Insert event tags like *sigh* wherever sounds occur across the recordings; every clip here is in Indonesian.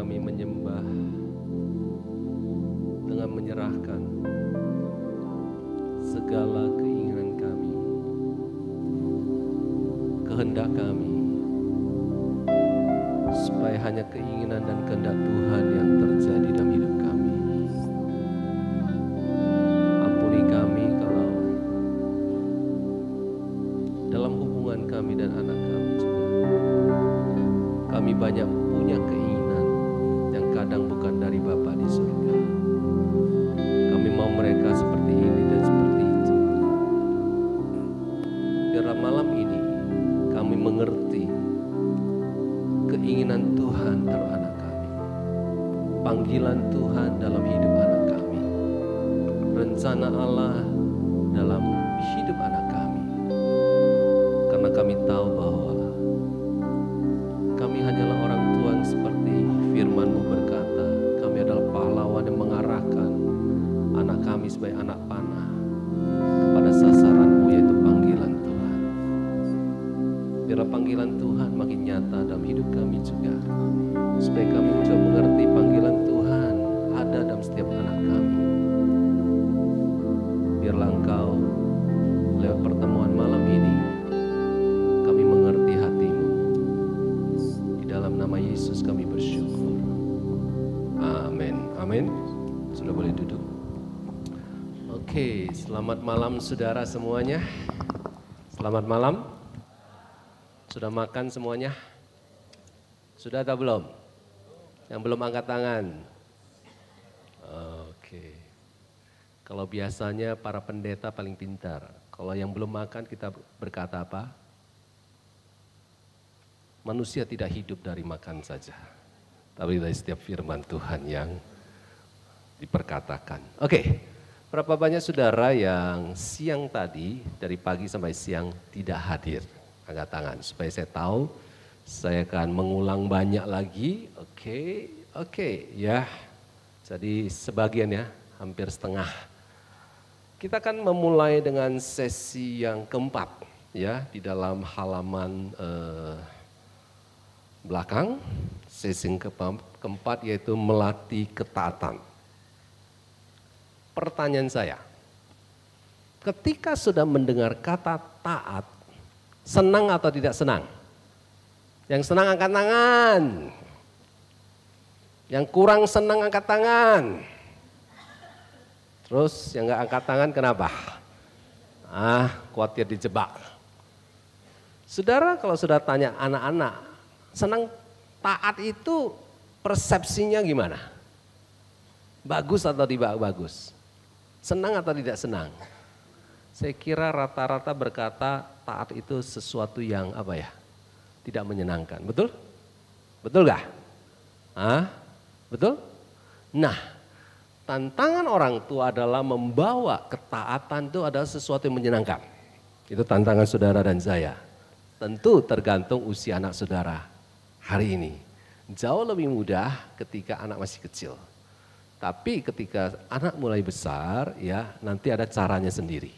Kami menyembah dengan menyerahkan segala keinginan kami, kehendak kami, supaya hanya keinginan dan selamat malam saudara semuanya. Selamat malam. Sudah makan semuanya? Sudah atau belum? Yang belum angkat tangan? Oke. Kalau biasanya para pendeta paling pintar. Kalau yang belum makan kita berkata apa? Manusia tidak hidup dari makan saja. Tapi dari setiap firman Tuhan yang diperkatakan. Oke, berapa banyak saudara yang siang tadi dari pagi sampai siang tidak hadir? Angkat tangan supaya saya tahu saya akan mengulang banyak lagi. Oke, oke ya. Jadi sebagian ya, hampir setengah. Kita akan memulai dengan sesi yang keempat ya di dalam halaman eh, belakang. Sesi keempat yaitu melatih ketaatan. Pertanyaan saya, ketika sudah mendengar kata taat, senang atau tidak senang? Yang senang angkat tangan. Yang kurang senang angkat tangan. Terus yang nggak angkat tangan kenapa? Ah, khawatir dijebak. Saudara kalau sudah tanya anak-anak, senang taat itu persepsinya gimana? Bagus atau tidak bagus? Senang atau tidak senang? Saya kira rata-rata berkata taat itu sesuatu yang apa ya? Tidak menyenangkan. Betul? Betul gak? Ah, betul? Nah, tantangan orang tua adalah membawa ketaatan itu adalah sesuatu yang menyenangkan. Itu tantangan saudara dan saya. Tentu tergantung usia anak saudara hari ini. Jauh lebih mudah ketika anak masih kecil. Tapi ketika anak mulai besar ya nanti ada caranya sendiri.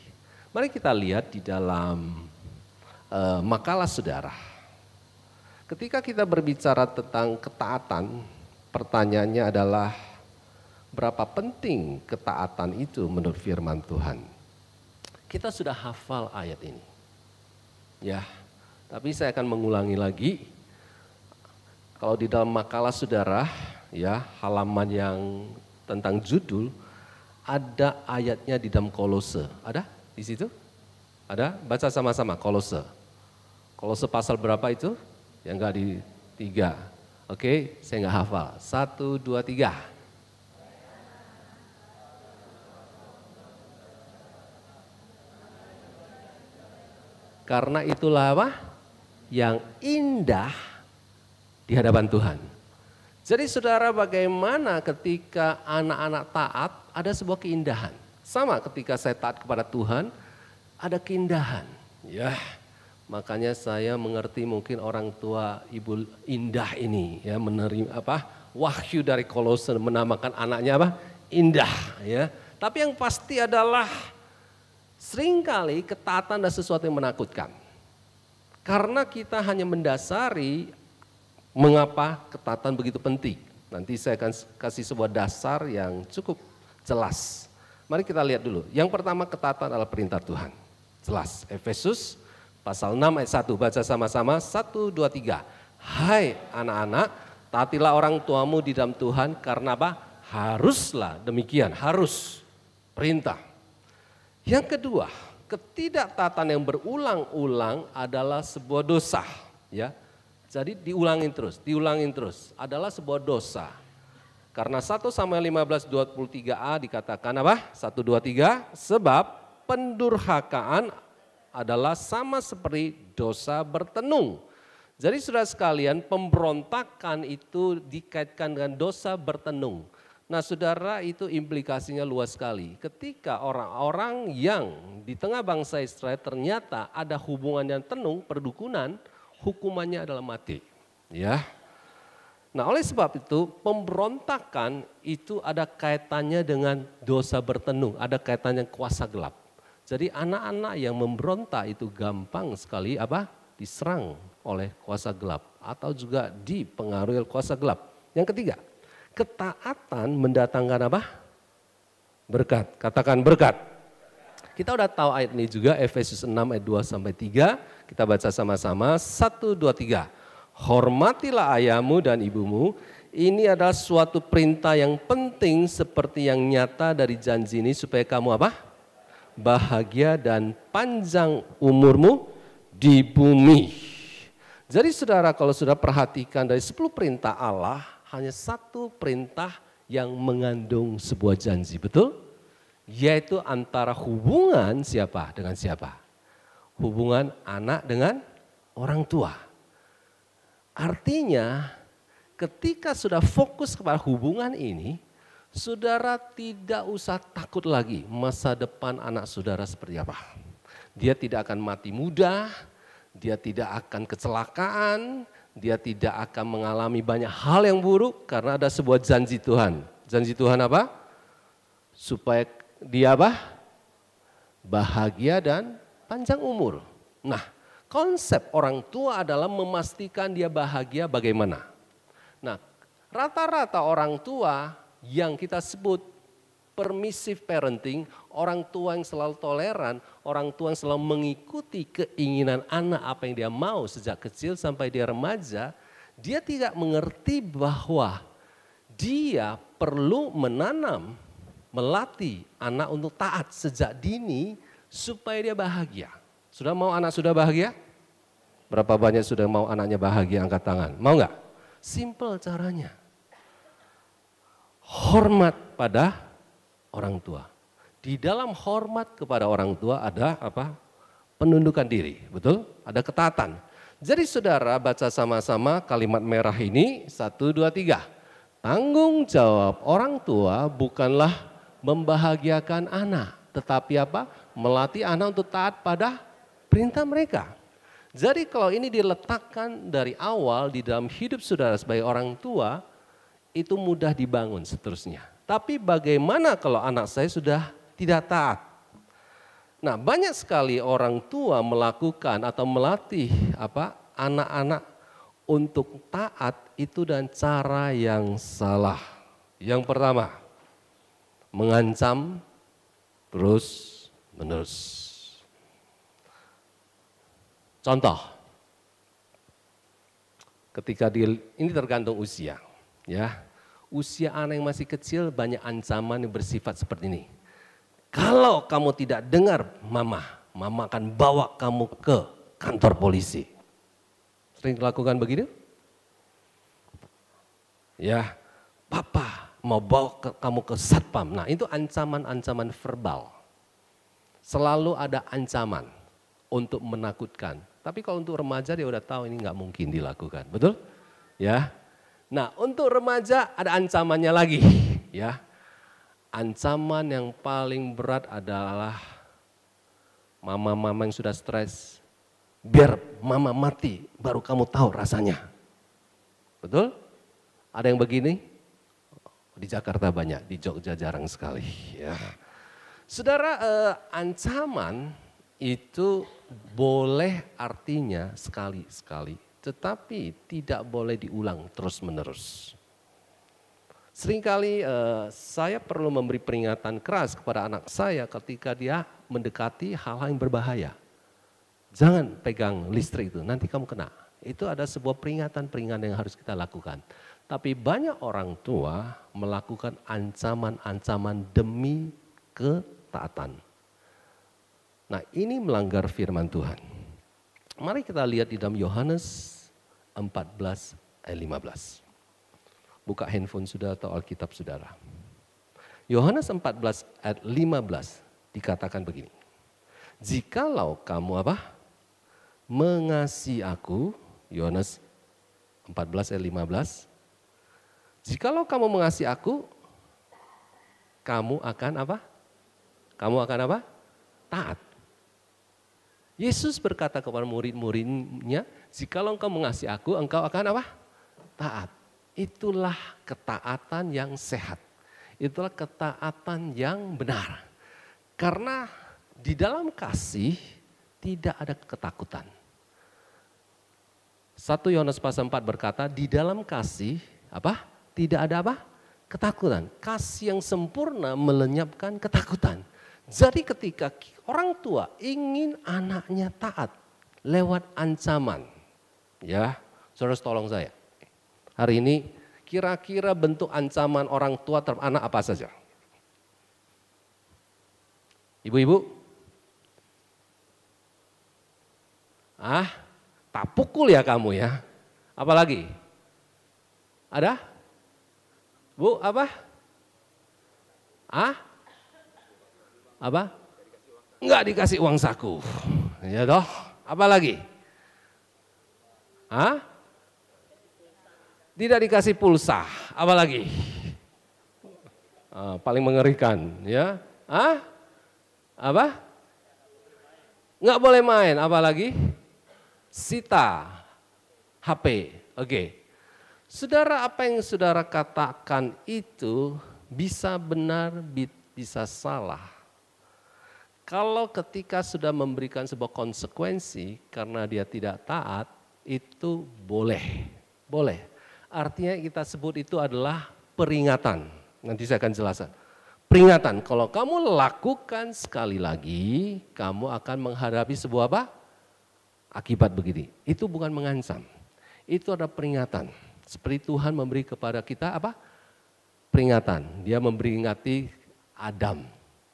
Mari kita lihat di dalam uh, makalah saudara. Ketika kita berbicara tentang ketaatan, pertanyaannya adalah berapa penting ketaatan itu menurut firman Tuhan. Kita sudah hafal ayat ini. Ya, tapi saya akan mengulangi lagi. Kalau di dalam makalah saudara, ya halaman yang tentang judul, ada ayatnya di dalam kolose. Ada di situ? Ada? Baca sama-sama kolose. Kolose pasal berapa itu? Yang enggak di tiga. Oke, saya nggak hafal. Satu, dua, tiga. Karena itulah apa? Yang indah di hadapan Tuhan. Jadi saudara bagaimana ketika anak-anak taat ada sebuah keindahan. Sama ketika saya taat kepada Tuhan ada keindahan. Ya, makanya saya mengerti mungkin orang tua ibu indah ini ya menerima apa wahyu dari Kolose menamakan anaknya apa indah ya. Tapi yang pasti adalah sering kali ketaatan adalah sesuatu yang menakutkan. Karena kita hanya mendasari Mengapa ketatan begitu penting? Nanti saya akan kasih sebuah dasar yang cukup jelas. Mari kita lihat dulu. Yang pertama ketatan adalah perintah Tuhan. Jelas. Efesus pasal 6 ayat 1. Baca sama-sama. 1, 2, 3. Hai anak-anak, taatilah orang tuamu di dalam Tuhan karena apa? Haruslah demikian. Harus. Perintah. Yang kedua, ketidaktaatan yang berulang-ulang adalah sebuah dosa. Ya, jadi diulangin terus, diulangin terus. Adalah sebuah dosa. Karena 1 Samuel 15 23a dikatakan apa? 1 2 3 sebab pendurhakaan adalah sama seperti dosa bertenung. Jadi sudah sekalian pemberontakan itu dikaitkan dengan dosa bertenung. Nah saudara itu implikasinya luas sekali. Ketika orang-orang yang di tengah bangsa Israel ternyata ada hubungan yang tenung, perdukunan, hukumannya adalah mati. Ya. Nah, oleh sebab itu pemberontakan itu ada kaitannya dengan dosa bertenung, ada kaitannya kuasa gelap. Jadi anak-anak yang memberontak itu gampang sekali apa? diserang oleh kuasa gelap atau juga dipengaruhi kuasa gelap. Yang ketiga, ketaatan mendatangkan apa? Berkat. Katakan berkat. Kita udah tahu ayat ini juga Efesus 6 ayat 2 sampai 3 kita baca sama-sama, satu, dua, tiga. Hormatilah ayahmu dan ibumu, ini adalah suatu perintah yang penting seperti yang nyata dari janji ini supaya kamu apa? Bahagia dan panjang umurmu di bumi. Jadi saudara kalau sudah perhatikan dari 10 perintah Allah, hanya satu perintah yang mengandung sebuah janji, betul? Yaitu antara hubungan siapa dengan siapa? Hubungan anak dengan orang tua. Artinya ketika sudah fokus kepada hubungan ini, saudara tidak usah takut lagi masa depan anak saudara seperti apa. Dia tidak akan mati muda, dia tidak akan kecelakaan, dia tidak akan mengalami banyak hal yang buruk karena ada sebuah janji Tuhan. Janji Tuhan apa? Supaya dia apa? Bahagia dan panjang umur. Nah, konsep orang tua adalah memastikan dia bahagia bagaimana. Nah, rata-rata orang tua yang kita sebut permissive parenting, orang tua yang selalu toleran, orang tua yang selalu mengikuti keinginan anak apa yang dia mau sejak kecil sampai dia remaja, dia tidak mengerti bahwa dia perlu menanam, melatih anak untuk taat sejak dini supaya dia bahagia. Sudah mau anak sudah bahagia? Berapa banyak sudah mau anaknya bahagia angkat tangan? Mau nggak? Simple caranya. Hormat pada orang tua. Di dalam hormat kepada orang tua ada apa? Penundukan diri, betul? Ada ketatan. Jadi saudara baca sama-sama kalimat merah ini, satu, dua, tiga. Tanggung jawab orang tua bukanlah membahagiakan anak, tetapi apa? Melatih anak untuk taat pada perintah mereka. Jadi kalau ini diletakkan dari awal di dalam hidup saudara sebagai orang tua, itu mudah dibangun seterusnya. Tapi bagaimana kalau anak saya sudah tidak taat? Nah, banyak sekali orang tua melakukan atau melatih apa anak-anak untuk taat itu dan cara yang salah. Yang pertama, mengancam terus menerus. Contoh, ketika di, ini tergantung usia, ya. Usia anak yang masih kecil banyak ancaman yang bersifat seperti ini. Kalau kamu tidak dengar mama, mama akan bawa kamu ke kantor polisi. Sering lakukan begitu? Ya, papa mau bawa ke, kamu ke satpam. Nah itu ancaman-ancaman verbal. Selalu ada ancaman untuk menakutkan. Tapi kalau untuk remaja dia udah tahu ini nggak mungkin dilakukan, betul? Ya. Nah untuk remaja ada ancamannya lagi, *laughs* ya. Ancaman yang paling berat adalah mama-mama yang sudah stres, biar mama mati baru kamu tahu rasanya. Betul? Ada yang begini? Di Jakarta banyak, di Jogja jarang sekali. Ya. Saudara, eh, ancaman itu boleh artinya sekali-sekali tetapi tidak boleh diulang terus-menerus. Seringkali uh, saya perlu memberi peringatan keras kepada anak saya ketika dia mendekati hal-hal yang berbahaya. Jangan pegang listrik itu, nanti kamu kena. Itu ada sebuah peringatan-peringatan yang harus kita lakukan. Tapi banyak orang tua melakukan ancaman-ancaman demi ketaatan. Nah ini melanggar firman Tuhan. Mari kita lihat di dalam Yohanes 14 ayat 15. Buka handphone sudah atau Alkitab saudara. Yohanes 14 ayat 15 dikatakan begini. Jikalau kamu apa? Mengasihi aku, Yohanes 14 ayat 15. Jikalau kamu mengasihi aku, kamu akan apa? Kamu akan apa? Taat. Yesus berkata kepada murid-muridnya, jikalau engkau mengasihi aku, engkau akan apa? Taat. Itulah ketaatan yang sehat. Itulah ketaatan yang benar. Karena di dalam kasih tidak ada ketakutan. Satu Yohanes pasal 4 berkata, di dalam kasih apa? Tidak ada apa? Ketakutan. Kasih yang sempurna melenyapkan ketakutan. Jadi ketika orang tua ingin anaknya taat lewat ancaman, ya, saudara tolong saya. Hari ini kira-kira bentuk ancaman orang tua terhadap anak apa saja? Ibu-ibu? Ah, tak pukul ya kamu ya. Apalagi? Ada? Bu, apa? Ah? Apa? Enggak dikasih uang saku. Ya toh, apa lagi? Hah? Tidak dikasih pulsa, apa lagi? Ah, paling mengerikan, ya. Ah? Apa? Enggak boleh main, apa lagi? Sita, HP, oke. Saudara apa yang saudara katakan itu bisa benar, bisa salah. Kalau ketika sudah memberikan sebuah konsekuensi karena dia tidak taat, itu boleh. Boleh. Artinya kita sebut itu adalah peringatan. Nanti saya akan jelaskan. Peringatan, kalau kamu lakukan sekali lagi, kamu akan menghadapi sebuah apa? Akibat begini. Itu bukan mengancam. Itu ada peringatan. Seperti Tuhan memberi kepada kita apa? Peringatan. Dia memperingati Adam.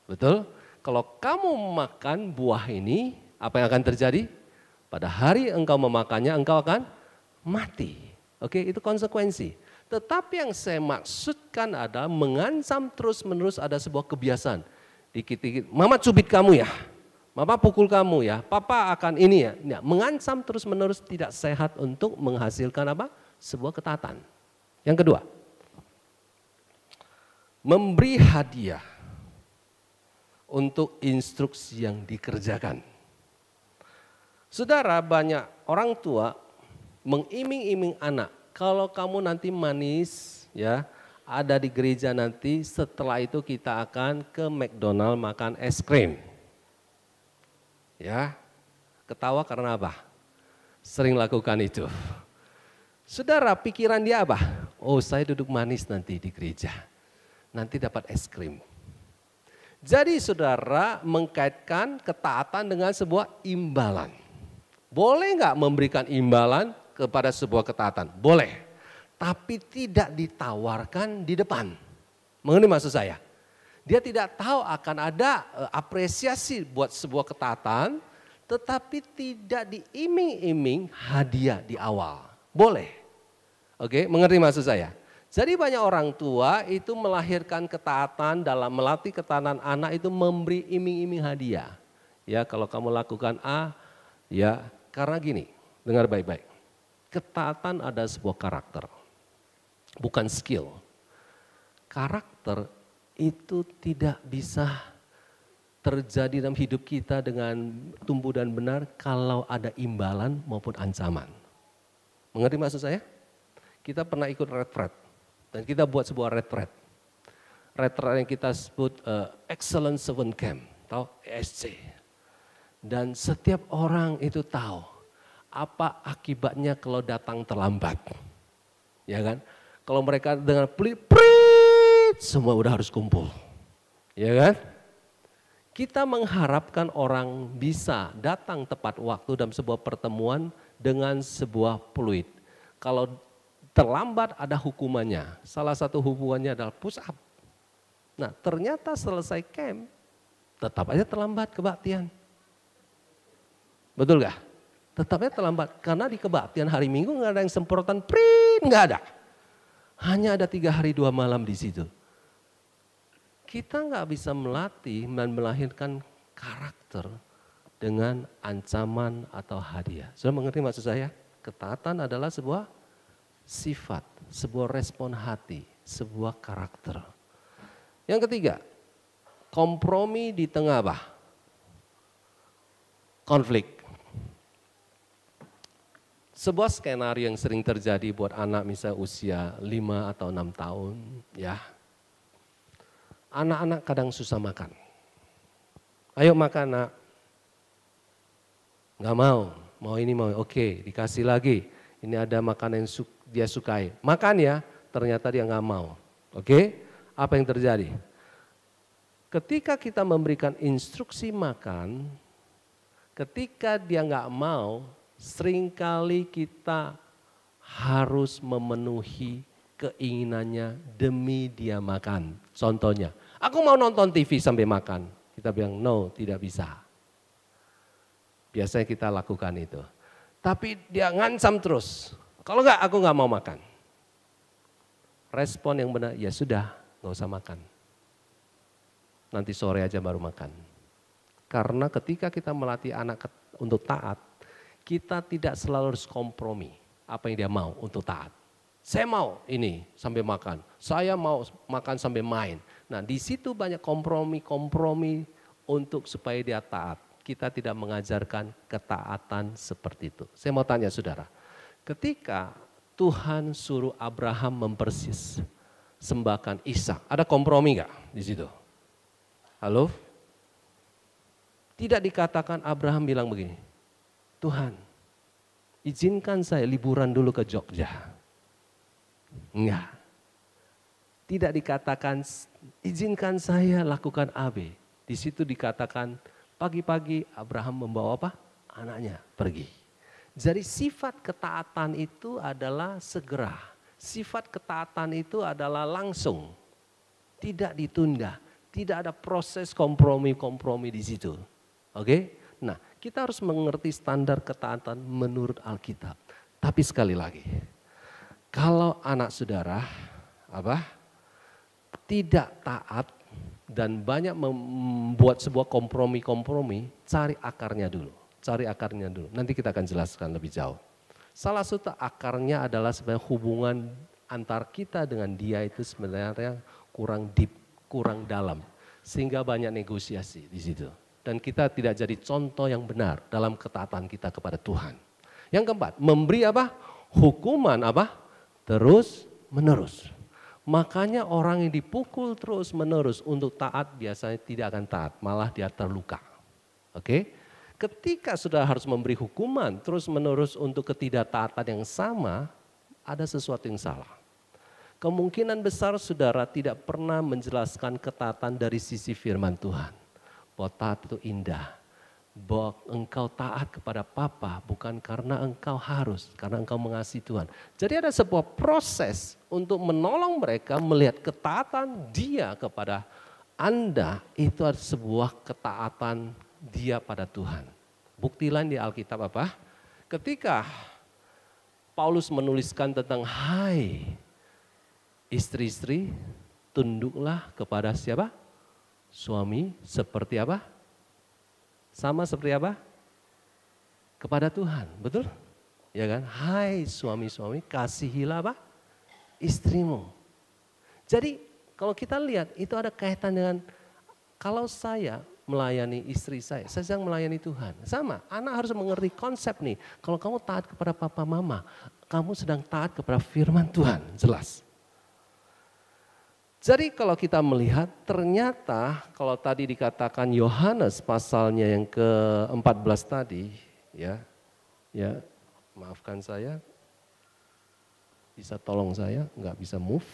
Betul? Kalau kamu makan buah ini, apa yang akan terjadi? Pada hari engkau memakannya, engkau akan mati. Oke, itu konsekuensi. Tetapi yang saya maksudkan adalah mengancam terus-menerus ada sebuah kebiasaan. Dikit-dikit, mama cubit kamu ya, mama pukul kamu ya, papa akan ini ya. ya mengancam terus-menerus tidak sehat untuk menghasilkan apa? Sebuah ketatan. Yang kedua, memberi hadiah untuk instruksi yang dikerjakan. Saudara, banyak orang tua mengiming-iming anak, kalau kamu nanti manis ya, ada di gereja nanti, setelah itu kita akan ke McDonald makan es krim. Ya, ketawa karena apa? Sering lakukan itu. Saudara, pikiran dia apa? Oh, saya duduk manis nanti di gereja. Nanti dapat es krim. Jadi saudara mengkaitkan ketaatan dengan sebuah imbalan. Boleh nggak memberikan imbalan kepada sebuah ketaatan? Boleh. Tapi tidak ditawarkan di depan. Mengenai maksud saya? Dia tidak tahu akan ada eh, apresiasi buat sebuah ketaatan, tetapi tidak diiming-iming hadiah di awal. Boleh. Oke, mengerti maksud saya? Jadi banyak orang tua itu melahirkan ketaatan dalam melatih ketaatan anak itu memberi iming-iming hadiah. Ya kalau kamu lakukan A, ya karena gini, dengar baik-baik. Ketaatan ada sebuah karakter, bukan skill. Karakter itu tidak bisa terjadi dalam hidup kita dengan tumbuh dan benar kalau ada imbalan maupun ancaman. Mengerti maksud saya? Kita pernah ikut retret dan kita buat sebuah retret. Retret yang kita sebut uh, Excellent Seven Camp, tahu ESC. Dan setiap orang itu tahu apa akibatnya kalau datang terlambat? Ya kan? Kalau mereka dengan pelit semua udah harus kumpul. Ya kan? Kita mengharapkan orang bisa datang tepat waktu dalam sebuah pertemuan dengan sebuah peluit. Kalau terlambat ada hukumannya. Salah satu hubungannya adalah push up. Nah ternyata selesai camp, tetap aja terlambat kebaktian. Betul gak? Tetapnya terlambat karena di kebaktian hari Minggu nggak ada yang semprotan print nggak ada. Hanya ada tiga hari dua malam di situ. Kita nggak bisa melatih dan melahirkan karakter dengan ancaman atau hadiah. Sudah mengerti maksud saya? Ketaatan adalah sebuah sifat, sebuah respon hati, sebuah karakter. Yang ketiga, kompromi di tengah apa? Konflik. Sebuah skenario yang sering terjadi buat anak misalnya usia 5 atau 6 tahun, ya. Anak-anak kadang susah makan. Ayo makan nak. Gak mau, mau ini mau, oke dikasih lagi. Ini ada makanan yang dia sukai. Makan ya, ternyata dia gak mau. Oke, apa yang terjadi? Ketika kita memberikan instruksi makan, ketika dia nggak mau, sering kali kita harus memenuhi keinginannya demi dia makan. Contohnya, aku mau nonton TV sampai makan. Kita bilang, no, tidak bisa. Biasanya kita lakukan itu. Tapi dia ngancam terus. Kalau enggak, aku enggak mau makan. Respon yang benar, ya sudah, enggak usah makan. Nanti sore aja baru makan. Karena ketika kita melatih anak untuk taat, kita tidak selalu harus kompromi apa yang dia mau untuk taat. Saya mau ini sampai makan, saya mau makan sampai main. Nah di situ banyak kompromi-kompromi untuk supaya dia taat. Kita tidak mengajarkan ketaatan seperti itu. Saya mau tanya saudara, ketika Tuhan suruh Abraham mempersis sembahkan Ishak, ada kompromi nggak di situ? Halo? Tidak dikatakan Abraham bilang begini, Tuhan, izinkan saya liburan dulu ke Jogja. Enggak. Tidak dikatakan izinkan saya lakukan AB. Di situ dikatakan pagi-pagi Abraham membawa apa? Anaknya pergi. Jadi sifat ketaatan itu adalah segera. Sifat ketaatan itu adalah langsung. Tidak ditunda. Tidak ada proses kompromi-kompromi di situ. Oke? Nah, kita harus mengerti standar ketaatan menurut Alkitab. Tapi sekali lagi, kalau anak saudara apa tidak taat dan banyak membuat sebuah kompromi-kompromi, cari akarnya dulu. Cari akarnya dulu. Nanti kita akan jelaskan lebih jauh. Salah satu akarnya adalah sebenarnya hubungan antar kita dengan dia itu sebenarnya kurang deep, kurang dalam. Sehingga banyak negosiasi di situ dan kita tidak jadi contoh yang benar dalam ketaatan kita kepada Tuhan. Yang keempat, memberi apa? Hukuman apa? Terus menerus. Makanya orang yang dipukul terus menerus untuk taat biasanya tidak akan taat, malah dia terluka. Oke? Ketika sudah harus memberi hukuman terus menerus untuk ketidaktaatan yang sama, ada sesuatu yang salah. Kemungkinan besar saudara tidak pernah menjelaskan ketaatan dari sisi firman Tuhan bahwa taat itu indah. Bahwa engkau taat kepada Papa bukan karena engkau harus, karena engkau mengasihi Tuhan. Jadi ada sebuah proses untuk menolong mereka melihat ketaatan dia kepada Anda itu adalah sebuah ketaatan dia pada Tuhan. Bukti lain di Alkitab apa? Ketika Paulus menuliskan tentang hai istri-istri tunduklah kepada siapa? suami seperti apa? Sama seperti apa? Kepada Tuhan, betul? Ya kan? Hai suami-suami, kasihilah apa? Istrimu. Jadi kalau kita lihat itu ada kaitan dengan kalau saya melayani istri saya, saya sedang melayani Tuhan. Sama, anak harus mengerti konsep nih. Kalau kamu taat kepada papa mama, kamu sedang taat kepada firman Tuhan, jelas. Jadi kalau kita melihat ternyata kalau tadi dikatakan Yohanes pasalnya yang ke-14 tadi ya. Ya, maafkan saya, bisa tolong saya, nggak bisa move.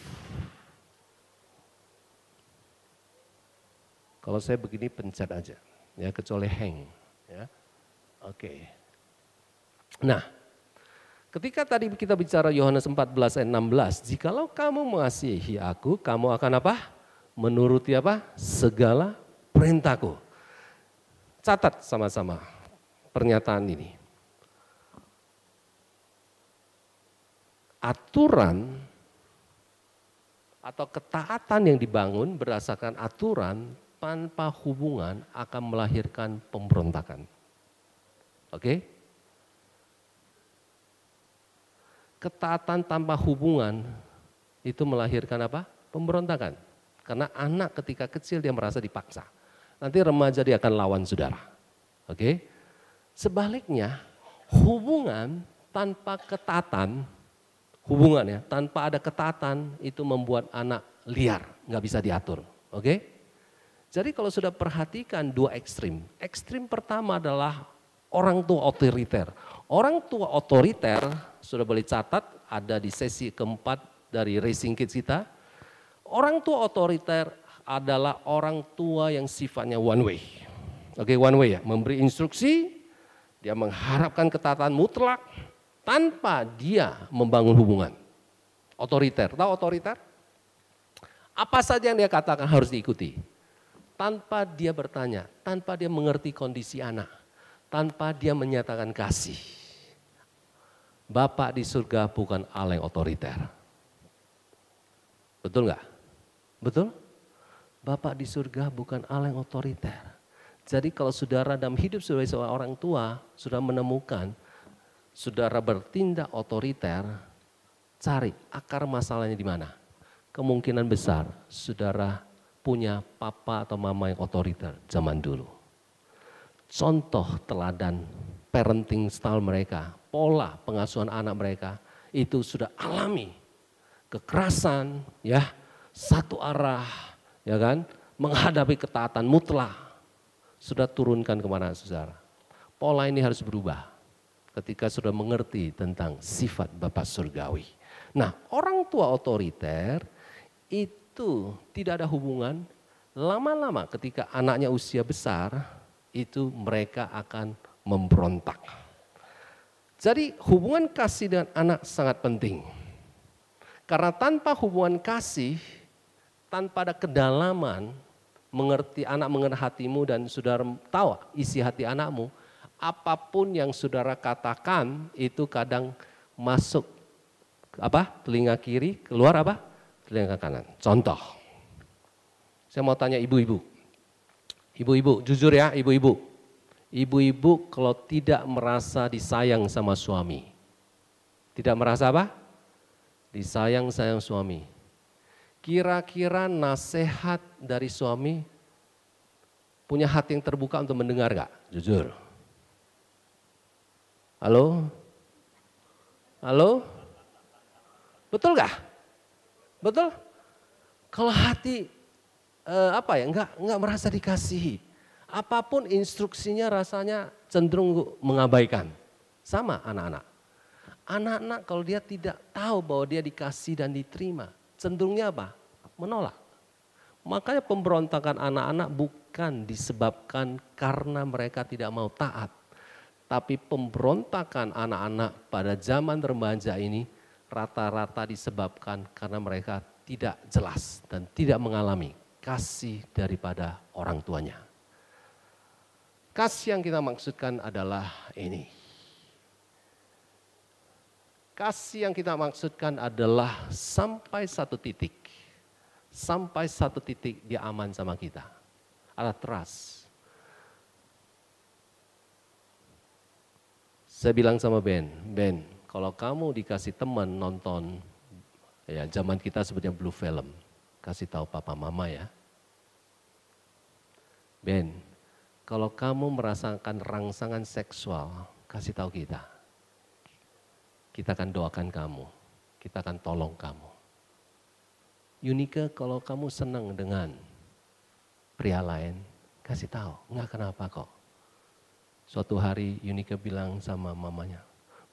Kalau saya begini pencet aja, ya kecuali hang, ya. Oke. Nah, ketika tadi kita bicara Yohanes 14 ayat 16, jikalau kamu mengasihi aku, kamu akan apa? Menuruti apa? Segala perintahku. Catat sama-sama pernyataan ini. Aturan atau ketaatan yang dibangun berdasarkan aturan tanpa hubungan akan melahirkan pemberontakan. Oke? Ketaatan tanpa hubungan itu melahirkan apa? Pemberontakan. Karena anak ketika kecil dia merasa dipaksa. Nanti remaja dia akan lawan saudara. Oke? Sebaliknya, hubungan tanpa ketatan, hubungan ya, tanpa ada ketatan itu membuat anak liar, nggak bisa diatur. Oke? Jadi kalau sudah perhatikan dua ekstrim. Ekstrim pertama adalah orang tua otoriter. Orang tua otoriter, sudah boleh catat, ada di sesi keempat dari Racing Kids kita. Orang tua otoriter adalah orang tua yang sifatnya one way. Oke, okay, one way ya, memberi instruksi, dia mengharapkan ketatan mutlak tanpa dia membangun hubungan. Otoriter, tahu otoriter? Apa saja yang dia katakan harus diikuti. Tanpa dia bertanya, tanpa dia mengerti kondisi anak, tanpa dia menyatakan kasih. Bapak di surga bukan yang otoriter. Betul nggak? Betul? Bapak di surga bukan yang otoriter. Jadi kalau saudara dalam hidup sebagai seorang orang tua sudah menemukan saudara bertindak otoriter, cari akar masalahnya di mana. Kemungkinan besar saudara punya papa atau mama yang otoriter zaman dulu. Contoh teladan parenting style mereka, pola pengasuhan anak mereka itu sudah alami. Kekerasan, ya, satu arah, ya kan, menghadapi ketaatan mutlak, sudah turunkan ke mana saudara. Pola ini harus berubah ketika sudah mengerti tentang sifat Bapak Surgawi. Nah orang tua otoriter itu tidak ada hubungan, lama-lama ketika anaknya usia besar, itu mereka akan memberontak. Jadi hubungan kasih dengan anak sangat penting. Karena tanpa hubungan kasih, tanpa ada kedalaman mengerti anak mengenai hatimu dan saudara tahu isi hati anakmu, apa pun yang saudara katakan itu kadang masuk apa telinga kiri keluar apa telinga kanan. Contoh, saya mau tanya ibu-ibu, ibu-ibu jujur ya ibu-ibu, ibu-ibu kalau tidak merasa disayang sama suami, tidak merasa apa? Disayang sayang suami, Kira-kira nasihat dari suami punya hati yang terbuka untuk mendengar gak? Jujur. Halo? Halo? Betul gak? Betul? Kalau hati eh, apa ya enggak enggak merasa dikasihi. Apa pun instruksinya rasanya cenderung mengabaikan. Sama anak-anak. Anak-anak kalau dia tidak tahu bahwa dia dikasih dan diterima, cenderungnya apa? Menolak. Makanya pemberontakan anak-anak bukan disebabkan karena mereka tidak mau taat. Tapi pemberontakan anak-anak pada zaman remaja ini rata-rata disebabkan karena mereka tidak jelas dan tidak mengalami kasih daripada orang tuanya. Kasih yang kita maksudkan adalah ini. Kasih yang kita maksudkan adalah sampai satu titik. Sampai satu titik dia aman sama kita. Ada trust. Saya bilang sama Ben, Ben, kalau kamu dikasih teman nonton, ya zaman kita sebutnya blue film, kasih tahu papa mama ya. Ben, kalau kamu merasakan rangsangan seksual, kasih tahu kita kita akan doakan kamu, kita akan tolong kamu. Yunika kalau kamu senang dengan pria lain, kasih tahu, enggak kenapa kok. Suatu hari Yunika bilang sama mamanya,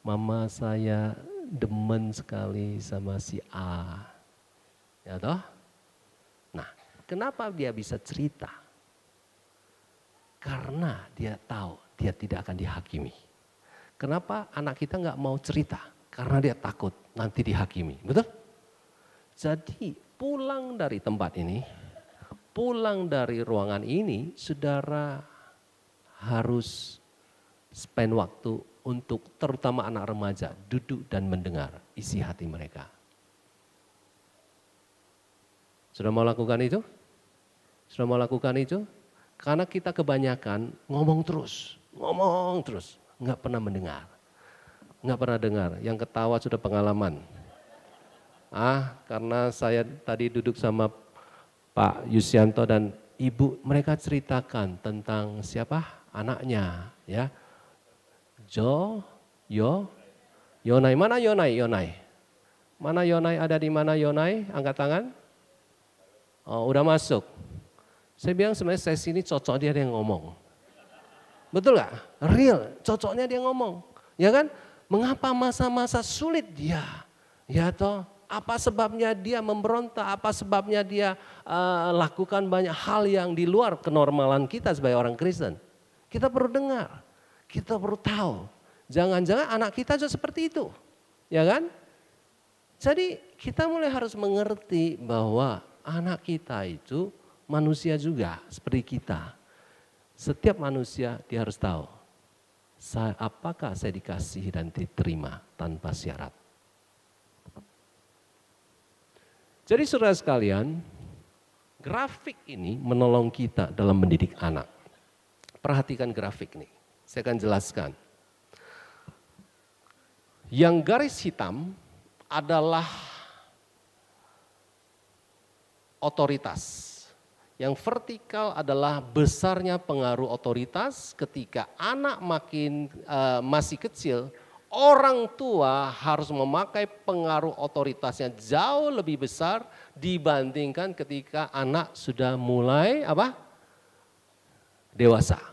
mama saya demen sekali sama si A. Ya toh? Nah, kenapa dia bisa cerita? Karena dia tahu dia tidak akan dihakimi. Kenapa anak kita nggak mau cerita? Karena dia takut nanti dihakimi. Betul? Jadi pulang dari tempat ini, pulang dari ruangan ini, saudara harus spend waktu untuk terutama anak remaja duduk dan mendengar isi hati mereka. Sudah mau lakukan itu? Sudah mau lakukan itu? Karena kita kebanyakan ngomong terus, ngomong terus, nggak pernah mendengar. Nggak pernah dengar, yang ketawa sudah pengalaman. Ah, karena saya tadi duduk sama Pak Yusianto dan Ibu, mereka ceritakan tentang siapa? Anaknya, ya Jo, Yo, Yonai. Mana Yonai? Yonai. Mana Yonai ada di mana Yonai? Angkat tangan. Oh, udah masuk. Saya bilang sebenarnya sesi ini cocok dia yang ngomong. Betul gak? Real, cocoknya dia ngomong. Ya kan? Mengapa masa-masa sulit dia? Ya toh, apa sebabnya dia memberontak, apa sebabnya dia uh, lakukan banyak hal yang di luar kenormalan kita sebagai orang Kristen. Kita perlu dengar. Kita perlu tahu. Jangan-jangan anak kita juga seperti itu. Ya kan? Jadi kita mulai harus mengerti bahwa anak kita itu manusia juga seperti kita. Setiap manusia dia harus tahu. apakah saya dikasih dan diterima tanpa syarat. Jadi saudara sekalian, grafik ini menolong kita dalam mendidik anak. Perhatikan grafik ini. Saya akan jelaskan. Yang garis hitam adalah otoritas. Yang vertikal adalah besarnya pengaruh otoritas ketika anak makin uh, masih kecil, orang tua harus memakai pengaruh otoritasnya jauh lebih besar dibandingkan ketika anak sudah mulai apa? dewasa.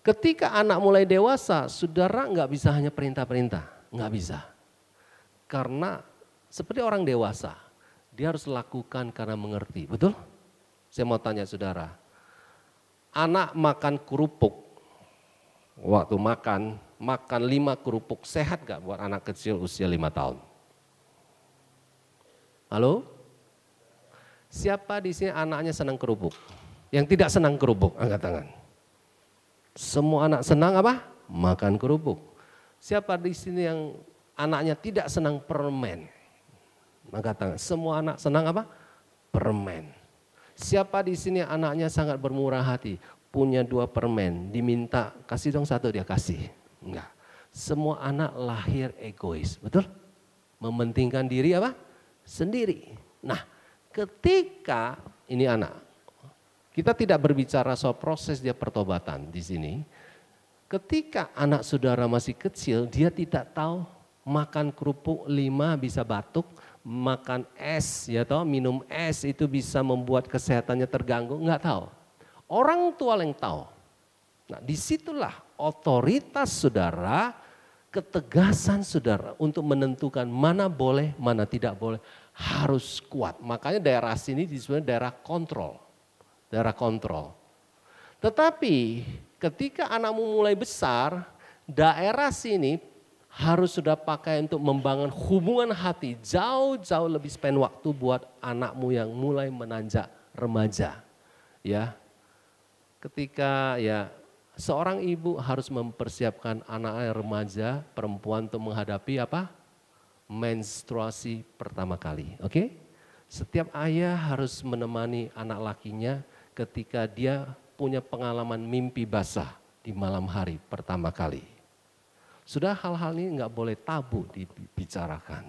Ketika anak mulai dewasa, saudara nggak bisa hanya perintah-perintah, nggak bisa. Karena seperti orang dewasa, dia harus lakukan karena mengerti, betul? Saya mau tanya saudara, anak makan kerupuk, waktu makan, makan lima kerupuk sehat gak buat anak kecil usia lima tahun? Halo? Siapa di sini anaknya senang kerupuk? Yang tidak senang kerupuk, angkat tangan. Semua anak senang apa? Makan kerupuk. Siapa di sini yang anaknya tidak senang permen? Maka tangan. Semua anak senang apa? Permen. Siapa di sini anaknya sangat bermurah hati? Punya dua permen, diminta kasih dong satu dia kasih. Enggak. Semua anak lahir egois, betul? Mementingkan diri apa? Sendiri. Nah, ketika ini anak kita tidak berbicara soal proses dia pertobatan di sini. Ketika anak saudara masih kecil, dia tidak tahu makan kerupuk lima bisa batuk, makan es ya toh, minum es itu bisa membuat kesehatannya terganggu, nggak tahu. Orang tua yang tahu. Nah di situlah otoritas saudara, ketegasan saudara untuk menentukan mana boleh, mana tidak boleh harus kuat. Makanya daerah sini disebut daerah kontrol daerah kontrol. Tetapi ketika anakmu mulai besar, daerah sini harus sudah pakai untuk membangun hubungan hati jauh-jauh lebih spend waktu buat anakmu yang mulai menanjak remaja. Ya. Ketika ya seorang ibu harus mempersiapkan anak remaja perempuan untuk menghadapi apa? menstruasi pertama kali. Oke? Okay? Setiap ayah harus menemani anak lakinya ketika dia punya pengalaman mimpi basah di malam hari pertama kali. Sudah hal-hal ini nggak boleh tabu dibicarakan.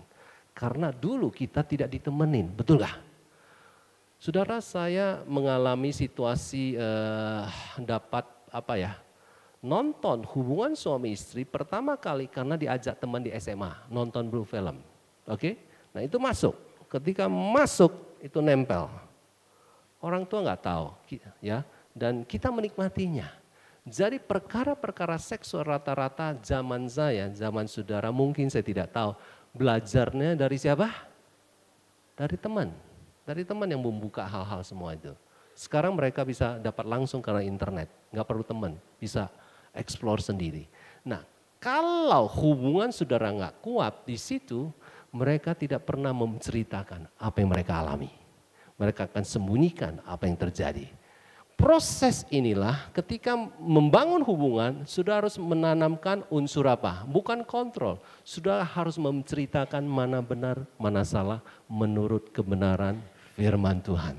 Karena dulu kita tidak ditemenin, betul nggak? Saudara saya mengalami situasi eh, dapat apa ya nonton hubungan suami istri pertama kali karena diajak teman di SMA nonton blue film. Oke, nah itu masuk. Ketika masuk itu nempel Orang tua nggak tahu, ya, dan kita menikmatinya. Jadi perkara-perkara seksual rata-rata zaman saya, zaman saudara mungkin saya tidak tahu. Belajarnya dari siapa? Dari teman. Dari teman yang membuka hal-hal semua itu. Sekarang mereka bisa dapat langsung karena internet. Nggak perlu teman, bisa explore sendiri. Nah kalau hubungan saudara nggak kuat di situ, mereka tidak pernah menceritakan apa yang mereka alami. Mereka akan sembunyikan apa yang terjadi proses inilah ketika membangun hubungan sudah harus menanamkan unsur apa? Bukan kontrol. Sudah harus menceritakan mana benar, mana salah menurut kebenaran firman Tuhan.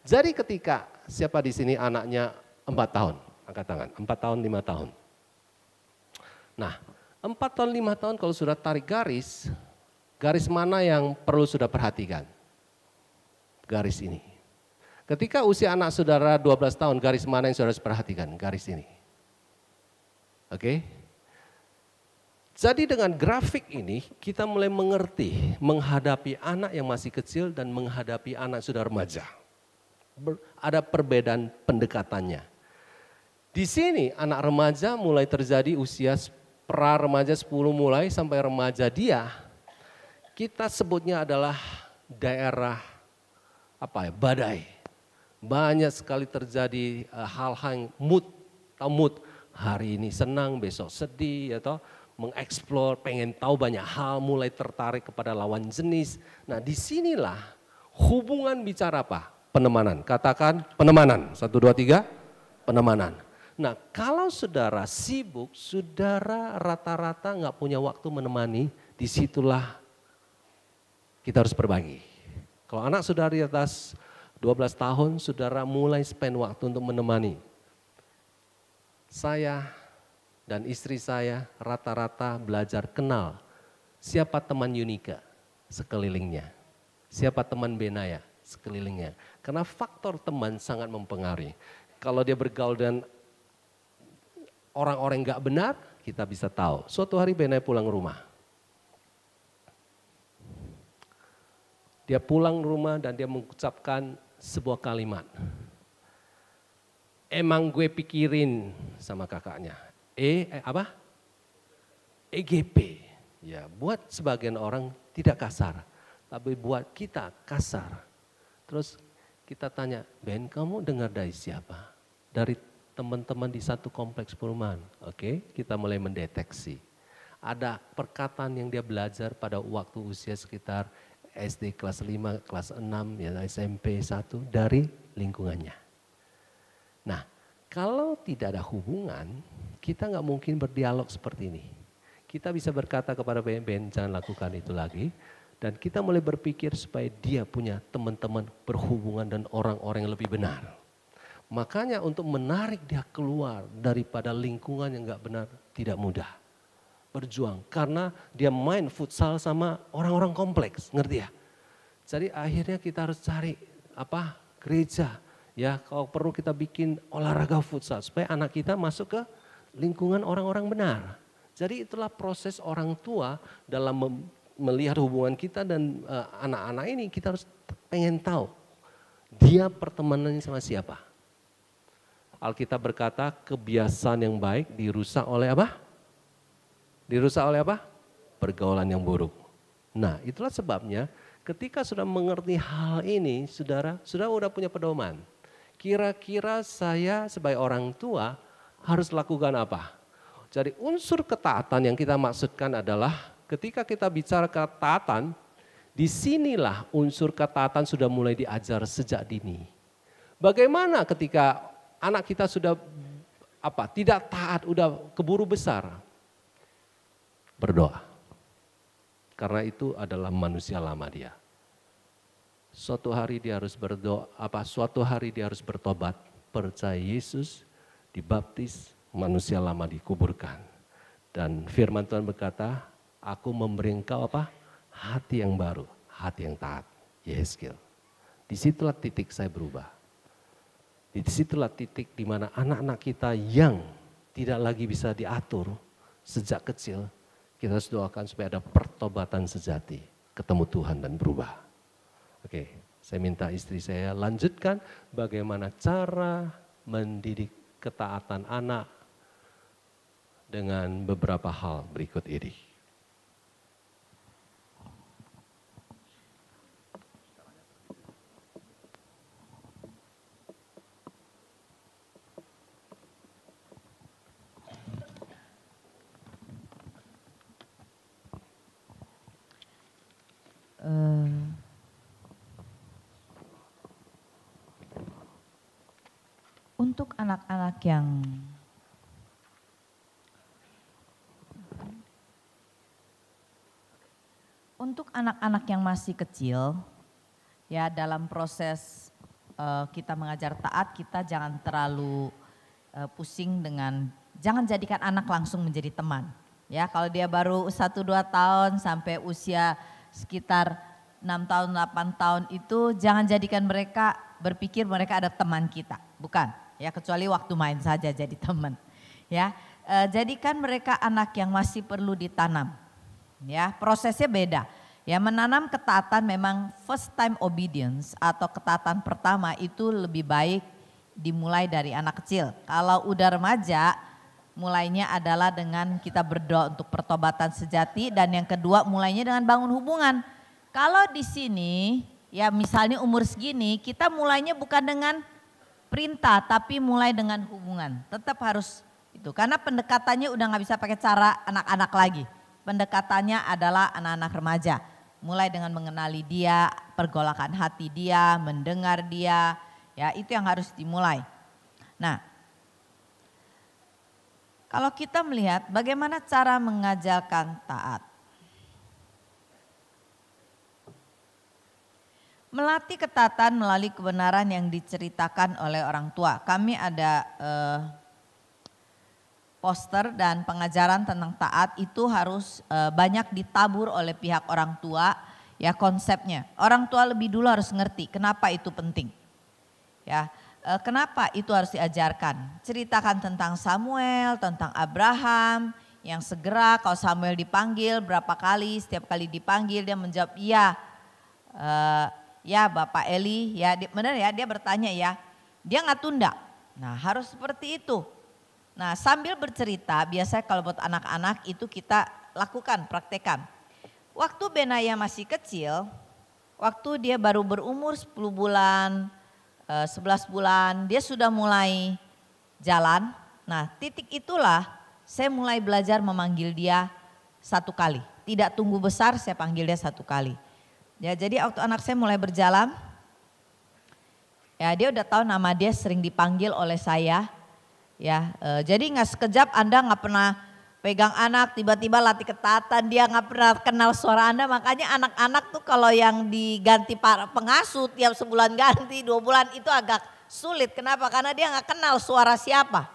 Jadi ketika siapa di sini anaknya empat tahun, angkat tangan, empat tahun, lima tahun. Nah, empat tahun, lima tahun kalau sudah tarik garis, garis mana yang perlu sudah perhatikan? Garis ini. Ketika usia anak saudara 12 tahun, garis mana yang saudara perhatikan? Garis ini. Oke? Okay? Jadi dengan grafik ini kita mulai mengerti menghadapi anak yang masih kecil dan menghadapi anak sudah remaja. Ber, ada perbedaan pendekatannya. Di sini anak remaja mulai terjadi usia pra remaja 10 mulai sampai remaja dia. Kita sebutnya adalah daerah apa ya, badai banyak sekali terjadi eh, hal-hal yang mood, mood hari ini senang, besok sedih, atau mengeksplor, pengen tahu banyak hal, mulai tertarik kepada lawan jenis. Nah di sinilah hubungan bicara apa? Penemanan. Katakan penemanan. Satu, dua, tiga. Penemanan. Nah kalau saudara sibuk, saudara rata-rata nggak punya waktu menemani, di situlah kita harus berbagi. Kalau anak saudara di atas 12 tahun saudara mulai spend waktu untuk menemani. Saya dan istri saya rata-rata belajar kenal siapa teman Yunika sekelilingnya. Siapa teman Benaya sekelilingnya. Karena faktor teman sangat mempengaruhi. Kalau dia bergaul dengan orang-orang gak benar, kita bisa tahu. Suatu hari Benaya pulang rumah. Dia pulang rumah dan dia mengucapkan sebuah kalimat. Emang gue pikirin sama kakaknya. E eh, apa? EGP. Ya, buat sebagian orang tidak kasar, tapi buat kita kasar. Terus kita tanya, Ben kamu dengar dari siapa? Dari teman-teman di satu kompleks perumahan. Oke, kita mulai mendeteksi. Ada perkataan yang dia belajar pada waktu usia sekitar SD kelas 5, kelas 6, ya SMP 1 dari lingkungannya. Nah, kalau tidak ada hubungan, kita nggak mungkin berdialog seperti ini. Kita bisa berkata kepada Ben, jangan lakukan itu lagi. Dan kita mulai berpikir supaya dia punya teman-teman berhubungan dan orang-orang yang lebih benar. Makanya untuk menarik dia keluar daripada lingkungan yang nggak benar tidak mudah berjuang karena dia main futsal sama orang-orang kompleks, ngerti ya? Jadi akhirnya kita harus cari apa gereja ya kalau perlu kita bikin olahraga futsal supaya anak kita masuk ke lingkungan orang-orang benar. Jadi itulah proses orang tua dalam melihat hubungan kita dan eh, anak-anak uh, ini kita harus pengen tahu dia pertemanannya sama siapa. Alkitab berkata kebiasaan yang baik dirusak oleh apa? Dirusak oleh apa? Pergaulan yang buruk. Nah itulah sebabnya ketika sudah mengerti hal ini, saudara, sudah udah punya pedoman. Kira-kira saya sebagai orang tua harus lakukan apa? Jadi unsur ketaatan yang kita maksudkan adalah ketika kita bicara ketaatan, di sinilah unsur ketaatan sudah mulai diajar sejak dini. Bagaimana ketika anak kita sudah apa tidak taat, udah keburu besar, berdoa. Karena itu adalah manusia lama dia. Suatu hari dia harus berdoa, apa suatu hari dia harus bertobat, percaya Yesus, dibaptis, manusia lama dikuburkan. Dan firman Tuhan berkata, aku memberi engkau apa? Hati yang baru, hati yang taat. Yeskel. Di situlah titik saya berubah. Di situlah titik di mana anak-anak kita yang tidak lagi bisa diatur sejak kecil, kita harus doakan supaya ada pertobatan sejati, ketemu Tuhan dan berubah. Oke, saya minta istri saya lanjutkan bagaimana cara mendidik ketaatan anak dengan beberapa hal berikut ini. Untuk anak-anak yang untuk anak-anak yang masih kecil ya dalam proses uh, kita mengajar taat kita jangan terlalu uh, pusing dengan jangan jadikan anak langsung menjadi teman. Ya kalau dia baru satu dua tahun sampai usia sekitar enam tahun 8 tahun itu jangan jadikan mereka berpikir mereka ada teman kita. Bukan ya kecuali waktu main saja jadi teman. Ya, e, jadikan mereka anak yang masih perlu ditanam. Ya, prosesnya beda. Ya, menanam ketaatan memang first time obedience atau ketaatan pertama itu lebih baik dimulai dari anak kecil. Kalau udah remaja, mulainya adalah dengan kita berdoa untuk pertobatan sejati dan yang kedua mulainya dengan bangun hubungan. Kalau di sini ya misalnya umur segini kita mulainya bukan dengan perintah tapi mulai dengan hubungan. Tetap harus itu karena pendekatannya udah nggak bisa pakai cara anak-anak lagi. Pendekatannya adalah anak-anak remaja. Mulai dengan mengenali dia, pergolakan hati dia, mendengar dia, ya itu yang harus dimulai. Nah, kalau kita melihat bagaimana cara mengajarkan taat. Melatih ketatan melalui kebenaran yang diceritakan oleh orang tua. Kami ada eh, poster dan pengajaran tentang taat itu harus eh, banyak ditabur oleh pihak orang tua. Ya konsepnya, orang tua lebih dulu harus ngerti kenapa itu penting. Ya, eh, kenapa itu harus diajarkan? Ceritakan tentang Samuel, tentang Abraham, yang segera kalau Samuel dipanggil berapa kali, setiap kali dipanggil dia menjawab iya. Uh, ya Bapak Eli, ya benar ya dia bertanya ya, dia nggak tunda. Nah harus seperti itu. Nah sambil bercerita biasanya kalau buat anak-anak itu kita lakukan, praktekan. Waktu Benaya masih kecil, waktu dia baru berumur 10 bulan, 11 eh, bulan, dia sudah mulai jalan. Nah titik itulah saya mulai belajar memanggil dia satu kali. Tidak tunggu besar saya panggil dia satu kali. Ya, jadi waktu anak saya mulai berjalan, ya dia udah tahu nama dia sering dipanggil oleh saya. Ya, e, jadi nggak sekejap Anda nggak pernah pegang anak, tiba-tiba latih ketatan, dia nggak pernah kenal suara Anda. Makanya anak-anak tuh kalau yang diganti para pengasuh tiap sebulan ganti, dua bulan itu agak sulit. Kenapa? Karena dia nggak kenal suara siapa.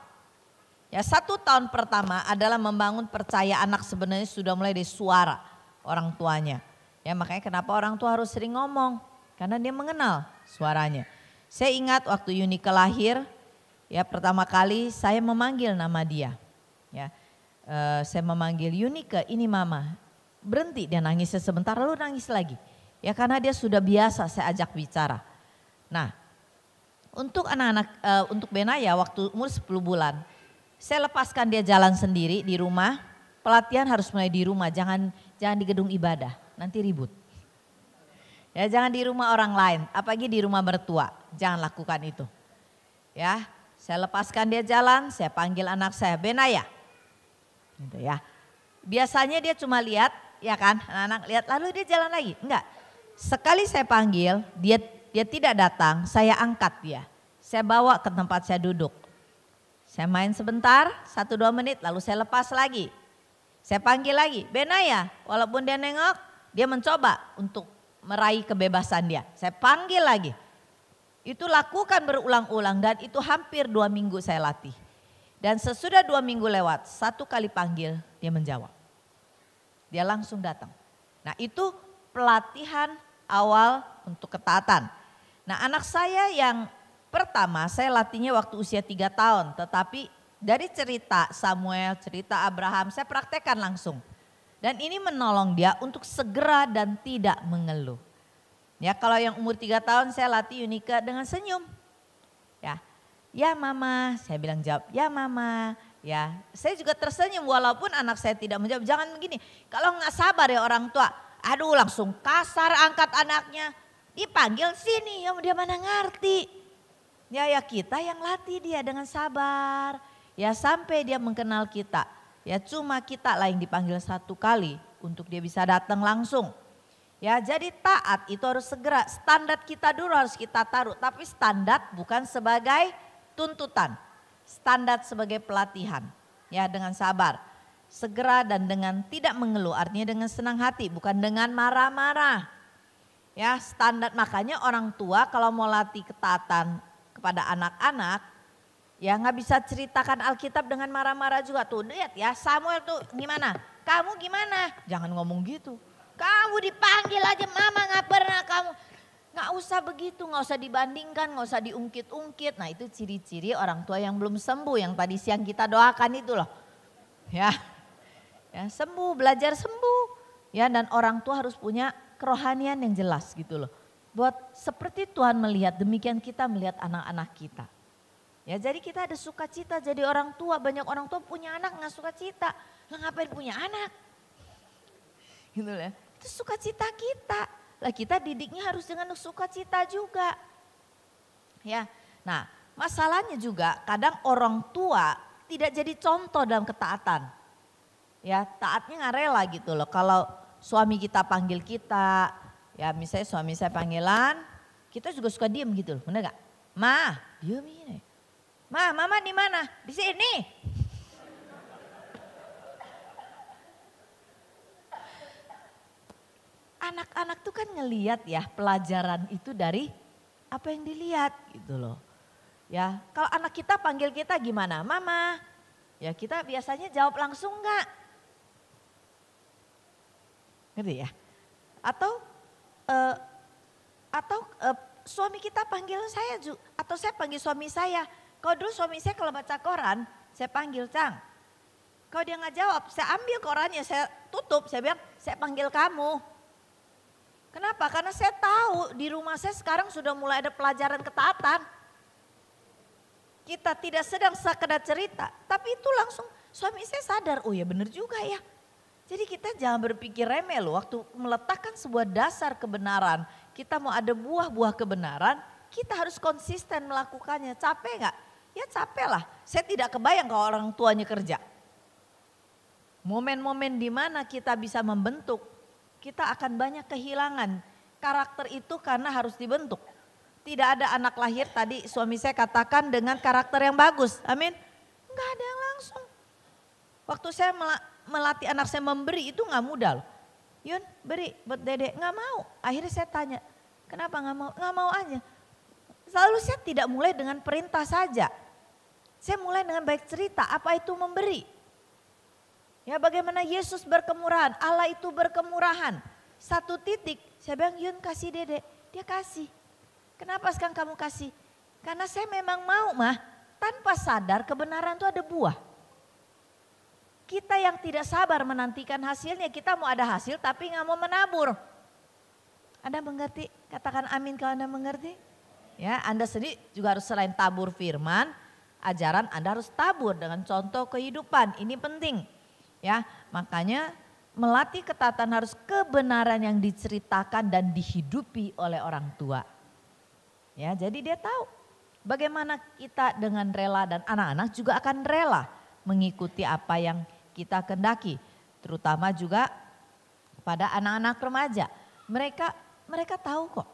Ya satu tahun pertama adalah membangun percaya anak sebenarnya sudah mulai dari suara orang tuanya. Ya makanya kenapa orang tua harus sering ngomong. Karena dia mengenal suaranya. Saya ingat waktu Yunika lahir, ya pertama kali saya memanggil nama dia. Ya, uh, saya memanggil Yunika, ini mama. Berhenti dia nangis sebentar lalu nangis lagi. Ya karena dia sudah biasa saya ajak bicara. Nah, untuk anak-anak, uh, untuk Benaya waktu umur 10 bulan, saya lepaskan dia jalan sendiri di rumah. Pelatihan harus mulai di rumah, jangan jangan di gedung ibadah nanti ribut. Ya jangan di rumah orang lain, apalagi di rumah mertua. Jangan lakukan itu. Ya, saya lepaskan dia jalan, saya panggil anak saya, Benaya. Gitu ya. Biasanya dia cuma lihat, ya kan, anak-anak lihat lalu dia jalan lagi. Enggak. Sekali saya panggil, dia dia tidak datang, saya angkat dia. Saya bawa ke tempat saya duduk. Saya main sebentar, satu dua menit, lalu saya lepas lagi. Saya panggil lagi, Benaya, walaupun dia nengok, dia mencoba untuk meraih kebebasan dia. Saya panggil lagi. Itu lakukan berulang-ulang dan itu hampir dua minggu saya latih. Dan sesudah dua minggu lewat, satu kali panggil dia menjawab. Dia langsung datang. Nah itu pelatihan awal untuk ketaatan. Nah anak saya yang pertama saya latihnya waktu usia tiga tahun. Tetapi dari cerita Samuel, cerita Abraham saya praktekkan langsung. Dan ini menolong dia untuk segera dan tidak mengeluh. Ya kalau yang umur tiga tahun saya latih Unika dengan senyum. Ya, ya mama, saya bilang jawab, ya mama. Ya, saya juga tersenyum walaupun anak saya tidak menjawab. Jangan begini, kalau nggak sabar ya orang tua, aduh langsung kasar angkat anaknya. Dipanggil sini, ya dia mana ngerti. Ya ya kita yang latih dia dengan sabar. Ya sampai dia mengenal kita. Ya cuma kita lah yang dipanggil satu kali untuk dia bisa datang langsung. Ya jadi taat itu harus segera. Standar kita dulu harus kita taruh. Tapi standar bukan sebagai tuntutan standar sebagai pelatihan. Ya dengan sabar. Segera dan dengan tidak mengeluh artinya dengan senang hati bukan dengan marah-marah. Ya standar makanya orang tua kalau mau latih ketaatan kepada anak-anak ya nggak bisa ceritakan Alkitab dengan marah-marah juga tuh lihat ya Samuel tuh gimana kamu gimana jangan ngomong gitu kamu dipanggil aja mama nggak pernah kamu Nggak usah begitu, nggak usah dibandingkan, nggak usah diungkit-ungkit. Nah itu ciri-ciri orang tua yang belum sembuh, yang tadi siang kita doakan itu loh. Ya, ya sembuh, belajar sembuh. Ya dan orang tua harus punya kerohanian yang jelas gitu loh. Buat seperti Tuhan melihat, demikian kita melihat anak-anak kita. Ya jadi kita ada sukacita jadi orang tua, banyak orang tua punya anak nggak sukacita. Lah ngapain punya anak? Gitu ya. Itu sukacita kita. Lah kita didiknya harus dengan sukacita juga. Ya. Nah, masalahnya juga kadang orang tua tidak jadi contoh dalam ketaatan. Ya, taatnya nggak rela gitu loh. Kalau suami kita panggil kita, ya misalnya suami saya panggilan, kita juga suka diem gitu loh, bener gak? Ma, diem ini. Ma, mama di mana? Di sini. anak-anak tuh kan ngeliat ya pelajaran itu dari apa yang dilihat gitu loh. Ya, kalau anak kita panggil kita gimana? Mama. Ya kita biasanya jawab langsung enggak? Ngerti ya? Atau uh, atau uh, suami kita panggil saya atau saya panggil suami saya. Kalau dulu suami saya kalau baca koran, saya panggil Cang. Kalau dia nggak jawab, saya ambil korannya, saya tutup, saya bilang, saya panggil kamu. Kenapa? Karena saya tahu di rumah saya sekarang sudah mulai ada pelajaran ketaatan. Kita tidak sedang sekedar cerita, tapi itu langsung suami saya sadar, oh ya benar juga ya. Jadi kita jangan berpikir remeh loh waktu meletakkan sebuah dasar kebenaran. Kita mau ada buah-buah kebenaran, kita harus konsisten melakukannya. Capek nggak? Ya capek lah. Saya tidak kebayang kalau orang tuanya kerja. Momen-momen di mana kita bisa membentuk kita akan banyak kehilangan karakter itu karena harus dibentuk. Tidak ada anak lahir tadi suami saya katakan dengan karakter yang bagus. Amin. Enggak ada yang langsung. Waktu saya melatih anak saya memberi itu nggak mudah loh. Yun beri buat dedek nggak mau. Akhirnya saya tanya kenapa nggak mau? Nggak mau aja. Selalu saya tidak mulai dengan perintah saja. Saya mulai dengan baik cerita apa itu memberi. Ya bagaimana Yesus berkemurahan, Allah itu berkemurahan. Satu titik, saya bilang Yun kasih dedek, dia kasih. Kenapa sekarang kamu kasih? Karena saya memang mau mah, tanpa sadar kebenaran itu ada buah. Kita yang tidak sabar menantikan hasilnya, kita mau ada hasil tapi nggak mau menabur. Anda mengerti? Katakan amin kalau Anda mengerti. Ya, Anda sendiri juga harus selain tabur firman, ajaran Anda harus tabur dengan contoh kehidupan. Ini penting. Ya, makanya melatih ketatan harus kebenaran yang diceritakan dan dihidupi oleh orang tua. Ya, jadi dia tahu bagaimana kita dengan rela dan anak-anak juga akan rela mengikuti apa yang kita kendaki, terutama juga pada anak-anak remaja. Mereka mereka tahu kok.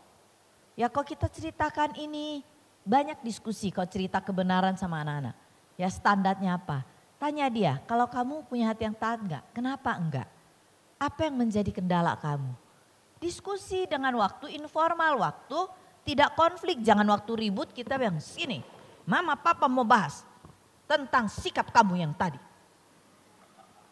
Ya kok kita ceritakan ini banyak diskusi kok cerita kebenaran sama anak-anak. Ya standarnya apa? Tanya dia, kalau kamu punya hati yang taat enggak? Kenapa enggak? Apa yang menjadi kendala kamu? Diskusi dengan waktu informal, waktu tidak konflik, jangan waktu ribut kita yang sini. Mama papa mau bahas tentang sikap kamu yang tadi.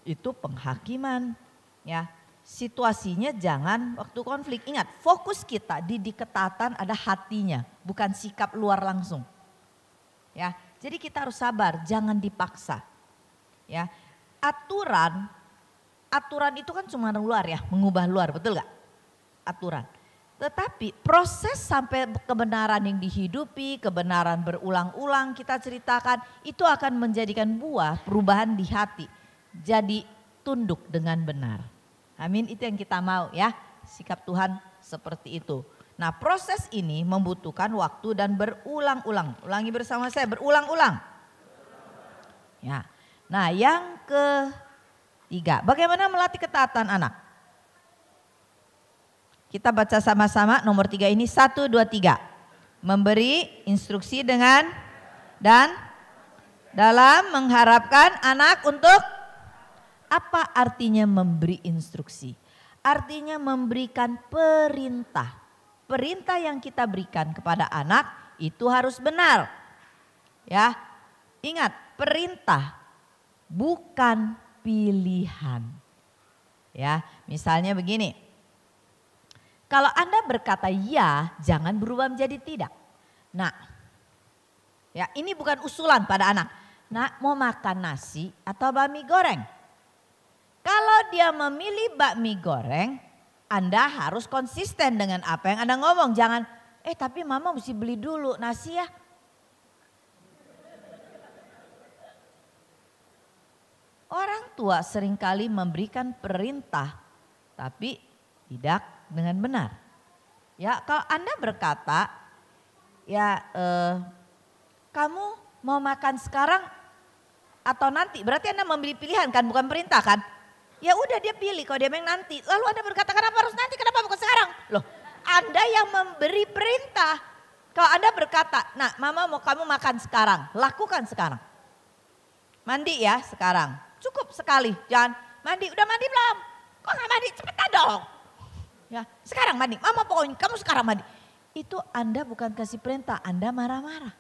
Itu penghakiman ya. Situasinya jangan waktu konflik. Ingat, fokus kita di diketatan ada hatinya, bukan sikap luar langsung. Ya, jadi kita harus sabar, jangan dipaksa. Ya, aturan, aturan itu kan cuma luar ya, mengubah luar, betul gak? Aturan. Tetapi proses sampai kebenaran yang dihidupi, kebenaran berulang-ulang kita ceritakan, itu akan menjadikan buah perubahan di hati. Jadi tunduk dengan benar. Amin, itu yang kita mau ya. Sikap Tuhan seperti itu. Nah proses ini membutuhkan waktu dan berulang-ulang. Ulangi bersama saya, berulang-ulang. Ya. Nah yang ketiga, bagaimana melatih ketaatan anak? Kita baca sama-sama nomor tiga ini satu dua tiga. Memberi instruksi dengan dan dalam mengharapkan anak untuk apa artinya memberi instruksi? Artinya memberikan perintah. Perintah yang kita berikan kepada anak itu harus benar. Ya. Ingat, perintah bukan pilihan. Ya, misalnya begini kalau Anda berkata ya, jangan berubah menjadi tidak. Nah, ya ini bukan usulan pada anak. Nak mau makan nasi atau bakmi goreng? Kalau dia memilih bakmi goreng, Anda harus konsisten dengan apa yang Anda ngomong. Jangan, eh tapi mama mesti beli dulu nasi ya. Orang tua sering kali memberikan perintah, tapi tidak dengan benar. Ya, kalau Anda berkata, ya eh, kamu mau makan sekarang atau nanti, berarti Anda memberi pilihan kan, bukan perintah kan? Ya udah dia pilih kalau dia memang nanti. Lalu Anda berkata kenapa harus nanti, kenapa bukan sekarang? Loh, Anda yang memberi perintah. Kalau Anda berkata, nah mama mau kamu makan sekarang, lakukan sekarang. Mandi ya sekarang, cukup sekali, jangan mandi, udah mandi belum? Kok gak mandi, cepetan dong. Ya, sekarang mandi. Mama pokoknya kamu sekarang mandi. Itu Anda bukan kasih perintah, Anda marah-marah.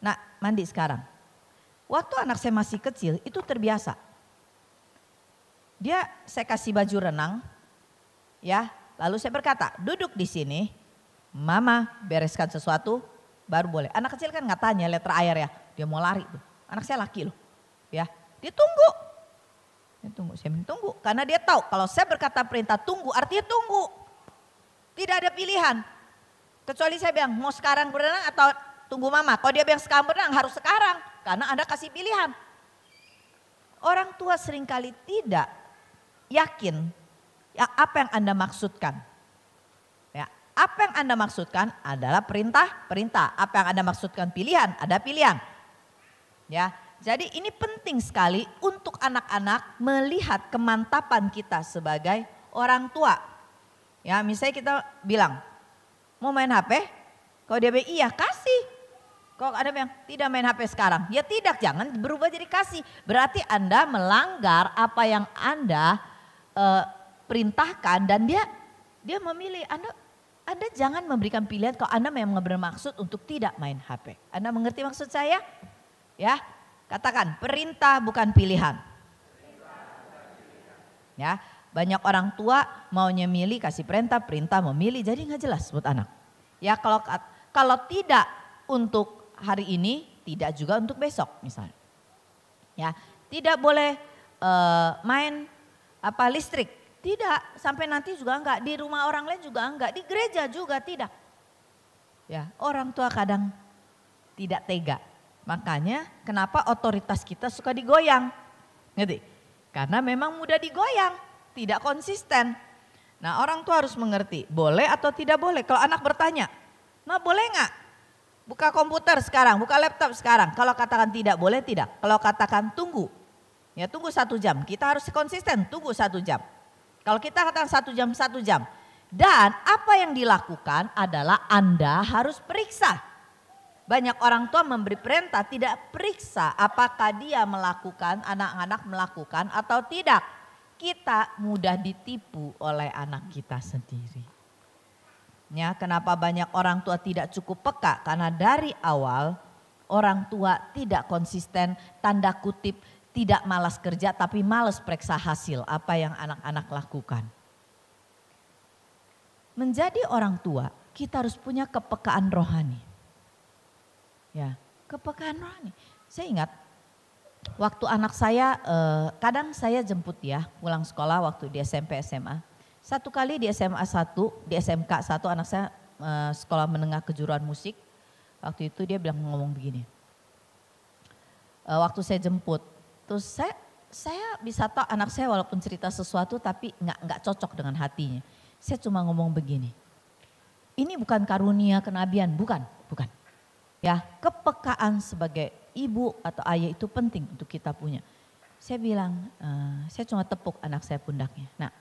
Nah, mandi sekarang. Waktu anak saya masih kecil itu terbiasa. Dia saya kasih baju renang, ya. Lalu saya berkata, duduk di sini, mama bereskan sesuatu, baru boleh. Anak kecil kan nggak tanya letter air ya, dia mau lari tuh. Anak saya laki loh, ya. Dia tunggu, dia tunggu, saya tunggu. Karena dia tahu kalau saya berkata perintah tunggu artinya tunggu. Tidak ada pilihan. Kecuali saya bilang mau sekarang berenang atau tunggu mama. Kalau dia bilang sekarang berenang harus sekarang. Karena Anda kasih pilihan. Orang tua sering kali tidak yakin ya apa yang Anda maksudkan. Ya, apa yang Anda maksudkan adalah perintah, perintah. Apa yang Anda maksudkan pilihan, ada pilihan. Ya, jadi ini penting sekali untuk anak-anak melihat kemantapan kita sebagai orang tua. Ya misalnya kita bilang, mau main HP? Kalau dia bilang iya kasih. Kalau ada yang tidak main HP sekarang, ya tidak jangan berubah jadi kasih. Berarti Anda melanggar apa yang Anda uh, perintahkan dan dia dia memilih Anda anda jangan memberikan pilihan kalau Anda memang bermaksud untuk tidak main HP. Anda mengerti maksud saya? Ya, Katakan perintah bukan pilihan. Ya, banyak orang tua maunya milih kasih perintah, perintah memilih jadi nggak jelas buat anak. Ya kalau kalau tidak untuk hari ini, tidak juga untuk besok misalnya. Ya, tidak boleh uh, main apa listrik, tidak sampai nanti juga enggak di rumah orang lain juga enggak, di gereja juga tidak. Ya, orang tua kadang tidak tega Makanya kenapa otoritas kita suka digoyang. Ngerti? Karena memang mudah digoyang, tidak konsisten. Nah orang tua harus mengerti, boleh atau tidak boleh. Kalau anak bertanya, nah boleh nggak? Buka komputer sekarang, buka laptop sekarang. Kalau katakan tidak boleh, tidak. Kalau katakan tunggu, ya tunggu satu jam. Kita harus konsisten, tunggu satu jam. Kalau kita katakan satu jam, satu jam. Dan apa yang dilakukan adalah Anda harus periksa banyak orang tua memberi perintah tidak periksa apakah dia melakukan, anak-anak melakukan atau tidak. Kita mudah ditipu oleh anak kita sendiri. Ya, kenapa banyak orang tua tidak cukup peka? Karena dari awal orang tua tidak konsisten, tanda kutip tidak malas kerja tapi malas periksa hasil apa yang anak-anak lakukan. Menjadi orang tua, kita harus punya kepekaan rohani. Ya, kepekaan rohani. Saya ingat waktu anak saya, eh, kadang saya jemput ya pulang sekolah waktu di SMP SMA. Satu kali di SMA 1, di SMK 1 anak saya uh, sekolah menengah kejuruan musik. Waktu itu dia bilang ngomong begini. Uh, waktu saya jemput, terus saya saya bisa tahu anak saya walaupun cerita sesuatu tapi nggak nggak cocok dengan hatinya. Saya cuma ngomong begini. Ini bukan karunia kenabian, bukan, bukan. Ya, kepekaan sebagai ibu atau ayah itu penting untuk kita punya. Saya bilang, uh, saya cuma tepuk anak saya pundaknya. Nah,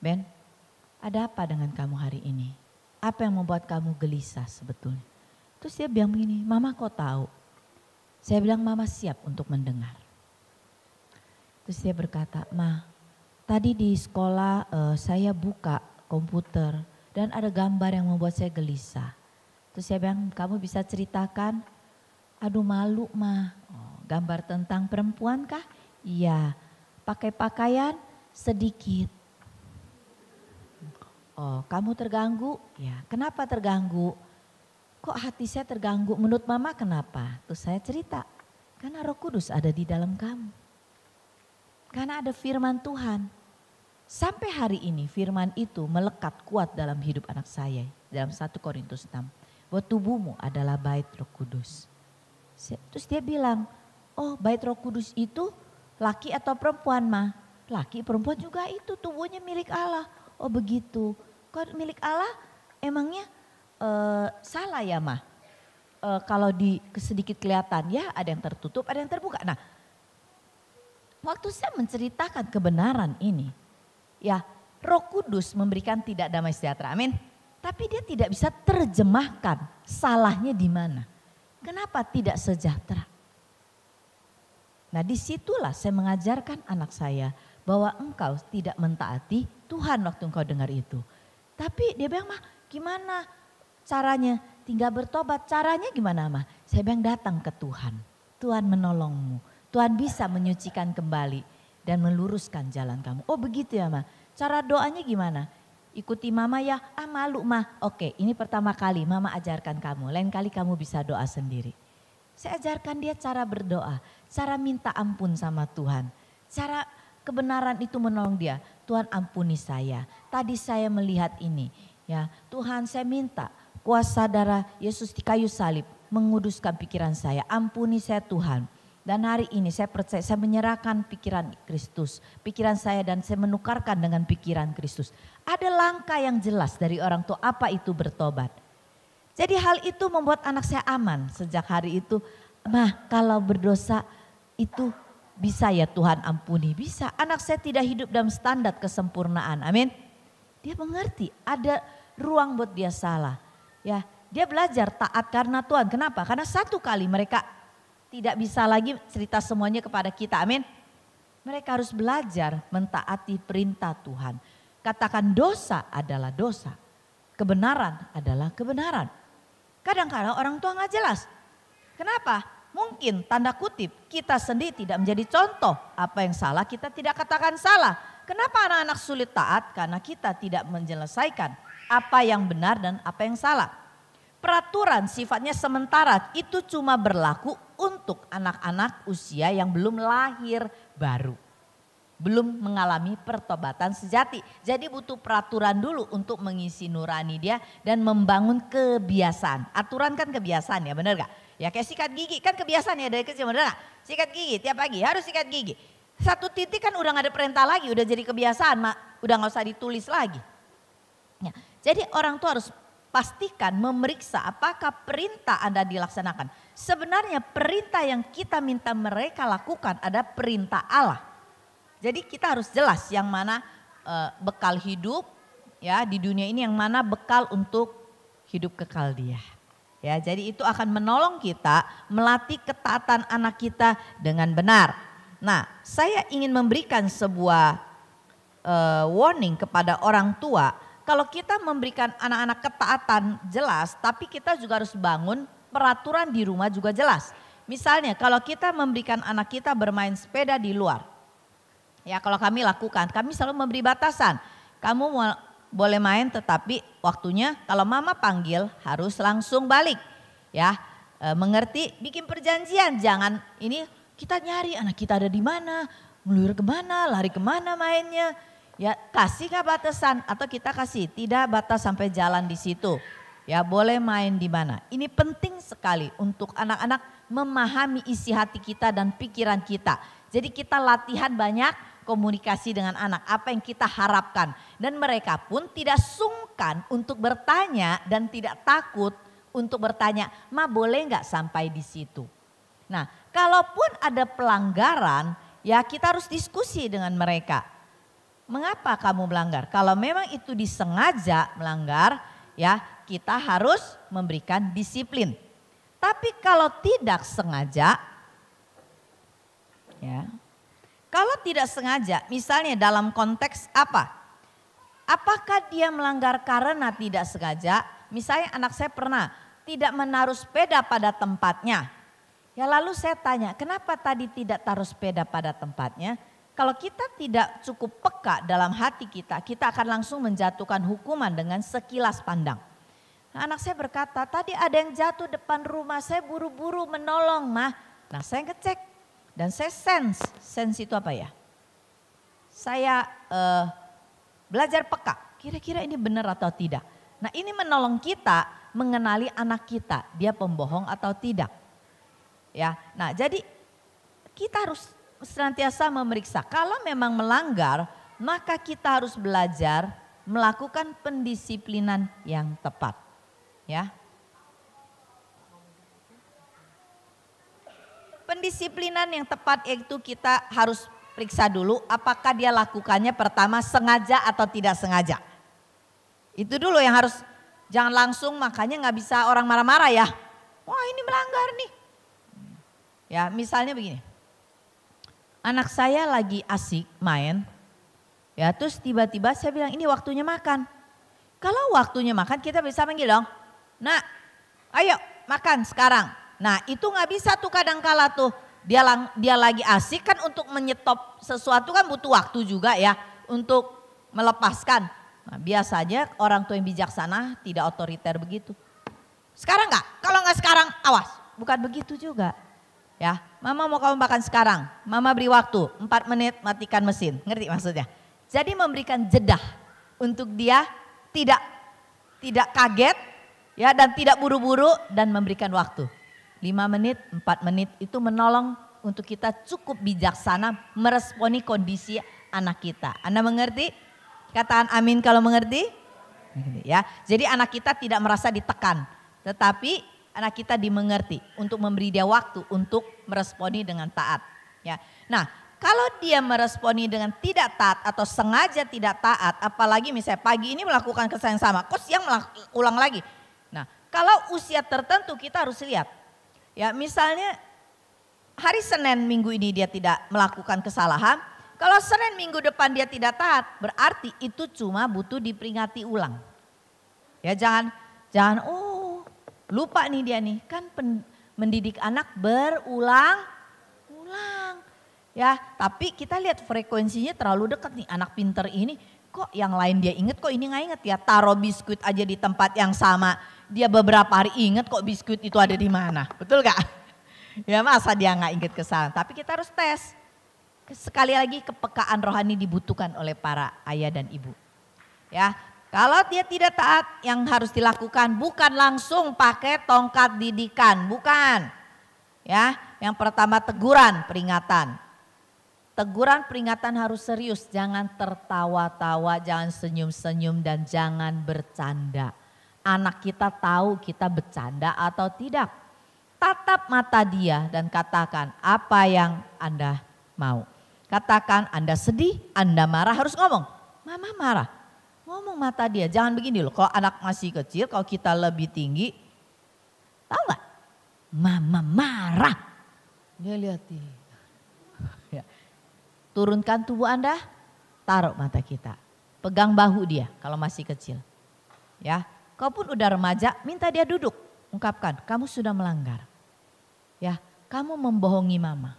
Ben, ada apa dengan kamu hari ini? Apa yang membuat kamu gelisah sebetulnya? Terus dia bilang begini, Mama kok tahu? Saya bilang, Mama siap untuk mendengar. Terus dia berkata, Ma, tadi di sekolah uh, saya buka komputer dan ada gambar yang membuat saya gelisah. Terus saya bilang, kamu bisa ceritakan? Aduh malu, Ma. Oh, gambar tentang perempuan kah? Iya, pakai pakaian sedikit. Oh, kamu terganggu? Ya, kenapa terganggu? Kok hati saya terganggu? Menurut mama kenapa? Terus saya cerita, karena roh kudus ada di dalam kamu. Karena ada firman Tuhan. Sampai hari ini firman itu melekat kuat dalam hidup anak saya. Dalam 1 Korintus 6. Bahwa tubuhmu adalah bait roh kudus. Terus dia bilang, oh bait roh kudus itu Laki atau perempuan mah? Laki perempuan juga itu tubuhnya milik Allah. Oh begitu. Kok milik Allah emangnya uh, salah ya mah? Uh, kalau di sedikit kelihatan ya ada yang tertutup, ada yang terbuka. Nah waktu saya menceritakan kebenaran ini. Ya roh kudus memberikan tidak damai sejahtera. Amin. Tapi dia tidak bisa terjemahkan salahnya di mana. Kenapa tidak sejahtera? Nah di situlah saya mengajarkan anak saya bahwa engkau tidak mentaati Tuhan waktu engkau dengar itu. Tapi dia bilang mah gimana caranya? Tinggal bertobat. Caranya gimana mah? Saya bilang datang ke Tuhan. Tuhan menolongmu. Tuhan bisa menyucikan kembali dan meluruskan jalan kamu. Oh begitu ya mah. Cara doanya gimana? Ikuti mama ya, ah malu mah. Oke ini pertama kali mama ajarkan kamu. Lain kali kamu bisa doa sendiri. Saya ajarkan dia cara berdoa, cara minta ampun sama Tuhan. Cara kebenaran itu menolong dia. Tuhan ampuni saya. Tadi saya melihat ini. Ya, Tuhan saya minta kuasa darah Yesus di kayu salib menguduskan pikiran saya. Ampuni saya Tuhan. Dan hari ini saya percaya, saya menyerahkan pikiran Kristus. Pikiran saya dan saya menukarkan dengan pikiran Kristus. Ada langkah yang jelas dari orang tua apa itu bertobat. Jadi hal itu membuat anak saya aman sejak hari itu. Mah kalau berdosa itu bisa ya Tuhan ampuni. Bisa. Anak saya tidak hidup dalam standar kesempurnaan. Amin. Dia mengerti ada ruang buat dia salah. Ya, dia belajar taat karena Tuhan. Kenapa? Karena satu kali mereka tidak bisa lagi cerita semuanya kepada kita. Amin. Mereka harus belajar mentaati perintah Tuhan. Katakan dosa adalah dosa. Kebenaran adalah kebenaran. Kadang-kadang orang tua nggak jelas. Kenapa? Mungkin tanda kutip kita sendiri tidak menjadi contoh. Apa yang salah kita tidak katakan salah. Kenapa anak-anak sulit taat? Karena kita tidak menyelesaikan apa yang benar dan apa yang salah. Peraturan sifatnya sementara itu cuma berlaku untuk anak-anak usia yang belum lahir baru belum mengalami pertobatan sejati. Jadi butuh peraturan dulu untuk mengisi nurani dia dan membangun kebiasaan. Aturan kan kebiasaan ya benar gak? Ya kayak sikat gigi kan kebiasaan ya dari kecil benar gak? Sikat gigi tiap pagi harus sikat gigi. Satu titik kan udah gak ada perintah lagi udah jadi kebiasaan mak udah gak usah ditulis lagi. Ya, jadi orang tua harus pastikan memeriksa apakah perintah Anda dilaksanakan. Sebenarnya perintah yang kita minta mereka lakukan ada perintah Allah jadi kita harus jelas yang mana uh, bekal hidup ya di dunia ini yang mana bekal untuk hidup kekal dia. Ya, jadi itu akan menolong kita melatih ketaatan anak kita dengan benar. Nah, saya ingin memberikan sebuah uh, warning kepada orang tua. Kalau kita memberikan anak-anak ketaatan jelas, tapi kita juga harus bangun peraturan di rumah juga jelas. Misalnya kalau kita memberikan anak kita bermain sepeda di luar, Ya kalau kami lakukan, kami selalu memberi batasan. Kamu boleh main tetapi waktunya kalau mama panggil harus langsung balik. Ya e, mengerti, bikin perjanjian. Jangan ini kita nyari anak kita ada di mana, melur ke mana, lari ke mana mainnya. Ya kasih gak batasan atau kita kasih tidak batas sampai jalan di situ. Ya boleh main di mana. Ini penting sekali untuk anak-anak memahami isi hati kita dan pikiran kita. Jadi kita latihan banyak komunikasi dengan anak. Apa yang kita harapkan. Dan mereka pun tidak sungkan untuk bertanya dan tidak takut untuk bertanya. Ma boleh nggak sampai di situ. Nah kalaupun ada pelanggaran ya kita harus diskusi dengan mereka Mengapa kamu melanggar? Kalau memang itu disengaja melanggar, ya kita harus memberikan disiplin. Tapi kalau tidak sengaja, ya, kalau tidak sengaja, misalnya dalam konteks apa? Apakah dia melanggar karena tidak sengaja? Misalnya anak saya pernah tidak menaruh sepeda pada tempatnya. Ya lalu saya tanya, kenapa tadi tidak taruh sepeda pada tempatnya? Kalau kita tidak cukup peka dalam hati kita, kita akan langsung menjatuhkan hukuman dengan sekilas pandang. Anak saya berkata, tadi ada yang jatuh depan rumah, saya buru-buru menolong mah. Nah saya ngecek dan saya sense, sense itu apa ya? Saya uh, belajar peka, kira-kira ini benar atau tidak. Nah ini menolong kita mengenali anak kita, dia pembohong atau tidak. Ya, nah jadi kita harus senantiasa memeriksa. Kalau memang melanggar, maka kita harus belajar melakukan pendisiplinan yang tepat. Ya. Pendisiplinan yang tepat yaitu kita harus periksa dulu apakah dia lakukannya pertama sengaja atau tidak sengaja. Itu dulu yang harus jangan langsung makanya nggak bisa orang marah-marah ya. Wah ini melanggar nih. Ya misalnya begini anak saya lagi asik main, ya terus tiba-tiba saya bilang ini waktunya makan. Kalau waktunya makan kita bisa panggil dong, nak ayo makan sekarang. Nah itu nggak bisa tuh kadang kala tuh dia lang, dia lagi asik kan untuk menyetop sesuatu kan butuh waktu juga ya untuk melepaskan. Nah, biasanya orang tua yang bijaksana tidak otoriter begitu. Sekarang nggak? Kalau nggak sekarang awas, bukan begitu juga. Ya, mama mau kamu makan sekarang. Mama beri waktu 4 menit matikan mesin. Ngerti maksudnya? Jadi memberikan jeda untuk dia tidak tidak kaget ya dan tidak buru-buru dan memberikan waktu. 5 menit, 4 menit itu menolong untuk kita cukup bijaksana meresponi kondisi anak kita. Anda mengerti? Katakan amin kalau mengerti. Ya, jadi anak kita tidak merasa ditekan, tetapi anak kita dimengerti untuk memberi dia waktu untuk meresponi dengan taat. Ya. Nah, kalau dia meresponi dengan tidak taat atau sengaja tidak taat, apalagi misalnya pagi ini melakukan kesalahan sama, kok siang ulang lagi. Kalau usia tertentu kita harus lihat. Ya, misalnya hari Senin minggu ini dia tidak melakukan kesalahan, kalau Senin minggu depan dia tidak taat, berarti itu cuma butuh diperingati ulang. Ya, jangan jangan oh Lupa nih dia nih, kan pen, mendidik anak berulang-ulang. Ya, tapi kita lihat frekuensinya terlalu dekat nih anak pinter ini. Kok yang lain dia inget, kok ini nggak inget ya. Taruh biskuit aja di tempat yang sama. Dia beberapa hari inget kok biskuit itu ada di mana. Betul gak? *laughs* Ya masa dia nggak inget kesalahan. Tapi kita harus tes. Sekali lagi kepekaan rohani dibutuhkan oleh para ayah dan ibu. Ya, kalau dia tidak taat, yang harus dilakukan bukan langsung pakai tongkat didikan, bukan. Ya, yang pertama teguran, peringatan. Teguran peringatan harus serius, jangan tertawa-tawa, jangan senyum-senyum dan jangan bercanda. Anak kita tahu kita bercanda atau tidak. Tatap mata dia dan katakan apa yang Anda mau. Katakan Anda sedih, Anda marah harus ngomong. Mama marah, Ngomong mata dia, jangan begini loh. Kalau anak masih kecil, kalau kita lebih tinggi, tahu nggak? Mama marah. Dia lihat *laughs* ya. Turunkan tubuh Anda, taruh mata kita. Pegang bahu dia kalau masih kecil. Ya, kau pun udah remaja, minta dia duduk. Ungkapkan, kamu sudah melanggar. Ya, kamu membohongi mama.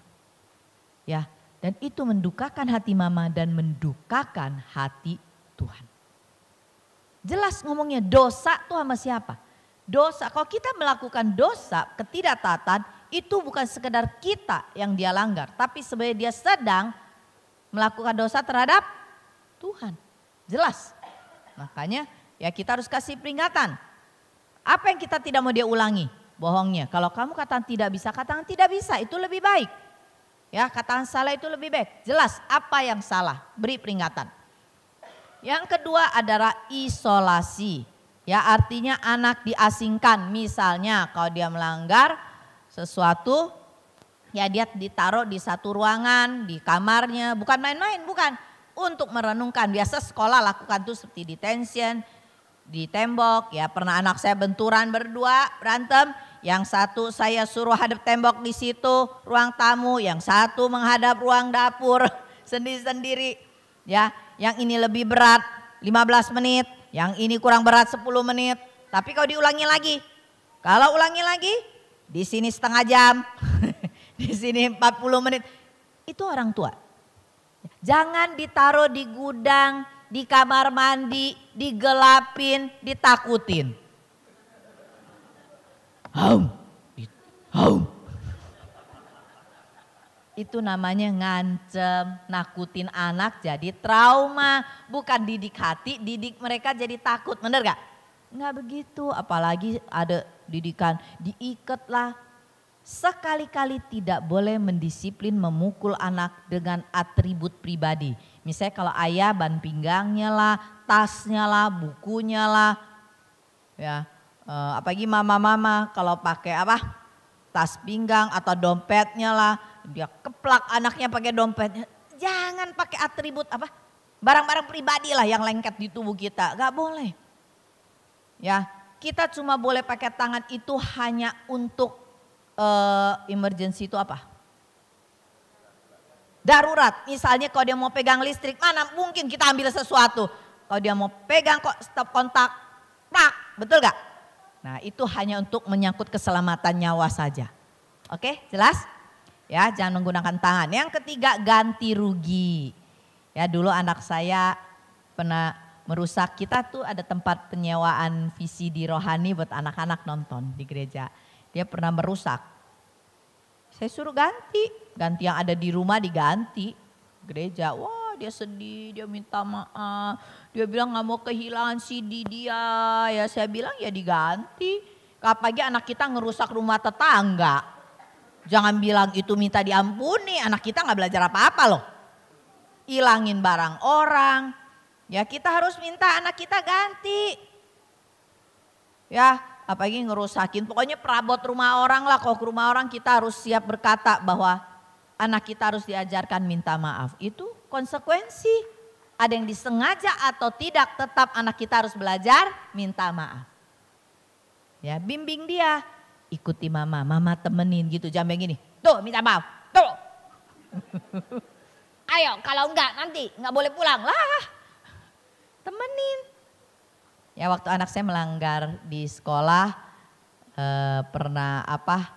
Ya, dan itu mendukakan hati mama dan mendukakan hati Tuhan. Jelas ngomongnya dosa tuh sama siapa? Dosa, kalau kita melakukan dosa, ketidaktaatan, itu bukan sekedar kita yang dia langgar. Tapi sebenarnya dia sedang melakukan dosa terhadap Tuhan. Jelas. Makanya ya kita harus kasih peringatan. Apa yang kita tidak mau dia ulangi? Bohongnya. Kalau kamu katakan tidak bisa, katakan tidak bisa. Itu lebih baik. Ya katakan salah itu lebih baik. Jelas apa yang salah. Beri peringatan. Yang kedua adalah isolasi. Ya artinya anak diasingkan. Misalnya kalau dia melanggar sesuatu ya dia ditaruh di satu ruangan, di kamarnya, bukan main-main, bukan. Untuk merenungkan, biasa sekolah lakukan tuh seperti detention, di tembok, ya pernah anak saya benturan berdua, berantem. Yang satu saya suruh hadap tembok di situ, ruang tamu, yang satu menghadap ruang dapur *laughs* sendiri-sendiri. Ya, yang ini lebih berat 15 menit, yang ini kurang berat 10 menit. Tapi kalau diulangi lagi, kalau ulangi lagi, di sini setengah jam, *laughs* di sini 40 menit. Itu orang tua. Jangan ditaruh di gudang, di kamar mandi, digelapin, ditakutin. Haum, haum. Itu namanya ngancem, nakutin anak jadi trauma. Bukan didik hati, didik mereka jadi takut. Bener gak? Nggak begitu, apalagi ada didikan diikat lah sekali-kali tidak boleh mendisiplin memukul anak dengan atribut pribadi. Misalnya kalau ayah ban pinggangnya lah, tasnya lah, bukunya lah. Ya, eh, apalagi mama-mama kalau pakai apa? Tas pinggang atau dompetnya lah, dia keplak anaknya pakai dompetnya. Jangan pakai atribut apa? Barang-barang pribadi lah yang lengket di tubuh kita, gak boleh. Ya, kita cuma boleh pakai tangan itu hanya untuk uh, emergency itu apa? Darurat. Misalnya kalau dia mau pegang listrik, mana mungkin kita ambil sesuatu. Kalau dia mau pegang kok stop kontak, pak, betul gak? Nah itu hanya untuk menyangkut keselamatan nyawa saja. Oke, jelas? Ya, jangan menggunakan tangan. Yang ketiga ganti rugi. Ya, dulu anak saya pernah merusak kita tuh ada tempat penyewaan VCD rohani buat anak-anak nonton di gereja dia pernah merusak. Saya suruh ganti, ganti yang ada di rumah diganti. Gereja, wah dia sedih, dia minta maaf. Dia bilang nggak mau kehilangan CD dia. Ya saya bilang ya diganti. Apalagi anak kita ngerusak rumah tetangga. Jangan bilang itu minta diampuni, anak kita nggak belajar apa-apa loh. Ilangin barang orang. Ya kita harus minta anak kita ganti. Ya apalagi ngerusakin. Pokoknya perabot rumah orang lah, kalau ke rumah orang kita harus siap berkata bahwa anak kita harus diajarkan minta maaf. Itu konsekuensi. Ada yang disengaja atau tidak, tetap anak kita harus belajar minta maaf. Ya, bimbing dia, ikuti mama, mama temenin gitu, jangan gini. Tuh minta maaf, tuh. *laughs* Ayo kalau enggak nanti enggak boleh pulang lah. Temenin. Ya waktu anak saya melanggar di sekolah eh, pernah apa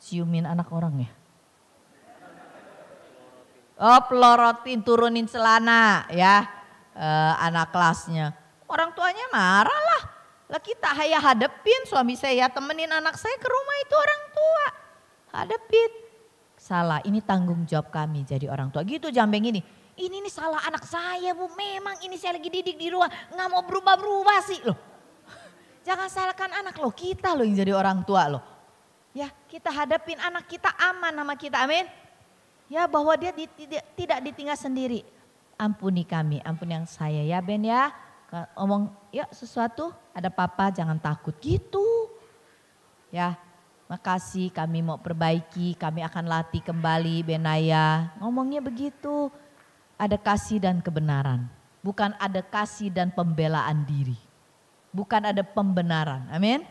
ciumin anak orang ya. Oh pelorotin turunin celana ya eh, anak kelasnya. Orang tuanya marah lah. Lah kita hanya hadepin suami saya temenin anak saya ke rumah itu orang tua. Hadepin. Salah ini tanggung jawab kami jadi orang tua. Gitu jambeng ini ini nih salah anak saya bu, memang ini saya lagi didik di ruang, nggak mau berubah-berubah sih loh. *laughs* Jangan salahkan anak loh, kita loh yang jadi orang tua loh. Ya kita hadapin anak kita aman sama kita, amin. Ya bahwa dia di, tidak, tidak ditinggal sendiri. Ampuni kami, ampuni yang saya ya Ben ya. Omong ya sesuatu ada papa jangan takut gitu. Ya makasih kami mau perbaiki, kami akan latih kembali Benaya. Ngomongnya begitu ada kasih dan kebenaran. Bukan ada kasih dan pembelaan diri. Bukan ada pembenaran. Amin.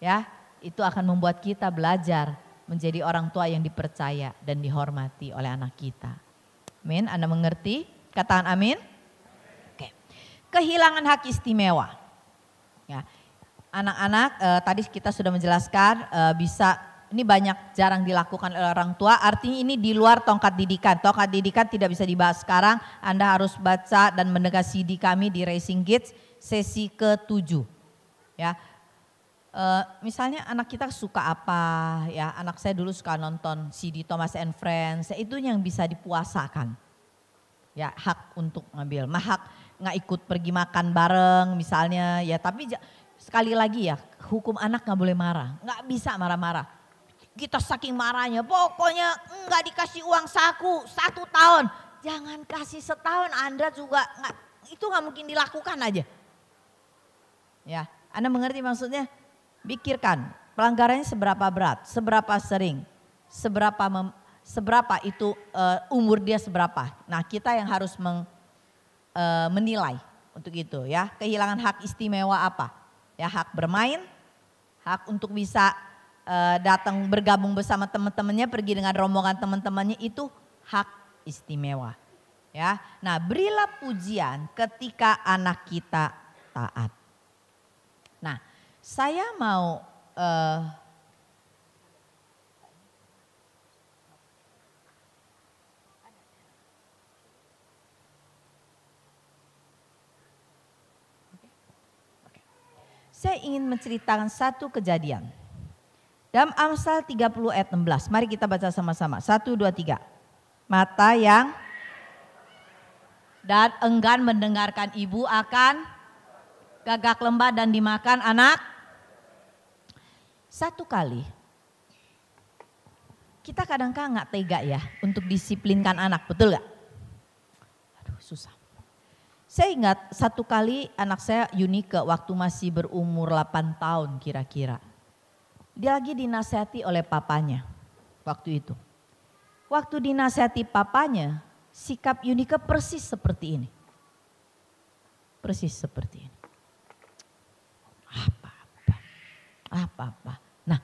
Ya, itu akan membuat kita belajar menjadi orang tua yang dipercaya dan dihormati oleh anak kita. Amin. Anda mengerti? Katakan amin. Oke. Kehilangan hak istimewa. Ya. Anak-anak eh, tadi kita sudah menjelaskan eh, bisa ini banyak jarang dilakukan oleh orang tua, artinya ini di luar tongkat didikan. Tongkat didikan tidak bisa dibahas sekarang, Anda harus baca dan mendengar CD kami di Racing Kids sesi ke-7. Ya. E, misalnya anak kita suka apa ya, anak saya dulu suka nonton CD Thomas and Friends, itu yang bisa dipuasakan. Ya hak untuk ngambil, mah hak nggak ikut pergi makan bareng misalnya ya tapi sekali lagi ya hukum anak nggak boleh marah, nggak bisa marah-marah. Kita saking marahnya, pokoknya nggak dikasih uang saku satu tahun, jangan kasih setahun Anda juga itu nggak mungkin dilakukan aja. Ya, Anda mengerti maksudnya? Pikirkan pelanggarannya seberapa berat, seberapa sering, seberapa mem, seberapa itu uh, umur dia seberapa. Nah kita yang harus meng, uh, menilai untuk itu ya. Kehilangan hak istimewa apa? Ya hak bermain, hak untuk bisa uh, datang bergabung bersama teman-temannya, pergi dengan rombongan teman-temannya itu hak istimewa. Ya, nah berilah pujian ketika anak kita taat. Nah, saya mau uh, Saya ingin menceritakan satu kejadian. Dalam Amsal 30 ayat 16. Mari kita baca sama-sama. Satu, dua, tiga. Mata yang dan enggan mendengarkan ibu akan gagak lembah dan dimakan anak. Satu kali kita kadang-kadang nggak tega ya untuk disiplinkan anak, betul gak? Aduh susah. Saya ingat satu kali anak saya Yunike waktu masih berumur 8 tahun kira-kira. Dia lagi dinasehati oleh papanya waktu itu. Waktu dinasehati papanya, sikap Yunike persis seperti ini. Persis seperti ini. Apa-apa, apa-apa. Nah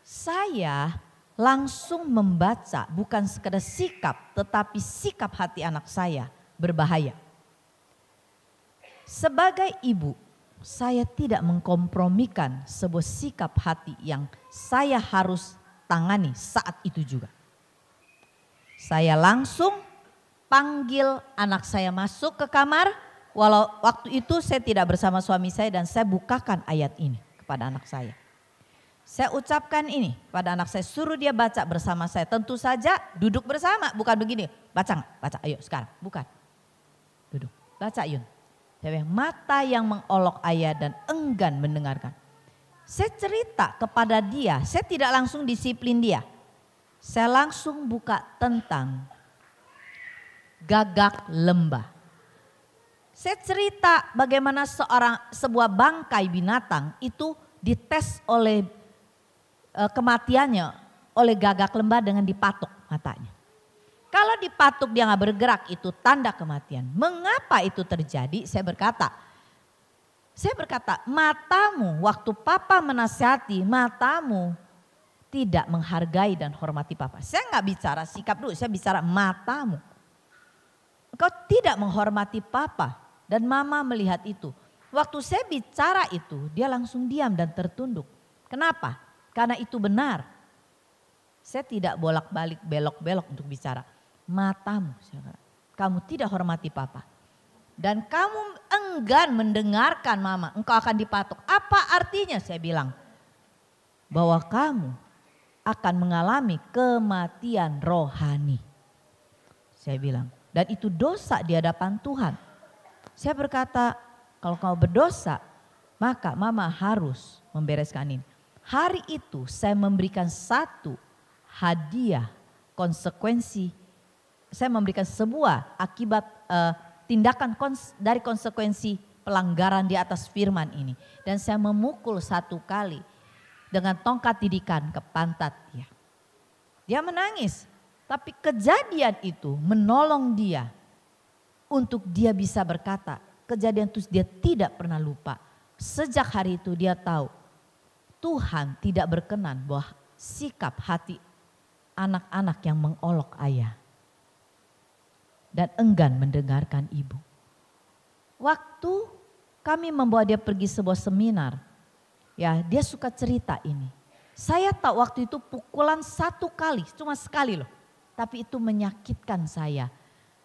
saya langsung membaca bukan sekedar sikap tetapi sikap hati anak saya berbahaya sebagai ibu, saya tidak mengkompromikan sebuah sikap hati yang saya harus tangani saat itu juga. Saya langsung panggil anak saya masuk ke kamar, walau waktu itu saya tidak bersama suami saya dan saya bukakan ayat ini kepada anak saya. Saya ucapkan ini pada anak saya, suruh dia baca bersama saya. Tentu saja duduk bersama, bukan begini. Baca Baca, ayo sekarang, bukan. Duduk, baca Yun. Saya mata yang mengolok ayah dan enggan mendengarkan. Saya cerita kepada dia, saya tidak langsung disiplin dia. Saya langsung buka tentang gagak lembah. Saya cerita bagaimana seorang sebuah bangkai binatang itu dites oleh e, kematiannya oleh gagak lembah dengan dipatok matanya. Kalau dipatuk dia nggak bergerak itu tanda kematian. Mengapa itu terjadi? Saya berkata, saya berkata matamu waktu papa menasihati matamu tidak menghargai dan hormati papa. Saya nggak bicara sikap dulu, saya bicara matamu. Engkau tidak menghormati papa dan mama melihat itu. Waktu saya bicara itu dia langsung diam dan tertunduk. Kenapa? Karena itu benar. Saya tidak bolak-balik belok-belok untuk bicara matamu. Kamu tidak hormati papa. Dan kamu enggan mendengarkan mama, engkau akan dipatok. Apa artinya saya bilang? Bahwa kamu akan mengalami kematian rohani. Saya bilang, dan itu dosa di hadapan Tuhan. Saya berkata, kalau kau berdosa, maka mama harus membereskan ini. Hari itu saya memberikan satu hadiah konsekuensi saya memberikan sebuah akibat uh, tindakan kons dari konsekuensi pelanggaran di atas firman ini. Dan saya memukul satu kali dengan tongkat didikan ke pantat dia. Dia menangis, tapi kejadian itu menolong dia untuk dia bisa berkata, kejadian itu dia tidak pernah lupa. Sejak hari itu dia tahu Tuhan tidak berkenan bahwa sikap hati anak-anak yang mengolok ayah dan enggan mendengarkan ibu. Waktu kami membawa dia pergi sebuah seminar, ya dia suka cerita ini. Saya tahu waktu itu pukulan satu kali, cuma sekali loh. Tapi itu menyakitkan saya.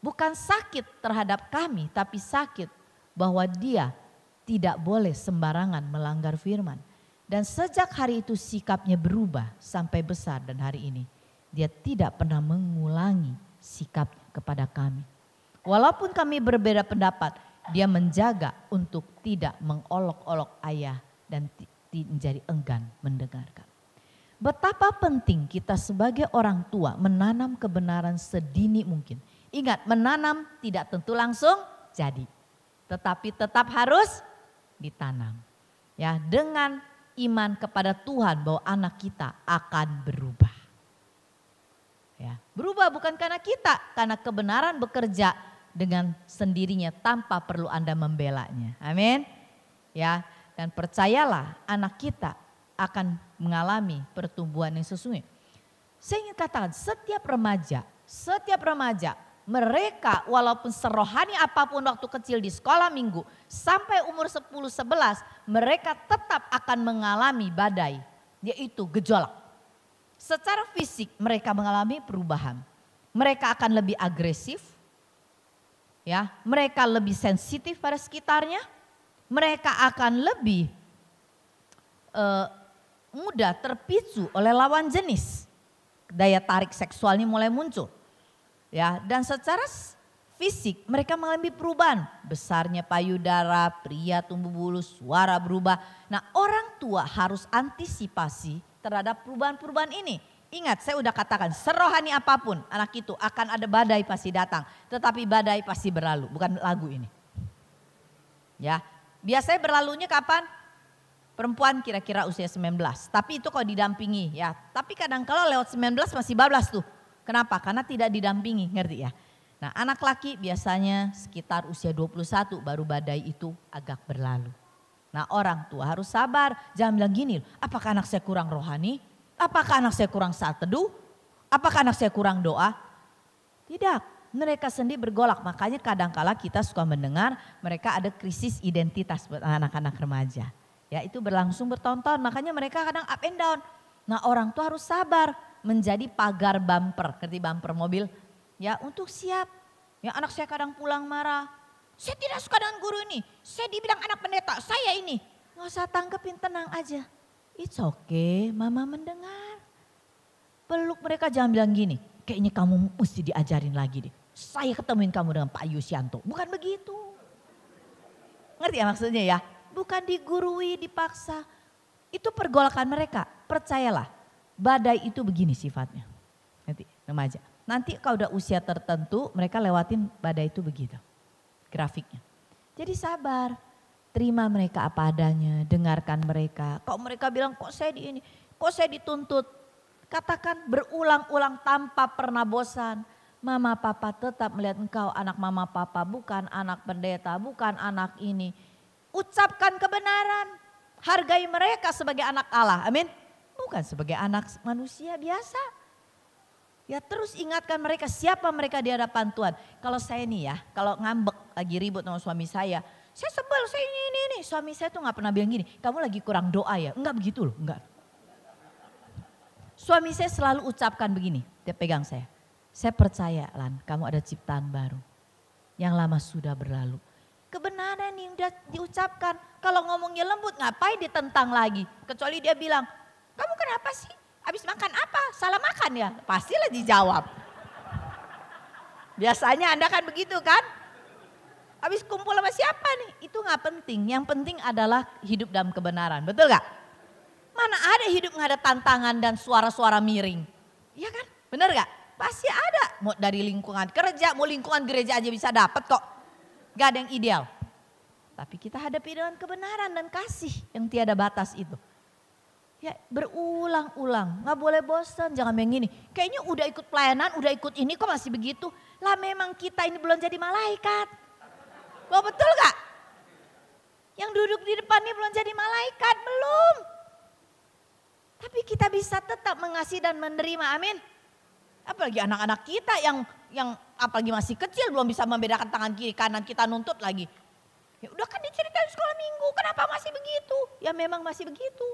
Bukan sakit terhadap kami, tapi sakit bahwa dia tidak boleh sembarangan melanggar firman. Dan sejak hari itu sikapnya berubah sampai besar dan hari ini. Dia tidak pernah mengulangi sikap kepada kami. Walaupun kami berbeda pendapat, dia menjaga untuk tidak mengolok-olok ayah dan menjadi enggan mendengarkan. Betapa penting kita sebagai orang tua menanam kebenaran sedini mungkin. Ingat, menanam tidak tentu langsung jadi, tetapi tetap harus ditanam. Ya, dengan iman kepada Tuhan bahwa anak kita akan berubah. Ya, berubah bukan karena kita, karena kebenaran bekerja dengan sendirinya tanpa perlu Anda membelanya. Amin. Ya, dan percayalah anak kita akan mengalami pertumbuhan yang sesungguhnya. Saya ingin katakan setiap remaja, setiap remaja mereka walaupun serohani apa pun waktu kecil di sekolah minggu sampai umur 10 11 mereka tetap akan mengalami badai yaitu gejolak. Secara fisik mereka mengalami perubahan. Mereka akan lebih agresif, ya, mereka lebih sensitif pada sekitarnya, mereka akan lebih uh, mudah terpicu oleh lawan jenis. Daya tarik seksualnya mulai muncul. Ya, dan secara fisik mereka mengalami perubahan. Besarnya payudara, pria tumbuh bulu, suara berubah. Nah orang tua harus antisipasi terhadap perubahan-perubahan ini Ingat saya udah katakan serohani apa pun anak itu akan ada badai pasti datang. Tetapi badai pasti berlalu bukan lagu ini. Ya biasanya berlalunya kapan? Perempuan kira-kira usia 19. Tapi itu kalau didampingi ya. Tapi kadang kalau lewat 19 masih bablas tuh. Kenapa? Karena tidak didampingi ngerti ya. Nah anak laki biasanya sekitar usia 21 baru badai itu agak berlalu. Nah orang tua harus sabar. Jangan bilang gini, apakah anak saya kurang rohani? Apakah anak saya kurang saat teduh? Apakah anak saya kurang doa? Tidak, mereka sendiri bergolak. Makanya kadangkala kita suka mendengar mereka ada krisis identitas buat anak-anak remaja. Ya itu berlangsung bertonton, makanya mereka kadang up and down. Nah orang tua harus sabar menjadi pagar bumper, kerti bumper mobil. Ya untuk siap. Ya anak saya kadang pulang marah. Saya tidak suka dengan guru ini. Saya dibilang anak pendeta, saya ini. Nggak usah tangkepin, tenang aja. It's okay, mama mendengar. Peluk mereka jangan bilang gini, kayaknya kamu mesti diajarin lagi deh. Saya ketemuin kamu dengan Pak Yusianto. Bukan begitu. Ngerti ya maksudnya ya? Bukan digurui, dipaksa. Itu pergolakan mereka. Percayalah, badai itu begini sifatnya. Nanti remaja. Nanti kalau udah usia tertentu mereka lewatin badai itu begitu. Grafiknya. Jadi sabar, Terima mereka apa adanya, dengarkan mereka. Kok mereka bilang kok saya di ini, kok saya dituntut. Katakan berulang-ulang tanpa pernah bosan. Mama papa tetap melihat engkau anak mama papa bukan anak pendeta, bukan anak ini. Ucapkan kebenaran. Hargai mereka sebagai anak Allah. Amin. Bukan sebagai anak manusia biasa. Ya terus ingatkan mereka siapa mereka di hadapan Tuhan. Kalau saya nih ya, kalau ngambek lagi ribut sama suami saya, saya sebel, saya ini, ini, ini. Suami saya tuh gak pernah bilang gini, kamu lagi kurang doa ya. Enggak begitu loh, enggak. Suami saya selalu ucapkan begini, dia pegang saya. Saya percaya Lan, kamu ada ciptaan baru. Yang lama sudah berlalu. Kebenaran yang udah diucapkan. Kalau ngomongnya lembut ngapain ditentang lagi. Kecuali dia bilang, kamu kenapa sih? Habis makan apa? Salah makan ya? Pastilah dijawab. Biasanya Anda kan begitu kan? Habis kumpul sama siapa nih? Itu nggak penting. Yang penting adalah hidup dalam kebenaran. Betul gak? Mana ada hidup nggak ada tantangan dan suara-suara miring? Iya kan? Bener gak? Pasti ada. Mau dari lingkungan kerja, mau lingkungan gereja aja bisa dapat kok. Gak ada yang ideal. Tapi kita hadapi dengan kebenaran dan kasih yang tiada batas itu. Ya berulang-ulang, nggak boleh bosan, jangan yang ini. Kayaknya udah ikut pelayanan, udah ikut ini kok masih begitu. Lah memang kita ini belum jadi malaikat. Lo betul gak? Yang duduk di depan ini belum jadi malaikat, belum. Tapi kita bisa tetap mengasihi dan menerima, amin. Apalagi anak-anak kita yang yang apalagi masih kecil belum bisa membedakan tangan kiri kanan kita nuntut lagi. Ya udah kan diceritain sekolah minggu, kenapa masih begitu? Ya memang masih begitu.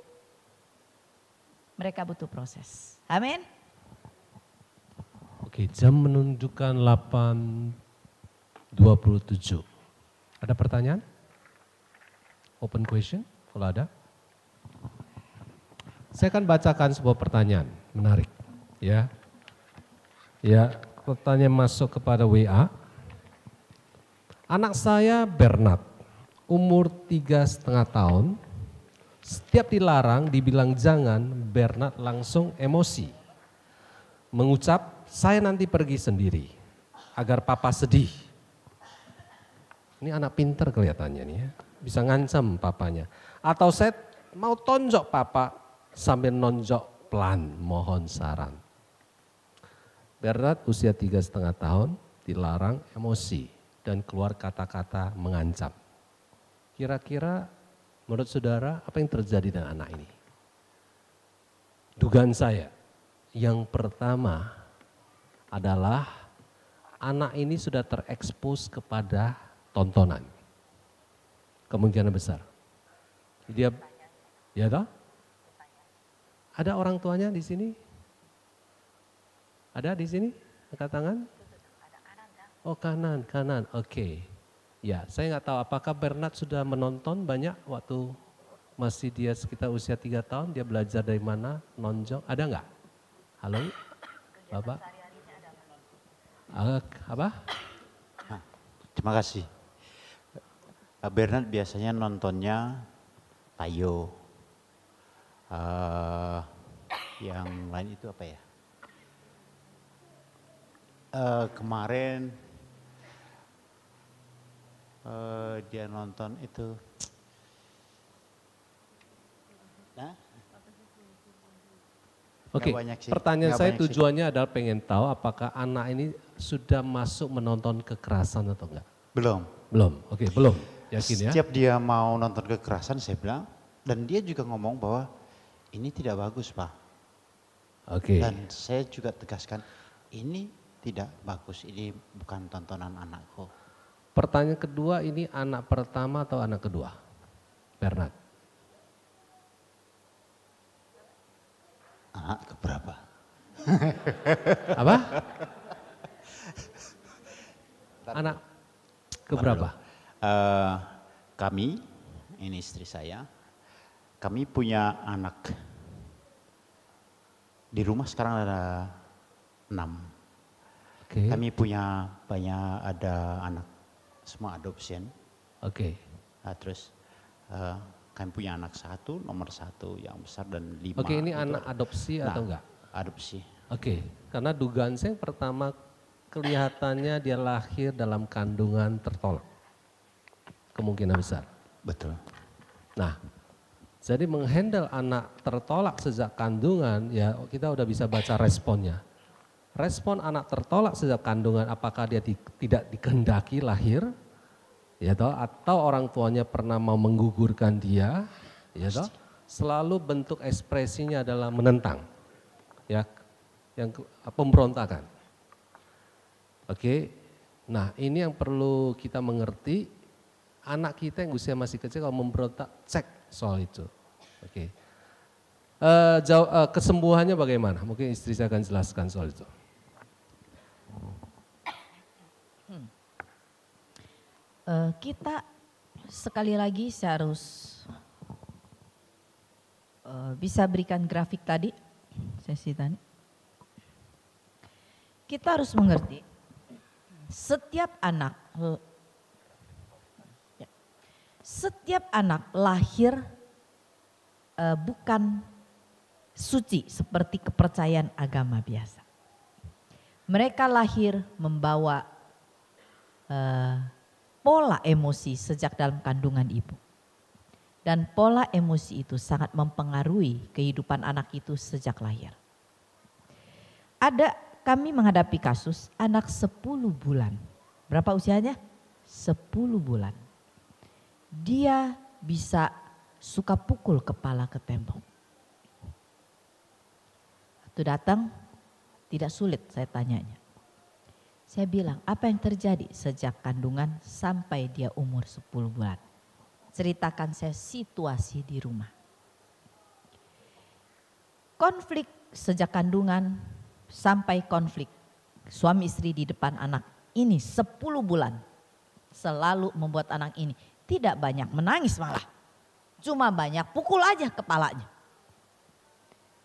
Mereka butuh proses. Amin. Oke, jam menunjukkan 8.27. Ada pertanyaan? Open question kalau ada. Saya akan bacakan sebuah pertanyaan menarik. Ya, ya pertanyaan masuk kepada WA. Anak saya Bernard, umur tiga setengah tahun. Setiap dilarang, dibilang jangan, Bernard langsung emosi. Mengucap, saya nanti pergi sendiri, agar papa sedih. Ini anak pinter kelihatannya nih ya, bisa ngancam papanya. Atau saya mau tonjok papa sambil nonjok pelan, mohon saran. Bernard usia tiga setengah tahun, dilarang emosi dan keluar kata-kata mengancam. Kira-kira menurut saudara apa yang terjadi dengan anak ini? Dugaan saya yang pertama adalah anak ini sudah terekspos kepada tontonan. Kemungkinan besar. Dia ya toh? Ada orang tuanya di sini? Ada di sini? Angkat tangan? Oh kanan, kanan, oke. Okay. Ya, saya nggak tahu apakah Bernard sudah menonton banyak waktu masih dia sekitar usia tiga tahun, dia belajar dari mana, nonjok, ada nggak? Halo, Bapak? Uh, apa? Nah, terima kasih. Bernard biasanya nontonnya Tayo. Uh, yang lain itu apa ya? Uh, kemarin uh, dia nonton itu. Oke, okay. pertanyaan saya tujuannya sih. adalah pengen tahu apakah anak ini sudah masuk menonton kekerasan atau enggak? Belum. Belum, oke okay, belum. Yakin ya? Setiap dia mau nonton kekerasan saya bilang, dan dia juga ngomong bahwa ini tidak bagus Pak. Oke. Okay. Dan saya juga tegaskan, ini tidak bagus, ini bukan tontonan anakku. Pertanyaan kedua ini anak pertama atau anak kedua? Bernard. Anak keberapa? Apa? Anak keberapa? Uh, kami, ini istri saya, kami punya anak. Di rumah sekarang ada enam. Okay. Kami punya banyak ada anak semua adoption. Oke. Okay. Nah, terus uh, kami punya anak satu, nomor satu yang besar dan lima. Oke, okay, ini gitu. anak adopsi nah, atau enggak? Adopsi. Oke, okay. karena dugaan saya yang pertama kelihatannya dia lahir dalam kandungan tertolak. Kemungkinan besar. Betul. Nah, jadi menghandle anak tertolak sejak kandungan ya kita udah bisa baca responnya. Respon anak tertolak sejak kandungan apakah dia di, tidak dikendaki lahir ya toh atau orang tuanya pernah mau menggugurkan dia ya toh selalu bentuk ekspresinya adalah menentang ya yang pemberontakan. Oke. Nah, ini yang perlu kita mengerti anak kita yang usia masih kecil kalau memberontak cek soal itu. Oke. Uh, jauh, uh, kesembuhannya bagaimana? Mungkin istri saya akan jelaskan soal itu. Uh, kita sekali lagi saya harus uh, bisa berikan grafik tadi, sesi tadi. Kita harus mengerti setiap anak ya, setiap anak lahir uh, bukan suci seperti kepercayaan agama biasa. Mereka lahir membawa uh, pola emosi sejak dalam kandungan ibu. Dan pola emosi itu sangat mempengaruhi kehidupan anak itu sejak lahir. Ada kami menghadapi kasus anak 10 bulan. Berapa usianya? 10 bulan. Dia bisa suka pukul kepala ke tembok. Waktu datang tidak sulit saya tanyanya. Saya bilang, apa yang terjadi sejak kandungan sampai dia umur 10 bulan? Ceritakan saya situasi di rumah. Konflik sejak kandungan sampai konflik suami istri di depan anak ini 10 bulan selalu membuat anak ini tidak banyak menangis malah. Cuma banyak pukul aja kepalanya.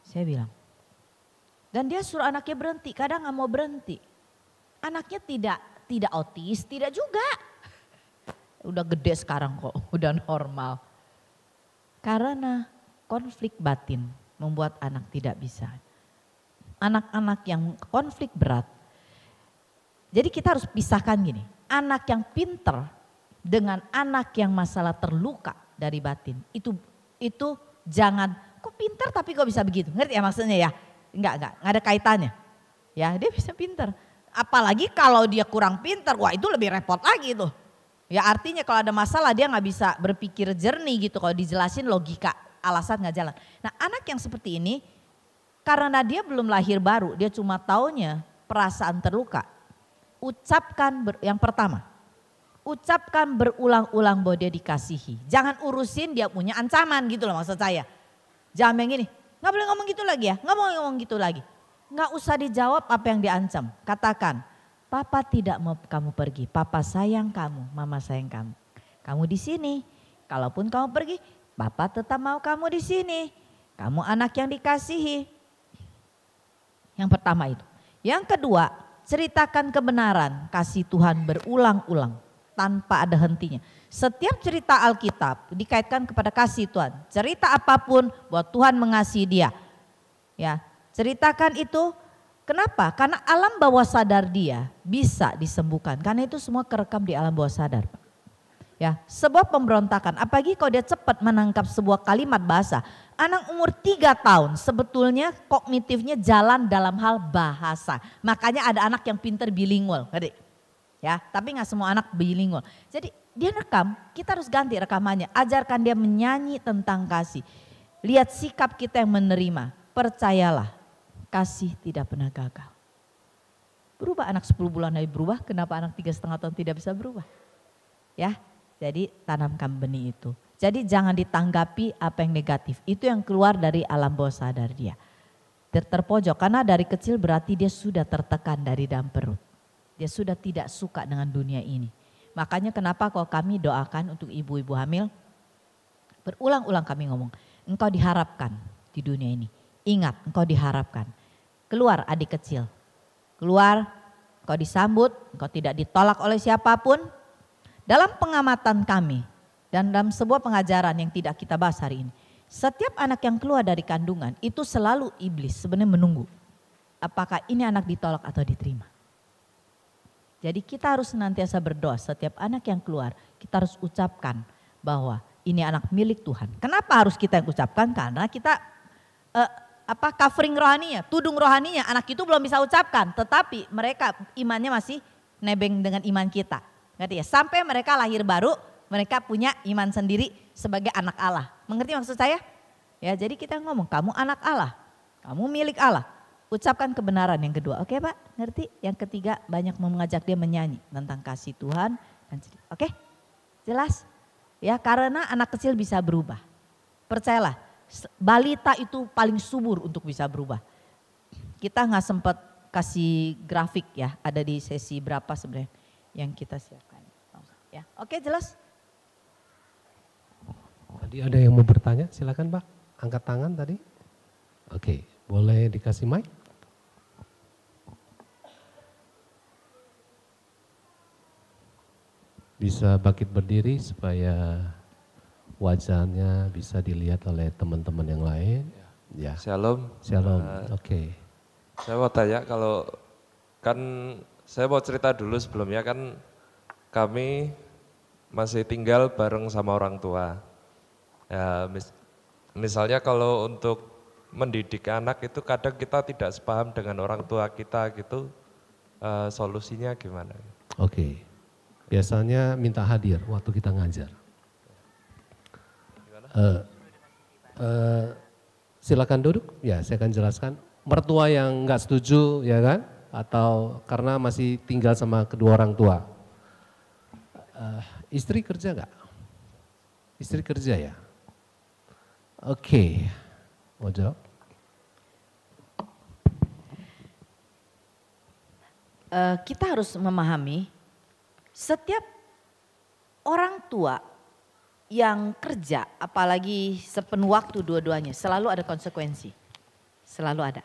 Saya bilang. Dan dia suruh anaknya berhenti, kadang nggak mau berhenti Anaknya tidak tidak otis, tidak juga. udah gede sekarang kok, *laughs* udah normal. Karena konflik batin membuat anak tidak bisa. Anak-anak yang konflik berat. Jadi kita harus pisahkan gini, anak yang pinter dengan anak yang masalah terluka dari batin. Itu itu jangan kok pinter tapi kok bisa begitu. Ngerti ya maksudnya ya? Enggak, enggak, enggak ada kaitannya. Ya dia bisa pinter. Apalagi kalau dia kurang pinter, wah itu lebih repot lagi tuh. Ya artinya kalau ada masalah dia nggak bisa berpikir jernih gitu kalau dijelasin logika alasan nggak jalan. Nah anak yang seperti ini karena dia belum lahir baru dia cuma taunya perasaan terluka. Ucapkan ber, yang pertama, ucapkan berulang-ulang bahwa dia dikasihi. Jangan urusin dia punya ancaman gitu loh maksud saya. Jangan yang ini, nggak boleh ngomong gitu lagi ya, nggak mau ngomong gitu lagi. Nggak usah dijawab apa yang diancam. Katakan, Papa tidak mau kamu pergi. Papa sayang kamu, Mama sayang kamu. Kamu di sini. Kalaupun kamu pergi, Papa tetap mau kamu di sini. Kamu anak yang dikasihi. Yang pertama itu. Yang kedua, ceritakan kebenaran. Kasih Tuhan berulang-ulang tanpa ada hentinya. Setiap cerita Alkitab dikaitkan kepada kasih Tuhan. Cerita apa pun buat Tuhan mengasihi dia. Ya, Ceritakan itu kenapa? Karena alam bawah sadar dia bisa disembuhkan. Karena itu semua kerekam di alam bawah sadar. Ya, sebuah pemberontakan, apalagi kalau dia cepat menangkap sebuah kalimat bahasa. Anak umur tiga tahun sebetulnya kognitifnya jalan dalam hal bahasa. Makanya ada anak yang pinter bilingual, ngerti? Ya, tapi nggak semua anak bilingual. Jadi dia rekam, kita harus ganti rekamannya. Ajarkan dia menyanyi tentang kasih. Lihat sikap kita yang menerima. Percayalah, kasih tidak pernah gagal. Berubah anak 10 bulan dari berubah, kenapa anak tiga setengah tahun tidak bisa berubah? Ya, jadi tanamkan benih itu. Jadi jangan ditanggapi apa yang negatif. Itu yang keluar dari alam bawah sadar dia. Ter terpojok karena dari kecil berarti dia sudah tertekan dari dalam perut. Dia sudah tidak suka dengan dunia ini. Makanya kenapa kalau kami doakan untuk ibu-ibu hamil, berulang-ulang kami ngomong, engkau diharapkan di dunia ini. Ingat, engkau diharapkan. Keluar adik kecil. Keluar, engkau disambut, engkau tidak ditolak oleh siapa pun. Dalam pengamatan kami dan dalam sebuah pengajaran yang tidak kita bahas hari ini. Setiap anak yang keluar dari kandungan itu selalu iblis sebenarnya menunggu. Apakah ini anak ditolak atau diterima. Jadi kita harus senantiasa berdoa setiap anak yang keluar kita harus ucapkan bahwa ini anak milik Tuhan. Kenapa harus kita yang ucapkan? Karena kita uh, apa covering rohaninya, tudung rohaninya anak itu belum bisa ucapkan, tetapi mereka imannya masih nebeng dengan iman kita. Ngerti ya? Sampai mereka lahir baru, mereka punya iman sendiri sebagai anak Allah. Mengerti maksud saya? Ya, jadi kita ngomong, kamu anak Allah, kamu milik Allah. Ucapkan kebenaran yang kedua. Oke Pak, ngerti? Yang ketiga banyak mengajak dia menyanyi tentang kasih Tuhan. dan Oke, jelas? Ya karena anak kecil bisa berubah. Percayalah, balita itu paling subur untuk bisa berubah. Kita nggak sempat kasih grafik ya, ada di sesi berapa sebenarnya yang kita siapkan. Ya, oke jelas. Tadi ada yang mau bertanya, silakan Pak, angkat tangan tadi. Oke, boleh dikasih mic? Bisa bangkit berdiri supaya wajahnya bisa dilihat oleh teman-teman yang lain. Ya. Shalom. Shalom. Uh, Oke. Okay. Saya mau tanya kalau kan saya mau cerita dulu sebelumnya kan kami masih tinggal bareng sama orang tua. Ya, mis, misalnya kalau untuk mendidik anak itu kadang kita tidak sepaham dengan orang tua kita gitu, uh, solusinya gimana? Oke, okay. biasanya minta hadir waktu kita ngajar. Uh, uh, silakan duduk, ya saya akan jelaskan. Mertua yang nggak setuju, ya kan? Atau karena masih tinggal sama kedua orang tua. Uh, istri kerja nggak? Istri kerja ya? Oke, okay. mau jawab? Kita harus memahami setiap orang tua yang kerja, apalagi sepenuh waktu dua-duanya, selalu ada konsekuensi. Selalu ada.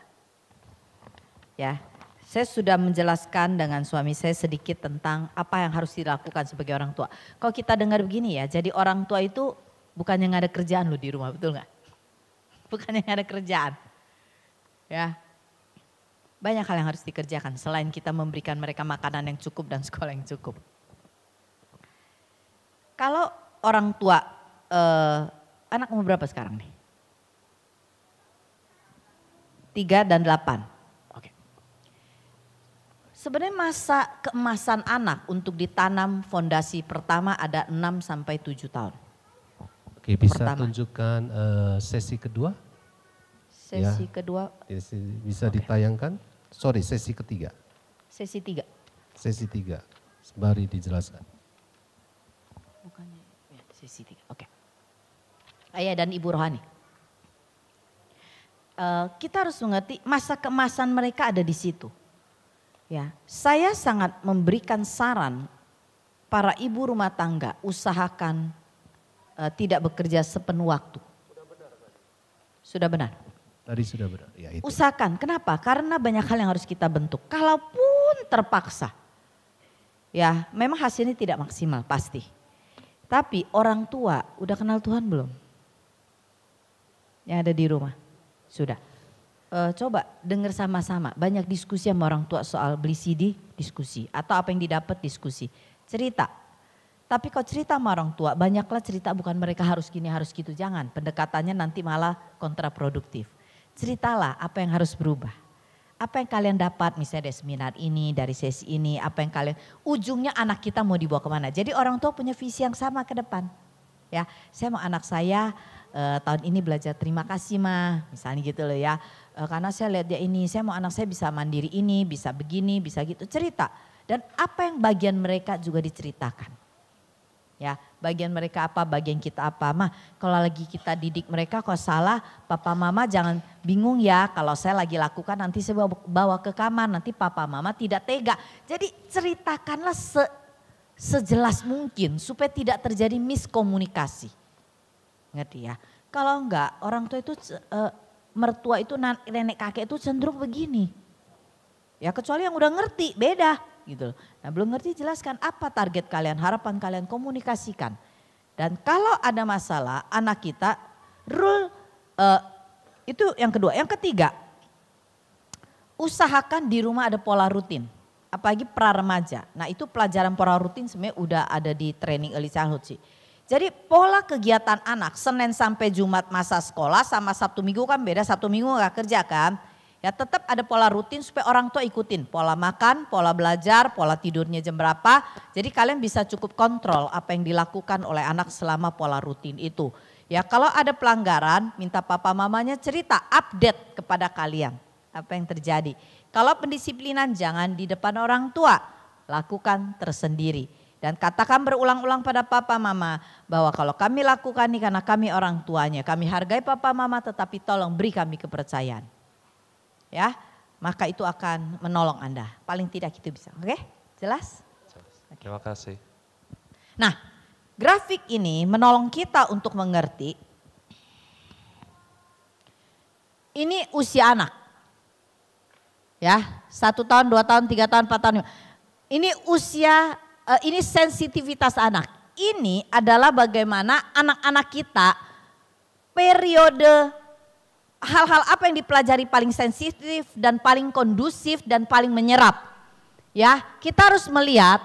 Ya, saya sudah menjelaskan dengan suami saya sedikit tentang apa yang harus dilakukan sebagai orang tua. Kalau kita dengar begini ya, jadi orang tua itu bukan yang ada kerjaan loh di rumah, betul nggak? Bukan yang ada kerjaan. Ya, banyak hal yang harus dikerjakan selain kita memberikan mereka makanan yang cukup dan sekolah yang cukup. Kalau orang tua, eh, anak umur berapa sekarang nih? Tiga dan delapan. Sebenarnya masa keemasan anak untuk ditanam fondasi pertama ada 6 sampai 7 tahun. Oke, bisa pertama. tunjukkan uh, sesi kedua? Sesi ya. kedua. Bisa okay. ditayangkan? Sorry, sesi ketiga. Sesi tiga. Sesi tiga. Sembari dijelaskan. Tiga. Oke. Okay. Ayah dan Ibu Rohani. Uh, kita harus mengerti masa keemasan mereka ada di situ Ya, saya sangat memberikan saran para ibu rumah tangga usahakan uh, tidak bekerja sepenuh waktu. Sudah benar. Tadi sudah benar. Ya, itu. Usahakan. Kenapa? Karena banyak hal yang harus kita bentuk. Kalaupun terpaksa, ya memang hasilnya tidak maksimal pasti. Tapi orang tua udah kenal Tuhan belum? Yang ada di rumah sudah uh, coba dengar sama-sama. Banyak diskusi sama orang tua soal beli CD, diskusi. Atau apa yang didapat, diskusi. Cerita. Tapi kalau cerita sama orang tua, banyaklah cerita bukan mereka harus gini, harus gitu. Jangan, pendekatannya nanti malah kontraproduktif. Ceritalah apa yang harus berubah. Apa yang kalian dapat misalnya dari seminar ini, dari sesi ini, apa yang kalian, ujungnya anak kita mau dibawa ke mana. Jadi orang tua punya visi yang sama ke depan. Ya, saya mau anak saya uh, tahun ini belajar terima kasih mah, misalnya gitu loh ya. Uh, karena saya lihat dia ini, saya mau anak saya bisa mandiri ini, bisa begini, bisa gitu, cerita. Dan apa yang bagian mereka juga diceritakan. Ya, bagian mereka apa, bagian kita apa. Mah, kalau lagi kita didik mereka kalau salah, papa mama jangan bingung ya. Kalau saya lagi lakukan nanti saya bawa, ke kamar, nanti papa mama tidak tega. Jadi ceritakanlah se, sejelas mungkin supaya tidak terjadi miskomunikasi. Ngerti ya? Kalau enggak orang tua itu uh, mertua itu nenek kakek itu cenderung begini. Ya kecuali yang udah ngerti beda gitu. Nah belum ngerti jelaskan apa target kalian, harapan kalian komunikasikan. Dan kalau ada masalah anak kita rule uh, itu yang kedua. Yang ketiga usahakan di rumah ada pola rutin. Apalagi pra remaja. Nah itu pelajaran pola rutin sebenarnya udah ada di training early childhood sih. Jadi pola kegiatan anak Senin sampai Jumat masa sekolah sama Sabtu Minggu kan beda. Sabtu Minggu gak kerja kan. Ya tetap ada pola rutin supaya orang tua ikutin. Pola makan, pola belajar, pola tidurnya jam berapa. Jadi kalian bisa cukup kontrol apa yang dilakukan oleh anak selama pola rutin itu. Ya kalau ada pelanggaran minta papa mamanya cerita update kepada kalian. Apa yang terjadi. Kalau pendisiplinan jangan di depan orang tua. Lakukan tersendiri. Dan katakan berulang-ulang pada papa mama bahwa kalau kami lakukan ini karena kami orang tuanya. Kami hargai papa mama tetapi tolong beri kami kepercayaan. Ya, maka itu akan menolong Anda. Paling tidak itu bisa. Oke, jelas? Terima kasih. Nah, grafik ini menolong kita untuk mengerti. Ini usia anak. Ya, satu tahun, dua tahun, tiga tahun, empat tahun. Ini usia uh, ini sensitivitas anak. Ini adalah bagaimana anak-anak kita periode hal-hal apa yang dipelajari paling sensitif dan paling kondusif dan paling menyerap. Ya, kita harus melihat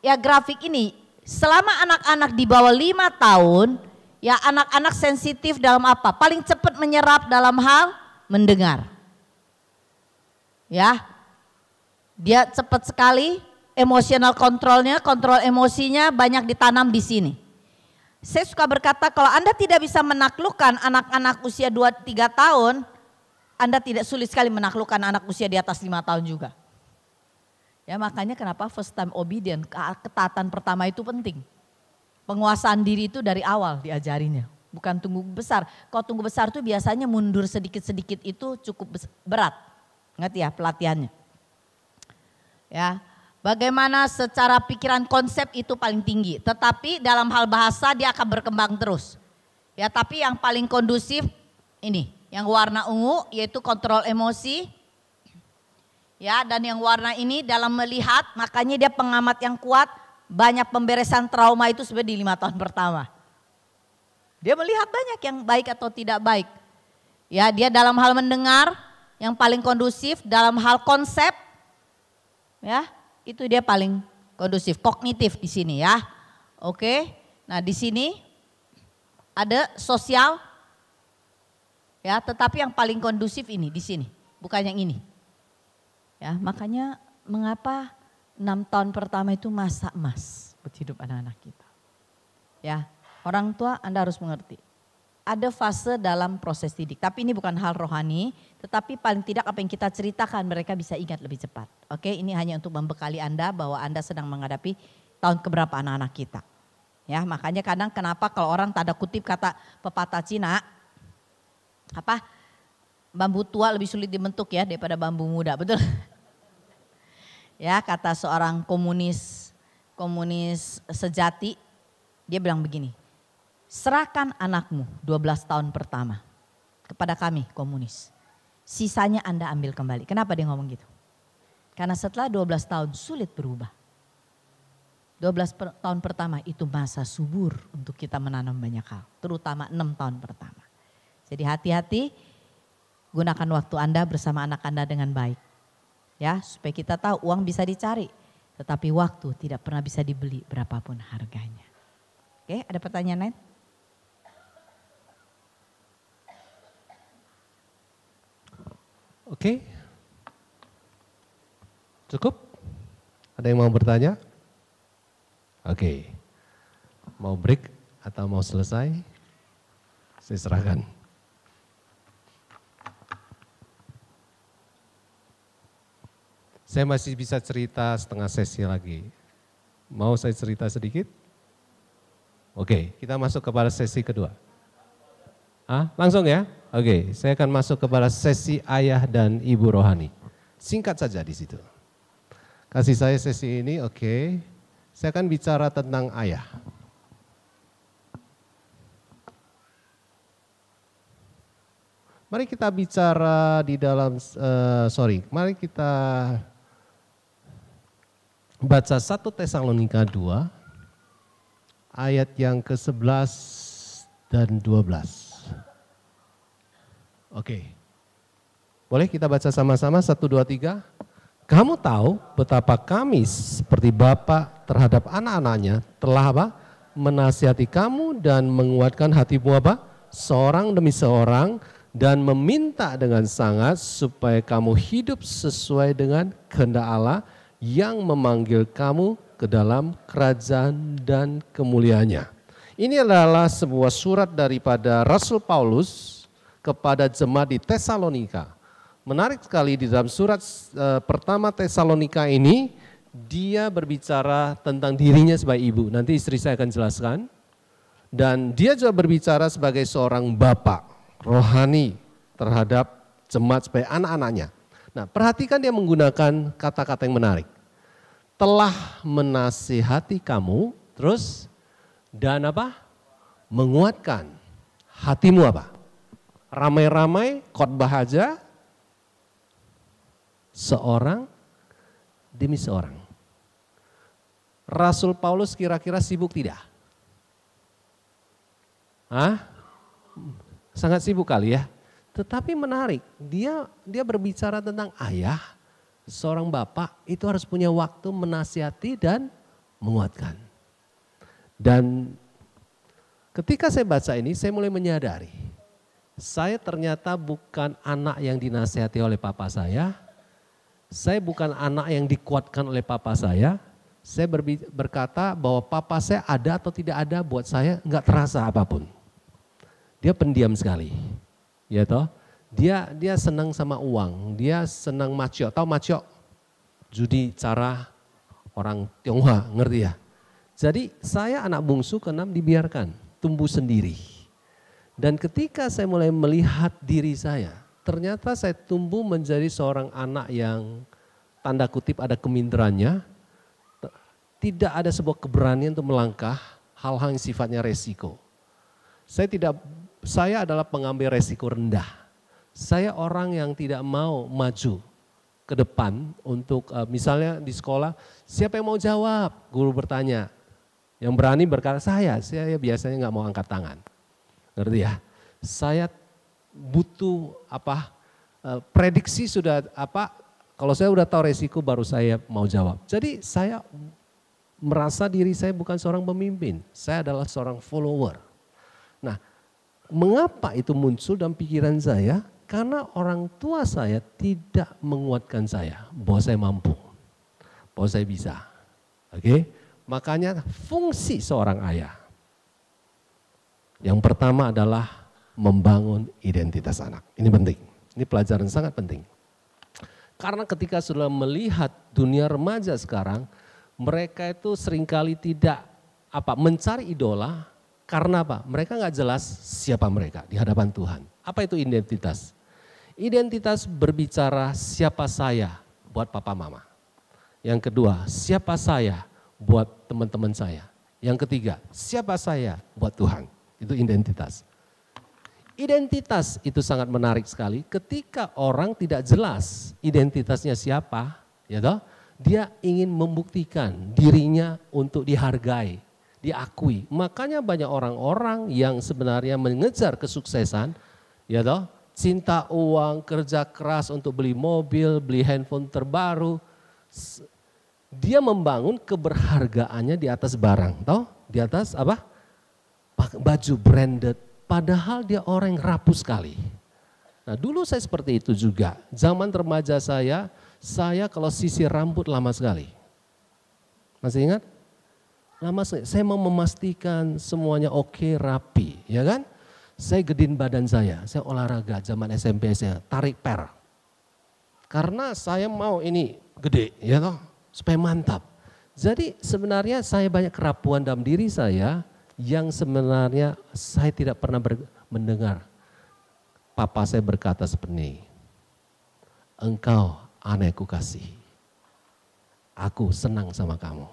ya grafik ini selama anak-anak di bawah lima tahun ya anak-anak sensitif dalam apa? Paling cepat menyerap dalam hal mendengar. Ya. Dia cepat sekali emosional kontrolnya, kontrol emosinya banyak ditanam di sini. Saya suka berkata kalau Anda tidak bisa menaklukkan anak-anak usia 2-3 tahun, Anda tidak sulit sekali menaklukkan anak usia di atas 5 tahun juga. Ya makanya kenapa first time obedient, ketaatan pertama itu penting. Penguasaan diri itu dari awal diajarinya, bukan tunggu besar. Kalau tunggu besar itu biasanya mundur sedikit-sedikit itu cukup berat. Ngerti ya pelatihannya. Ya, Bagaimana secara pikiran konsep itu paling tinggi. Tetapi dalam hal bahasa dia akan berkembang terus. Ya tapi yang paling kondusif ini. Yang warna ungu yaitu kontrol emosi. Ya, dan yang warna ini dalam melihat, makanya dia pengamat yang kuat, banyak pemberesan trauma itu sebenarnya di lima tahun pertama. Dia melihat banyak yang baik atau tidak baik. Ya, dia dalam hal mendengar yang paling kondusif, dalam hal konsep, ya itu dia paling kondusif, kognitif di sini ya. Oke, nah di sini ada sosial, ya tetapi yang paling kondusif ini di sini, bukan yang ini. Ya, makanya mengapa enam tahun pertama itu masa emas buat hidup anak-anak kita. Ya, orang tua Anda harus mengerti. Ada fase dalam proses didik, tapi ini bukan hal rohani, tetapi paling tidak apa yang kita ceritakan mereka bisa ingat lebih cepat. Oke, ini hanya untuk membekali Anda bahwa Anda sedang menghadapi tahun keberapa anak-anak kita. Ya, makanya kadang kenapa kalau orang tanda kutip kata pepatah Cina, apa bambu tua lebih sulit dibentuk ya daripada bambu muda, *laughs* betul? Ya, kata seorang komunis komunis sejati, dia bilang begini, serahkan anakmu 12 tahun pertama kepada kami komunis. Sisanya Anda ambil kembali. Kenapa dia ngomong gitu? Karena setelah 12 tahun sulit berubah. 12 per, tahun pertama itu masa subur untuk kita menanam banyak hal. Terutama 6 tahun pertama. Jadi hati-hati gunakan waktu Anda bersama anak Anda dengan baik ya supaya kita tahu uang bisa dicari tetapi waktu tidak pernah bisa dibeli berapapun harganya. Oke, ada pertanyaan lain? Oke. Cukup? Ada yang mau bertanya? Oke. Mau break atau mau selesai? Saya serahkan. Saya masih bisa cerita setengah sesi lagi. Mau saya cerita sedikit? Oke, kita masuk kepada sesi kedua. Ah, langsung ya? Oke, saya akan masuk kepada sesi ayah dan ibu rohani. Singkat saja di situ. Kasih saya sesi ini, oke. Saya akan bicara tentang ayah. Mari kita bicara di dalam, uh, sorry, mari kita baca 1 Tesalonika 2 ayat yang ke-11 dan 12. Oke. Boleh kita baca sama-sama 1 2 3. Kamu tahu betapa kami seperti Bapak terhadap anak-anaknya telah apa? menasihati kamu dan menguatkan hatimu apa? seorang demi seorang dan meminta dengan sangat supaya kamu hidup sesuai dengan kehendak Allah yang memanggil kamu ke dalam kerajaan dan kemuliaannya. Ini adalah sebuah surat daripada Rasul Paulus kepada jemaat di Tesalonika. Menarik sekali di dalam surat e, pertama Tesalonika ini dia berbicara tentang dirinya sebagai ibu. Nanti istri saya akan jelaskan. Dan dia juga berbicara sebagai seorang bapak rohani terhadap jemaat sebagai anak-anaknya. Nah, perhatikan dia menggunakan kata-kata yang menarik telah menasihati kamu, terus dan apa? Menguatkan hatimu apa? Ramai-ramai khotbah aja seorang demi seorang. Rasul Paulus kira-kira sibuk tidak? Hah? Sangat sibuk kali ya. Tetapi menarik, dia dia berbicara tentang ayah, seorang bapak itu harus punya waktu menasihati dan menguatkan. Dan ketika saya baca ini saya mulai menyadari saya ternyata bukan anak yang dinasihati oleh papa saya. Saya bukan anak yang dikuatkan oleh papa saya. Saya berkata bahwa papa saya ada atau tidak ada buat saya nggak terasa apa pun. Dia pendiam sekali. Ya toh? Dia dia senang sama uang, dia senang macio. Tahu macio? Judi cara orang Tionghoa, ngerti ya? Jadi saya anak bungsu keenam dibiarkan tumbuh sendiri. Dan ketika saya mulai melihat diri saya, ternyata saya tumbuh menjadi seorang anak yang tanda kutip ada keminterannya, tidak ada sebuah keberanian untuk melangkah hal-hal yang sifatnya resiko. Saya tidak, saya adalah pengambil resiko rendah. Saya orang yang tidak mau maju ke depan untuk uh, misalnya di sekolah siapa yang mau jawab guru bertanya yang berani berkata saya saya biasanya nggak mau angkat tangan ngerti ya saya butuh apa uh, prediksi sudah apa kalau saya udah tahu resiko baru saya mau jawab jadi saya merasa diri saya bukan seorang pemimpin saya adalah seorang follower nah mengapa itu muncul dalam pikiran saya karena orang tua saya tidak menguatkan saya bahwa saya mampu, bahwa saya bisa. Oke, okay? makanya fungsi seorang ayah. Yang pertama adalah membangun identitas anak. Ini penting. Ini pelajaran sangat penting. Karena ketika sudah melihat dunia remaja sekarang, mereka itu sering kali tidak apa mencari idola karena apa? Mereka nggak jelas siapa mereka di hadapan Tuhan. Apa itu identitas? Identitas berbicara siapa saya buat papa mama. Yang kedua, siapa saya buat teman-teman saya. Yang ketiga, siapa saya buat Tuhan. Itu identitas. Identitas itu sangat menarik sekali ketika orang tidak jelas identitasnya siapa, ya toh? Dia ingin membuktikan dirinya untuk dihargai, diakui. Makanya banyak orang-orang yang sebenarnya mengejar kesuksesan, ya toh, cinta uang, kerja keras untuk beli mobil, beli handphone terbaru. Dia membangun keberhargaannya di atas barang, toh? Di atas apa? Baju branded, padahal dia orang yang rapuh sekali. Nah dulu saya seperti itu juga. Zaman remaja saya, saya kalau sisir rambut lama sekali. Masih ingat? Lama sekali. Saya mau memastikan semuanya oke, rapi, ya kan? Saya gedein badan saya, saya olahraga zaman SMP saya, tarik per. Karena saya mau ini gede, ya toh, supaya mantap. Jadi sebenarnya saya banyak kerapuan dalam diri saya yang sebenarnya saya tidak pernah mendengar. Papa saya berkata seperti ini, engkau anakku kasih, aku senang sama kamu.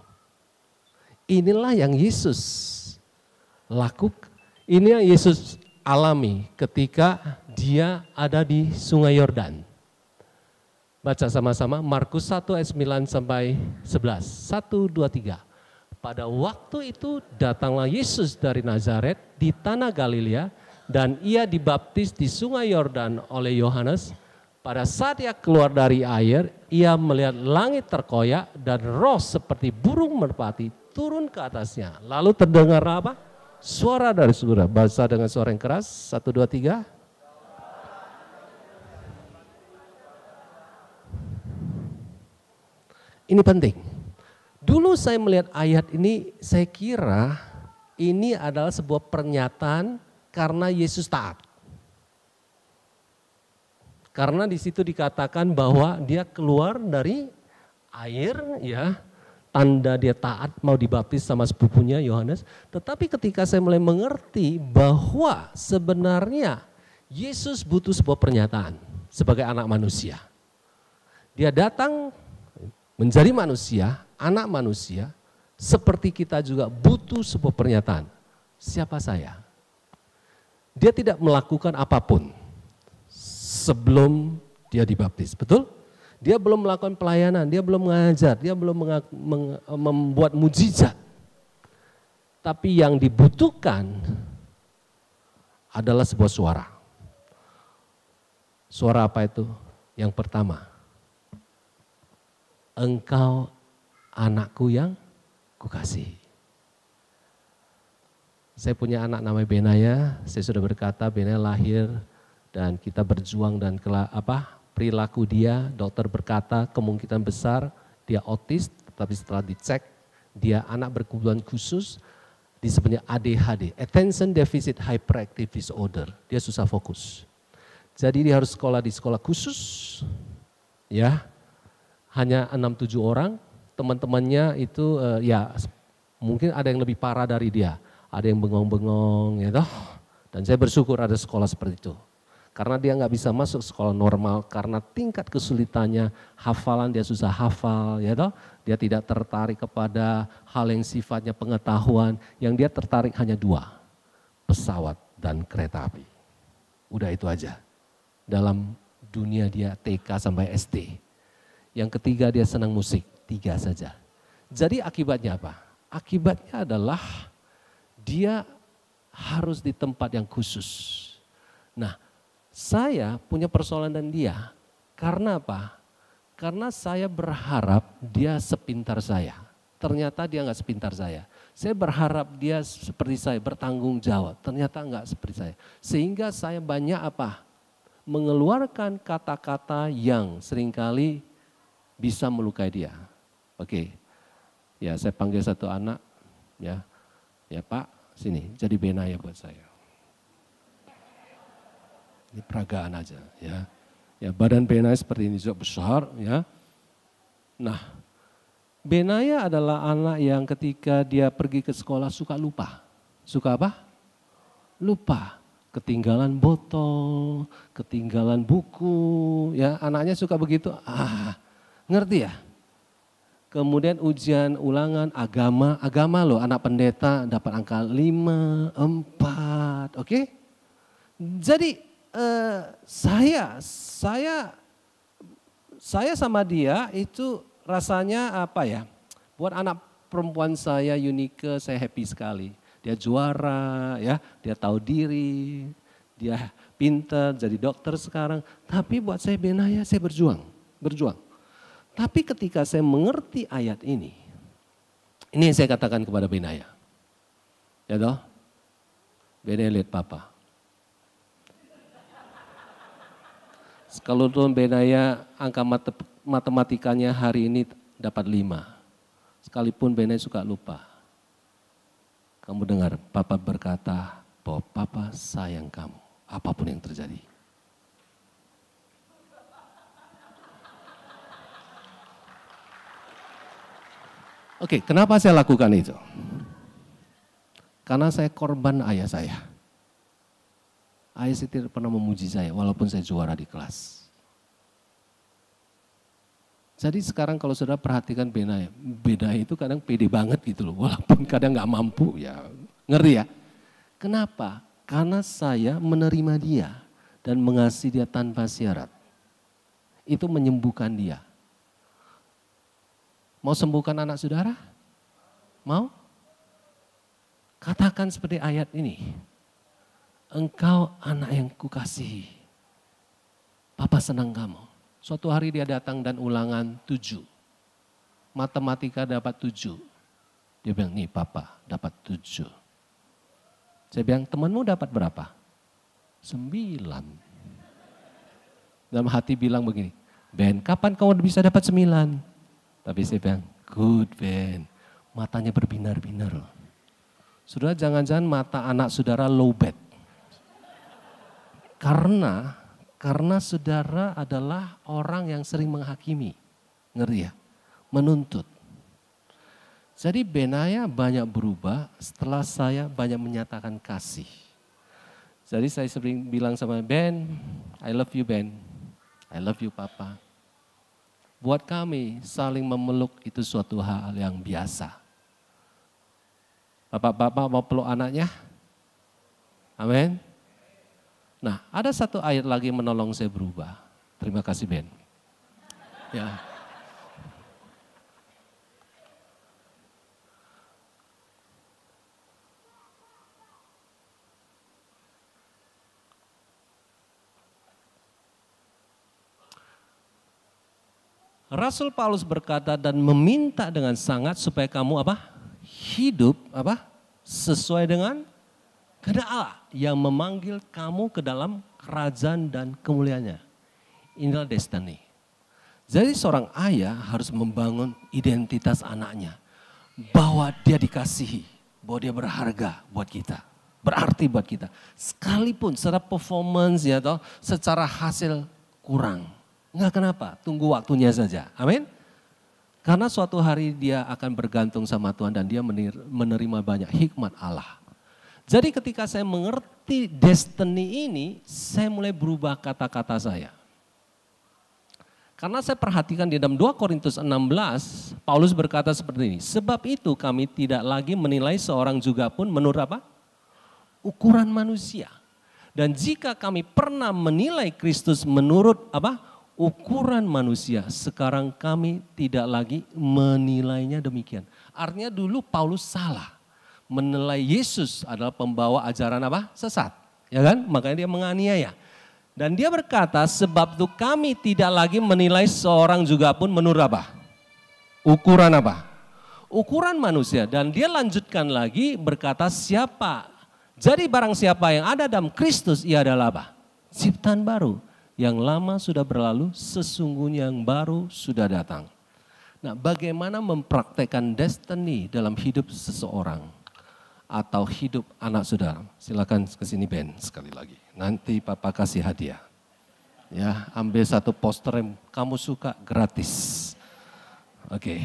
Inilah yang Yesus lakukan. Ini yang Yesus alami ketika dia ada di Sungai Yordan. Baca sama-sama Markus 1 ayat 9 sampai 11. 1 2 3. Pada waktu itu datanglah Yesus dari Nazaret di tanah Galilea dan ia dibaptis di Sungai Yordan oleh Yohanes. Pada saat ia keluar dari air, ia melihat langit terkoyak dan roh seperti burung merpati turun ke atasnya. Lalu terdengar apa? Suara dari surga, bahasa dengan suara yang keras. Satu, dua, tiga. Ini penting. Dulu saya melihat ayat ini, saya kira ini adalah sebuah pernyataan karena Yesus taat. Karena di situ dikatakan bahwa dia keluar dari air ya tanda dia taat mau dibaptis sama sepupunya Yohanes. Tetapi ketika saya mulai mengerti bahwa sebenarnya Yesus butuh sebuah pernyataan sebagai anak manusia. Dia datang menjadi manusia, anak manusia, seperti kita juga butuh sebuah pernyataan. Siapa saya? Dia tidak melakukan apa pun sebelum dia dibaptis, betul? Dia belum melakukan pelayanan, dia belum mengajar, dia belum membuat mujizat. Tapi yang dibutuhkan adalah sebuah suara. Suara apa itu? Yang pertama, engkau anakku yang kukasih. Saya punya anak namanya Benaya, saya sudah berkata Benaya lahir dan kita berjuang dan apa perilaku dia, dokter berkata kemungkinan besar dia otis, tapi setelah dicek dia anak berkebutuhan khusus, disebutnya ADHD, Attention Deficit Hyperactive Disorder. Dia susah fokus. Jadi dia harus sekolah di sekolah khusus, ya hanya 6-7 orang, teman-temannya itu uh, ya mungkin ada yang lebih parah dari dia, ada yang bengong-bengong, toh. Dan saya bersyukur ada sekolah seperti itu. Karena dia nggak bisa masuk sekolah normal karena tingkat kesulitannya hafalan dia susah hafal ya toh. Dia tidak tertarik kepada hal yang sifatnya pengetahuan, yang dia tertarik hanya dua, pesawat dan kereta api. Udah itu aja. Dalam dunia dia TK sampai SD. Yang ketiga dia senang musik, tiga saja. Jadi akibatnya apa? Akibatnya adalah dia harus di tempat yang khusus. Nah, saya punya persoalan dan dia. Karena apa? Karena saya berharap dia sepintar saya. Ternyata dia nggak sepintar saya. Saya berharap dia seperti saya, bertanggung jawab. Ternyata nggak seperti saya. Sehingga saya banyak apa? Mengeluarkan kata-kata yang sering kali bisa melukai dia. Oke, ya saya panggil satu anak, ya, ya Pak, sini, jadi benaya buat saya. Ini peragaan aja ya. Ya badan Benaya seperti ini juga besar ya. Nah, Benaya adalah anak yang ketika dia pergi ke sekolah suka lupa. Suka apa? Lupa. Ketinggalan botol, ketinggalan buku, ya anaknya suka begitu. Ah, ngerti ya? Kemudian ujian ulangan agama, agama loh anak pendeta dapat angka 5, 4, oke? Jadi eh, saya, saya, saya sama dia itu rasanya apa ya? Buat anak perempuan saya Unike saya happy sekali. Dia juara ya, dia tahu diri, dia pintar jadi dokter sekarang. Tapi buat saya Benaya saya berjuang, berjuang. Tapi ketika saya mengerti ayat ini, ini yang saya katakan kepada Benaya. Ya toh? Benaya lihat papa. Kalau tuan Benaya angka matematikanya hari ini dapat lima. Sekalipun Benaya suka lupa. Kamu dengar, papa berkata bahwa papa sayang kamu. Apa pun yang terjadi. Oke, kenapa saya lakukan itu? Karena saya korban ayah saya. Ayah saya tidak pernah memuji saya walaupun saya juara di kelas. Jadi sekarang kalau saudara perhatikan Bena, Bena itu kadang pede banget gitu loh. Walaupun kadang nggak mampu ya. Ngerti ya? Kenapa? Karena saya menerima dia dan mengasihi dia tanpa syarat. Itu menyembuhkan dia. Mau sembuhkan anak saudara? Mau? Katakan seperti ayat ini. Engkau anak yang kukasihi. Papa senang kamu. Suatu hari dia datang dan ulangan tujuh. Matematika dapat tujuh. Dia bilang, nih papa dapat tujuh. Saya bilang, temanmu dapat berapa? Sembilan. Dalam hati bilang begini, Ben, kapan kau bisa dapat sembilan? Tapi saya bilang, good Ben, matanya berbinar-binar. Saudara jangan-jangan mata anak saudara low bed. Karena karena saudara adalah orang yang sering menghakimi. Ngerti ya? Menuntut. Jadi Benaya banyak berubah setelah saya banyak menyatakan kasih. Jadi saya sering bilang sama Ben, I love you Ben, I love you Papa. Buat kami saling memeluk itu suatu hal yang biasa. Bapak-bapak mau peluk anaknya? Amin. Nah, ada satu ayat lagi menolong saya berubah. Terima kasih Ben. Ya. Rasul Paulus berkata dan meminta dengan sangat supaya kamu apa? Hidup apa? Sesuai dengan kehendak Allah yang memanggil kamu ke dalam kerajaan dan kemuliaannya. Inilah destiny. Jadi seorang ayah harus membangun identitas anaknya. Bahwa dia dikasihi, bahwa dia berharga buat kita. Berarti buat kita. Sekalipun secara performance ya toh, secara hasil kurang Enggak kenapa, tunggu waktunya saja. Amin. Karena suatu hari dia akan bergantung sama Tuhan dan dia menerima banyak hikmat Allah. Jadi ketika saya mengerti destiny ini, saya mulai berubah kata-kata saya. Karena saya perhatikan di dalam 2 Korintus 16, Paulus berkata seperti ini. Sebab itu kami tidak lagi menilai seorang juga pun menurut apa? Ukuran manusia. Dan jika kami pernah menilai Kristus menurut apa? Ukuran manusia, sekarang kami tidak lagi menilainya demikian. Artinya dulu Paulus salah. Menilai Yesus adalah pembawa ajaran apa? Sesat. Ya kan? Makanya dia menganiaya. Dan dia berkata, sebab itu kami tidak lagi menilai seorang juga pun menurut apa? Ukuran apa? Ukuran manusia. Dan dia lanjutkan lagi berkata, siapa? Jadi barang siapa yang ada dalam Kristus, ia adalah apa? Ciptaan baru. Yang lama sudah berlalu, sesungguhnya yang baru sudah datang. Nah bagaimana mempraktekkan destiny dalam hidup seseorang? Atau hidup anak saudara? Silakan ke sini Ben sekali lagi. Nanti papa kasih hadiah. Ya, ambil satu poster yang kamu suka gratis. Oke. Okay.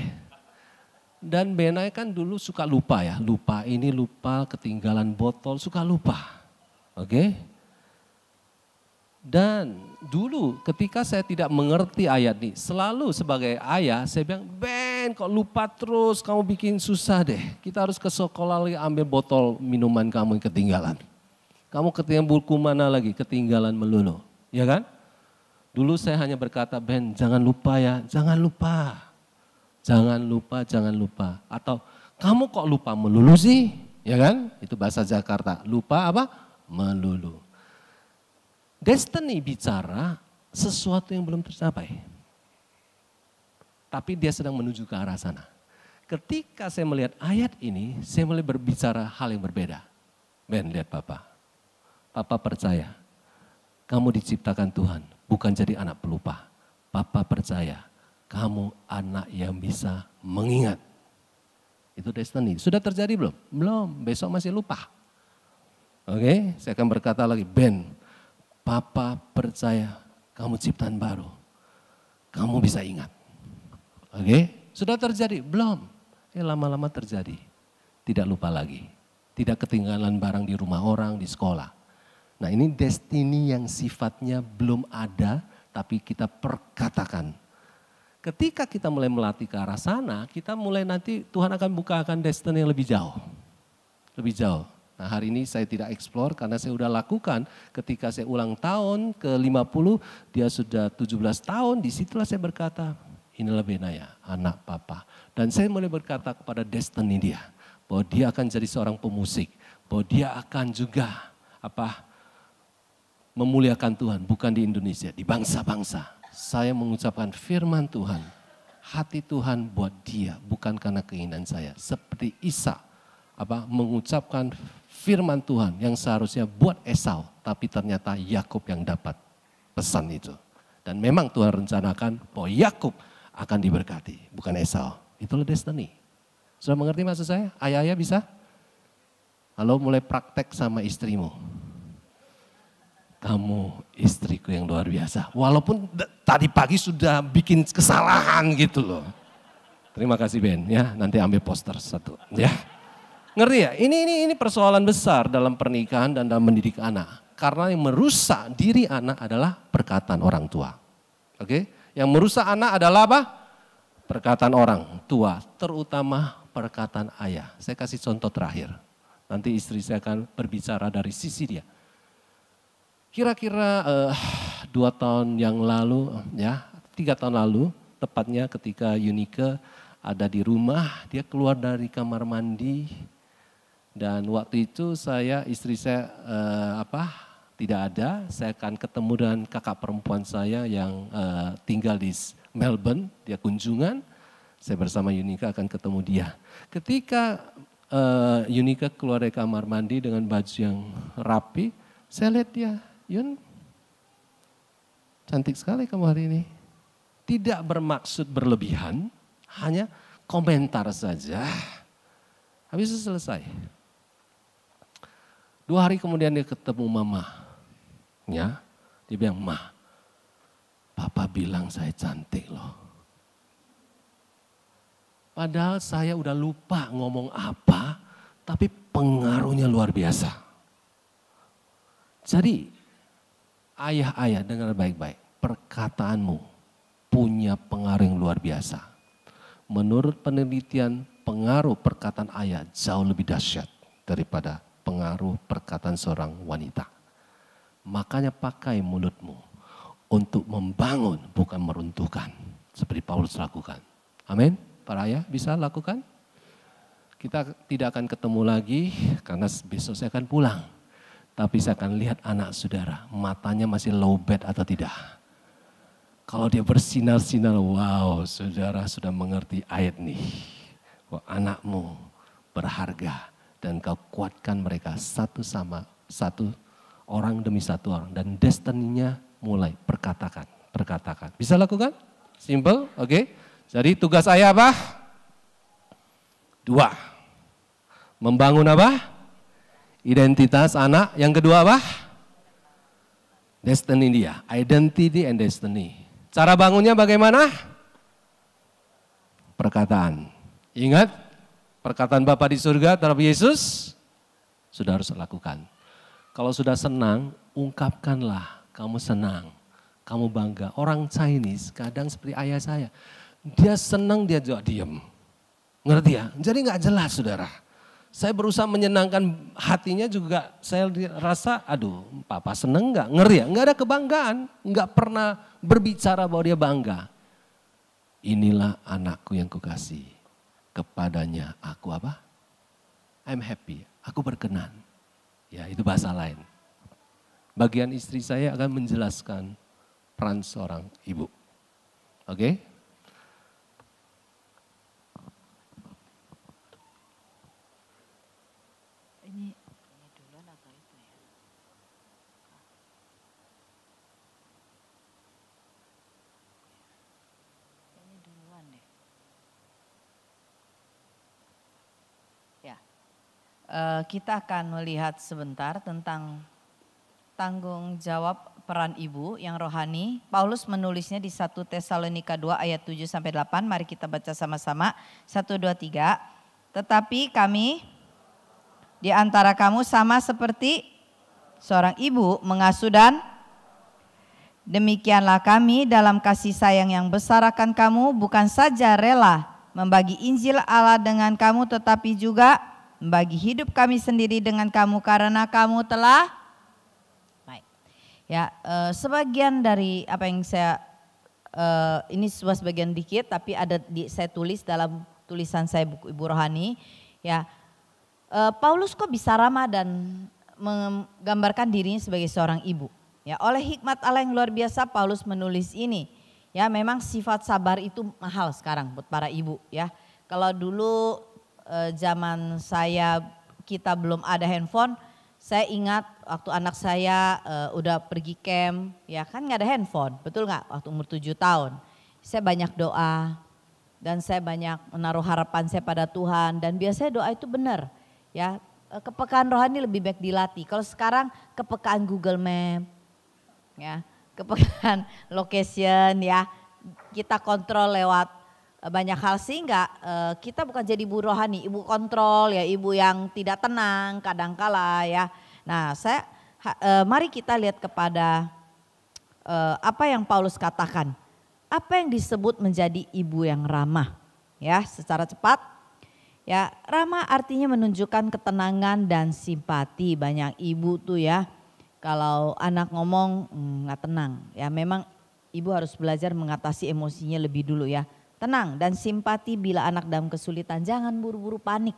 Dan Benai kan dulu suka lupa ya, lupa ini lupa, ketinggalan botol, suka lupa. Oke. Okay? Dan dulu ketika saya tidak mengerti ayat ini, selalu sebagai ayah saya bilang, Ben kok lupa terus, kamu bikin susah deh. Kita harus ke sekolah lagi ambil botol minuman kamu yang ketinggalan. Kamu ketinggalan buku mana lagi, ketinggalan melulu. Ya kan? Dulu saya hanya berkata, Ben jangan lupa ya, jangan lupa. Jangan lupa, jangan lupa. Atau kamu kok lupa melulu sih? Ya kan? Itu bahasa Jakarta. Lupa apa? Melulu. Destiny bicara sesuatu yang belum tercapai. Tapi dia sedang menuju ke arah sana. Ketika saya melihat ayat ini, saya mulai berbicara hal yang berbeda. Ben, lihat Papa. Papa percaya, kamu diciptakan Tuhan, bukan jadi anak pelupa. Papa percaya, kamu anak yang bisa mengingat. Itu destiny. Sudah terjadi belum? Belum, besok masih lupa. Oke, saya akan berkata lagi, Ben, Papa percaya kamu ciptaan baru. Kamu bisa ingat. Oke? Okay? Sudah terjadi? Belum. Eh lama-lama terjadi. Tidak lupa lagi. Tidak ketinggalan barang di rumah orang, di sekolah. Nah ini destiny yang sifatnya belum ada tapi kita perkatakan. Ketika kita mulai melatih ke arah sana, kita mulai nanti Tuhan akan bukakan destiny yang lebih jauh. Lebih jauh. Nah hari ini saya tidak eksplor karena saya sudah lakukan ketika saya ulang tahun ke 50, dia sudah 17 tahun, di situlah saya berkata, inilah Benaya, anak papa. Dan saya mulai berkata kepada destiny dia, bahwa dia akan jadi seorang pemusik, bahwa dia akan juga apa memuliakan Tuhan, bukan di Indonesia, di bangsa-bangsa. Saya mengucapkan firman Tuhan, hati Tuhan buat dia, bukan karena keinginan saya. Seperti Isa, apa mengucapkan firman Tuhan yang seharusnya buat Esau, tapi ternyata Yakub yang dapat pesan itu. Dan memang Tuhan rencanakan bahwa Yakub akan diberkati, bukan Esau. Itulah destiny. Sudah mengerti maksud saya? Ayah-ayah bisa? Halo mulai praktek sama istrimu. Kamu istriku yang luar biasa. Walaupun tadi pagi sudah bikin kesalahan gitu loh. Terima kasih Ben ya, nanti ambil poster satu ya. Ngerti ya? Ini ini ini persoalan besar dalam pernikahan dan dalam mendidik anak. Karena yang merusak diri anak adalah perkataan orang tua. Oke? Yang merusak anak adalah apa? Perkataan orang tua, terutama perkataan ayah. Saya kasih contoh terakhir. Nanti istri saya akan berbicara dari sisi dia. Kira-kira uh, dua tahun yang lalu, ya tiga tahun lalu, tepatnya ketika Yunike ada di rumah, dia keluar dari kamar mandi, dan waktu itu saya istri saya uh, apa tidak ada, saya akan ketemu dengan kakak perempuan saya yang uh, tinggal di Melbourne, dia kunjungan. Saya bersama Yunika akan ketemu dia. Ketika uh, Yunika keluar dari kamar mandi dengan baju yang rapi, saya lihat dia, Yun, cantik sekali kamu hari ini. Tidak bermaksud berlebihan, hanya komentar saja. Habis itu selesai. Dua hari kemudian dia ketemu mama. Ya, dia bilang, Ma, papa bilang saya cantik loh. Padahal saya udah lupa ngomong apa, tapi pengaruhnya luar biasa. Jadi, ayah-ayah dengar baik-baik, perkataanmu punya pengaruh yang luar biasa. Menurut penelitian, pengaruh perkataan ayah jauh lebih dahsyat daripada pengaruh perkataan seorang wanita. Makanya pakai mulutmu untuk membangun bukan meruntuhkan seperti Paulus lakukan. Amin. Para ayah bisa lakukan? Kita tidak akan ketemu lagi karena besok saya akan pulang. Tapi saya akan lihat anak saudara, matanya masih low bed atau tidak. Kalau dia bersinar-sinar, wow saudara sudah mengerti ayat nih. Wah, anakmu berharga dan kau kuatkan mereka satu sama satu orang demi satu orang dan destininya mulai perkatakan, perkatakan. Bisa lakukan? Simple, oke. Okay? Jadi tugas ayah apa? Dua. Membangun apa? Identitas anak. Yang kedua apa? Destiny dia. Identity and destiny. Cara bangunnya bagaimana? Perkataan. Ingat, perkataan Bapak di surga terhadap Yesus, sudah harus lakukan. Kalau sudah senang, ungkapkanlah kamu senang, kamu bangga. Orang Chinese kadang seperti ayah saya, dia senang dia juga diem. Ngerti ya? Jadi nggak jelas saudara. Saya berusaha menyenangkan hatinya juga saya rasa aduh papa seneng nggak? Ngeri ya? Nggak ada kebanggaan. Nggak pernah berbicara bahwa dia bangga. Inilah anakku yang kukasih. Kepadanya aku apa? I'm happy. Aku berkenan. Ya itu bahasa lain. Bagian istri saya akan menjelaskan peran seorang ibu. Oke? Okay? Ini, ini duluan atau itu ya? Ini duluan deh. Ya. Uh, kita akan melihat sebentar tentang tanggung jawab peran ibu yang rohani. Paulus menulisnya di 1 Tesalonika 2 ayat 7 sampai 8. Mari kita baca sama-sama. 1 2 3. Tetapi kami di antara kamu sama seperti seorang ibu mengasuh dan demikianlah kami dalam kasih sayang yang besar akan kamu bukan saja rela membagi Injil Allah dengan kamu tetapi juga membagi hidup kami sendiri dengan kamu karena kamu telah baik. Ya, eh, sebagian dari apa yang saya eh, ini sebuah sebagian dikit tapi ada di saya tulis dalam tulisan saya buku Ibu Rohani ya. Eh, Paulus kok bisa ramah dan menggambarkan dirinya sebagai seorang ibu. Ya, oleh hikmat Allah yang luar biasa Paulus menulis ini. Ya, memang sifat sabar itu mahal sekarang buat para ibu ya. Kalau dulu eh, zaman saya kita belum ada handphone, saya ingat waktu anak saya eh, udah pergi camp, ya kan nggak ada handphone, betul nggak? Waktu umur tujuh tahun, saya banyak doa dan saya banyak menaruh harapan saya pada Tuhan dan biasanya doa itu benar, ya eh, kepekaan rohani lebih baik dilatih. Kalau sekarang kepekaan Google Map, ya kepekaan *laughs* location, ya kita kontrol lewat banyak hal sehingga uh, kita bukan jadi ibu rohani, ibu kontrol ya, ibu yang tidak tenang kadangkala ya. Nah, saya uh, mari kita lihat kepada uh, apa yang Paulus katakan. Apa yang disebut menjadi ibu yang ramah? Ya, secara cepat. Ya, ramah artinya menunjukkan ketenangan dan simpati. Banyak ibu tuh ya, kalau anak ngomong hmm, nggak mm, tenang. Ya, memang ibu harus belajar mengatasi emosinya lebih dulu ya tenang dan simpati bila anak dalam kesulitan. Jangan buru-buru panik.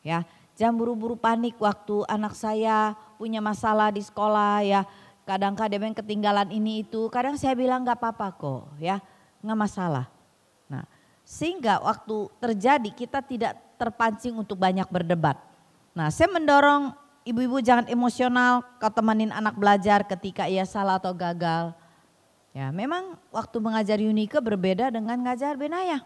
Ya, jangan buru-buru panik waktu anak saya punya masalah di sekolah ya. Kadang-kadang ketinggalan ini itu, kadang saya bilang nggak apa-apa kok ya, nggak masalah. Nah, sehingga waktu terjadi kita tidak terpancing untuk banyak berdebat. Nah, saya mendorong ibu-ibu jangan emosional kau temenin anak belajar ketika ia salah atau gagal Ya, memang waktu mengajar Unike berbeda dengan ngajar Benaya.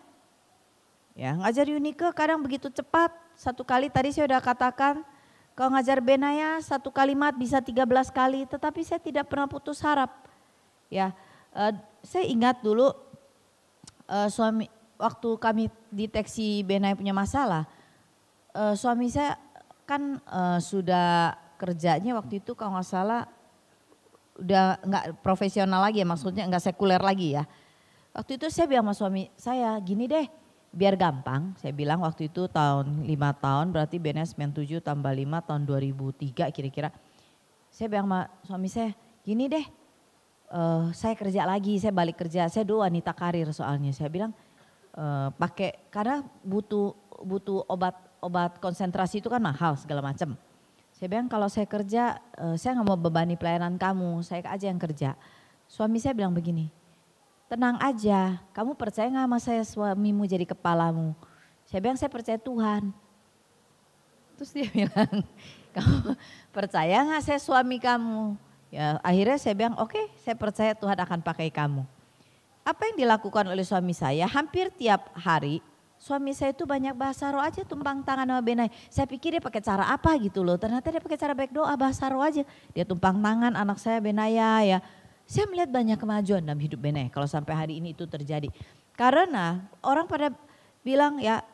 Ya, ngajar Unike kadang begitu cepat. Satu kali tadi saya sudah katakan, kalau ngajar Benaya satu kalimat bisa 13 kali, tetapi saya tidak pernah putus harap. Ya, uh, saya ingat dulu uh, suami waktu kami deteksi Benaya punya masalah, uh, suami saya kan uh, sudah kerjanya waktu itu kalau nggak salah udah nggak profesional lagi ya maksudnya nggak sekuler lagi ya. Waktu itu saya bilang sama suami saya gini deh biar gampang saya bilang waktu itu tahun lima tahun berarti BNS 97 tambah 5 tahun 2003 kira-kira. Saya bilang sama suami saya gini deh uh, saya kerja lagi, saya balik kerja, saya dua wanita karir soalnya. Saya bilang uh, pakai karena butuh butuh obat obat konsentrasi itu kan mahal segala macam. Saya bilang kalau saya kerja, uh, saya nggak mau bebani pelayanan kamu, saya aja yang kerja. Suami saya bilang begini, tenang aja, kamu percaya nggak sama saya suamimu jadi kepalamu? Saya bilang saya percaya Tuhan. Terus dia *laughs* bilang, kamu percaya nggak saya suami kamu? Ya akhirnya saya bilang oke okay, saya percaya Tuhan akan pakai kamu. Apa yang dilakukan oleh suami saya hampir tiap hari suami saya itu banyak bahasa roh aja tumpang tangan sama Benai. Saya pikir dia pakai cara apa gitu loh. Ternyata dia pakai cara baik doa bahasa roh aja. Dia tumpang tangan anak saya Benaya ya. Saya melihat banyak kemajuan dalam hidup Benai kalau sampai hari ini itu terjadi. Karena orang pada bilang ya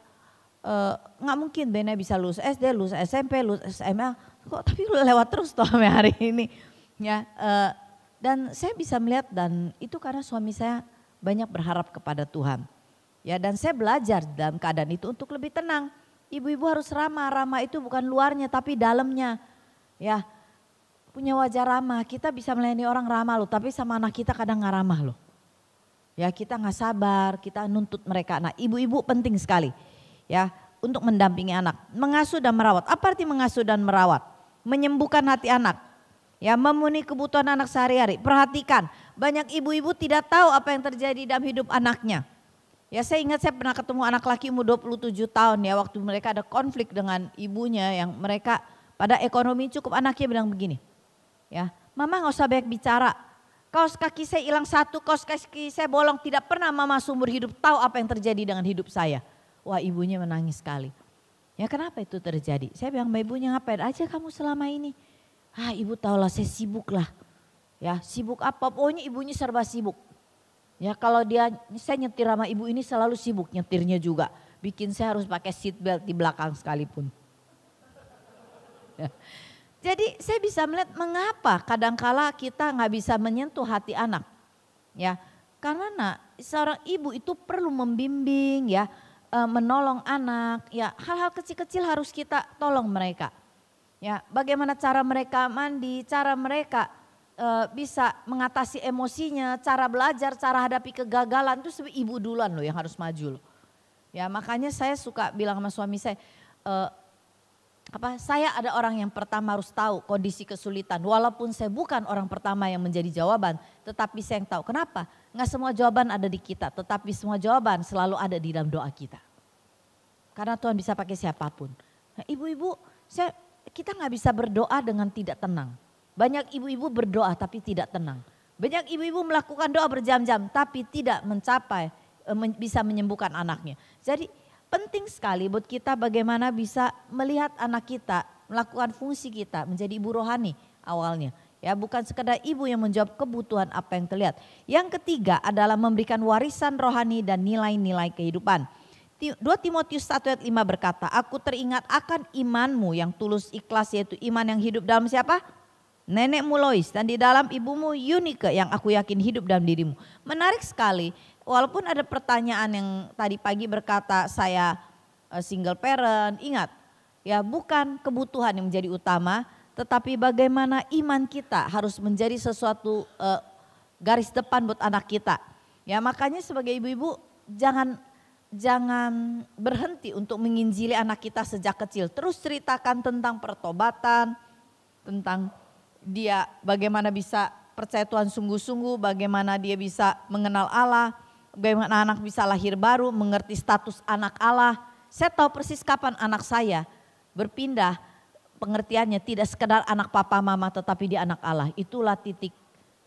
eh, nggak uh, mungkin Benai bisa lulus SD, lulus SMP, lulus SMA. Kok tapi lewat terus sampai hari ini. Ya, uh, dan saya bisa melihat dan itu karena suami saya banyak berharap kepada Tuhan. Ya, dan saya belajar dalam keadaan itu untuk lebih tenang. Ibu-ibu harus ramah, ramah itu bukan luarnya tapi dalamnya. Ya, punya wajah ramah. Kita bisa melayani orang ramah loh, tapi sama anak kita kadang nggak ramah loh. Ya kita nggak sabar, kita nuntut mereka. Nah ibu-ibu penting sekali ya untuk mendampingi anak. Mengasuh dan merawat. Apa arti mengasuh dan merawat? Menyembuhkan hati anak. Ya memenuhi kebutuhan anak sehari-hari. Perhatikan, banyak ibu-ibu tidak tahu apa yang terjadi dalam hidup anaknya. Ya saya ingat saya pernah ketemu anak laki umur 27 tahun ya waktu mereka ada konflik dengan ibunya yang mereka pada ekonomi cukup anaknya bilang begini. Ya, mama nggak usah banyak bicara. Kaos kaki saya hilang satu, kaos kaki saya bolong. Tidak pernah mama seumur hidup tahu apa yang terjadi dengan hidup saya. Wah ibunya menangis sekali. Ya kenapa itu terjadi? Saya bilang, mbak ibunya ngapain aja kamu selama ini? Ah ibu tahulah saya sibuk lah. Ya sibuk apa? Pokoknya ibunya serba sibuk. Ya kalau dia, saya nyetir sama ibu ini selalu sibuk nyetirnya juga. Bikin saya harus pakai seat belt di belakang sekalipun. Ya. *laughs* Jadi saya bisa melihat mengapa kadangkala kita nggak bisa menyentuh hati anak. Ya, karena seorang ibu itu perlu membimbing ya, eh, menolong anak. Ya, hal-hal kecil-kecil harus kita tolong mereka. Ya, bagaimana cara mereka mandi, cara mereka uh, bisa mengatasi emosinya, cara belajar, cara hadapi kegagalan itu ibu duluan loh yang harus maju loh. Ya, makanya saya suka bilang sama suami saya, uh, apa saya ada orang yang pertama harus tahu kondisi kesulitan. Walaupun saya bukan orang pertama yang menjadi jawaban tetapi saya yang tahu. Kenapa? Nggak semua jawaban ada di kita tetapi semua jawaban selalu ada di dalam doa kita. Karena Tuhan bisa pakai siapa pun. Nah, ibu-ibu saya kita nggak bisa berdoa dengan tidak tenang. Banyak ibu-ibu berdoa tapi tidak tenang. Banyak ibu-ibu melakukan doa berjam-jam tapi tidak mencapai e, bisa menyembuhkan anaknya. Jadi penting sekali buat kita bagaimana bisa melihat anak kita melakukan fungsi kita menjadi ibu rohani awalnya. Ya, bukan sekedar ibu yang menjawab kebutuhan apa yang terlihat. Yang ketiga adalah memberikan warisan rohani dan nilai-nilai kehidupan. 2 Timotius 1 ayat 5 berkata, Aku teringat akan imanmu yang tulus ikhlas yaitu iman yang hidup dalam siapa? Nenekmu Lois dan di dalam ibumu Yunike yang aku yakin hidup dalam dirimu. Menarik sekali, walaupun ada pertanyaan yang tadi pagi berkata saya eh, single parent, ingat ya bukan kebutuhan yang menjadi utama, tetapi bagaimana iman kita harus menjadi sesuatu uh, garis depan buat anak kita. Ya makanya sebagai ibu-ibu jangan jangan berhenti untuk menginjili anak kita sejak kecil. Terus ceritakan tentang pertobatan, tentang dia bagaimana bisa percaya Tuhan sungguh-sungguh, bagaimana dia bisa mengenal Allah, bagaimana anak bisa lahir baru, mengerti status anak Allah. Saya tahu persis kapan anak saya berpindah pengertiannya tidak sekedar anak papa mama tetapi dia anak Allah. Itulah titik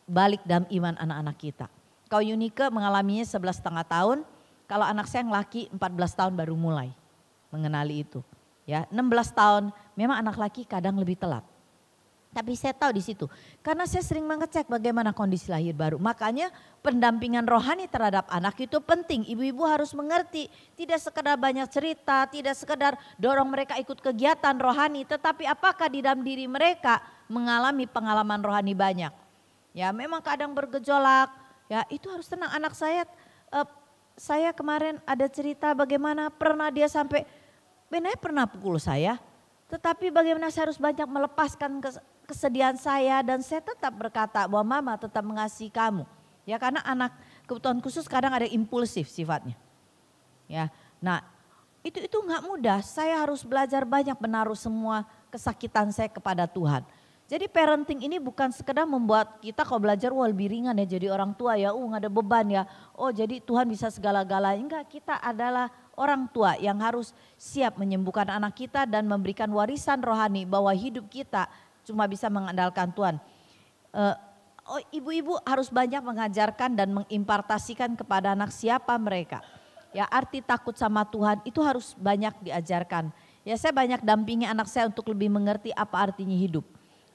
balik dalam iman anak-anak kita. Kau Yunike mengalaminya 11 setengah tahun, kalau anak saya yang laki 14 tahun baru mulai mengenali itu. Ya, 16 tahun memang anak laki kadang lebih telat. Tapi saya tahu di situ. Karena saya sering mengecek bagaimana kondisi lahir baru. Makanya pendampingan rohani terhadap anak itu penting. Ibu-ibu harus mengerti. Tidak sekedar banyak cerita, tidak sekedar dorong mereka ikut kegiatan rohani. Tetapi apakah di dalam diri mereka mengalami pengalaman rohani banyak. Ya memang kadang bergejolak. Ya itu harus tenang. Anak saya eh, saya kemarin ada cerita bagaimana pernah dia sampai, Benai pernah pukul saya, tetapi bagaimana saya harus banyak melepaskan kesedihan saya dan saya tetap berkata bahwa mama tetap mengasihi kamu. Ya karena anak kebutuhan khusus kadang ada impulsif sifatnya. Ya, nah itu itu nggak mudah. Saya harus belajar banyak menaruh semua kesakitan saya kepada Tuhan. Jadi parenting ini bukan sekedar membuat kita kalau belajar wah lebih ringan ya jadi orang tua ya, uh nggak ada beban ya. Oh jadi Tuhan bisa segala-galanya. Enggak, kita adalah orang tua yang harus siap menyembuhkan anak kita dan memberikan warisan rohani bahwa hidup kita cuma bisa mengandalkan Tuhan. Uh, oh, ibu-ibu harus banyak mengajarkan dan mengimpartasikan kepada anak siapa mereka. Ya arti takut sama Tuhan itu harus banyak diajarkan. Ya saya banyak dampingi anak saya untuk lebih mengerti apa artinya hidup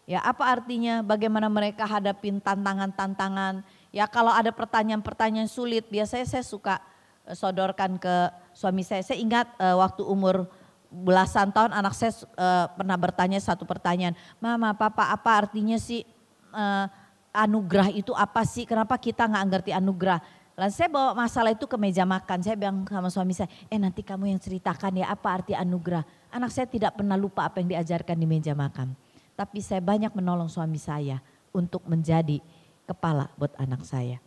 Ya, apa artinya bagaimana mereka hadapin tantangan-tantangan. Ya, kalau ada pertanyaan-pertanyaan sulit, biasanya saya suka uh, sodorkan ke suami saya. Saya ingat uh, waktu umur belasan tahun anak saya uh, pernah bertanya satu pertanyaan, "Mama, Papa, apa artinya sih uh, anugerah itu apa sih? Kenapa kita nggak ngerti anugerah?" Lalu saya bawa masalah itu ke meja makan. Saya bilang sama suami saya, eh nanti kamu yang ceritakan ya apa arti anugerah. Anak saya tidak pernah lupa apa yang diajarkan di meja makan tapi saya banyak menolong suami saya untuk menjadi kepala buat anak saya.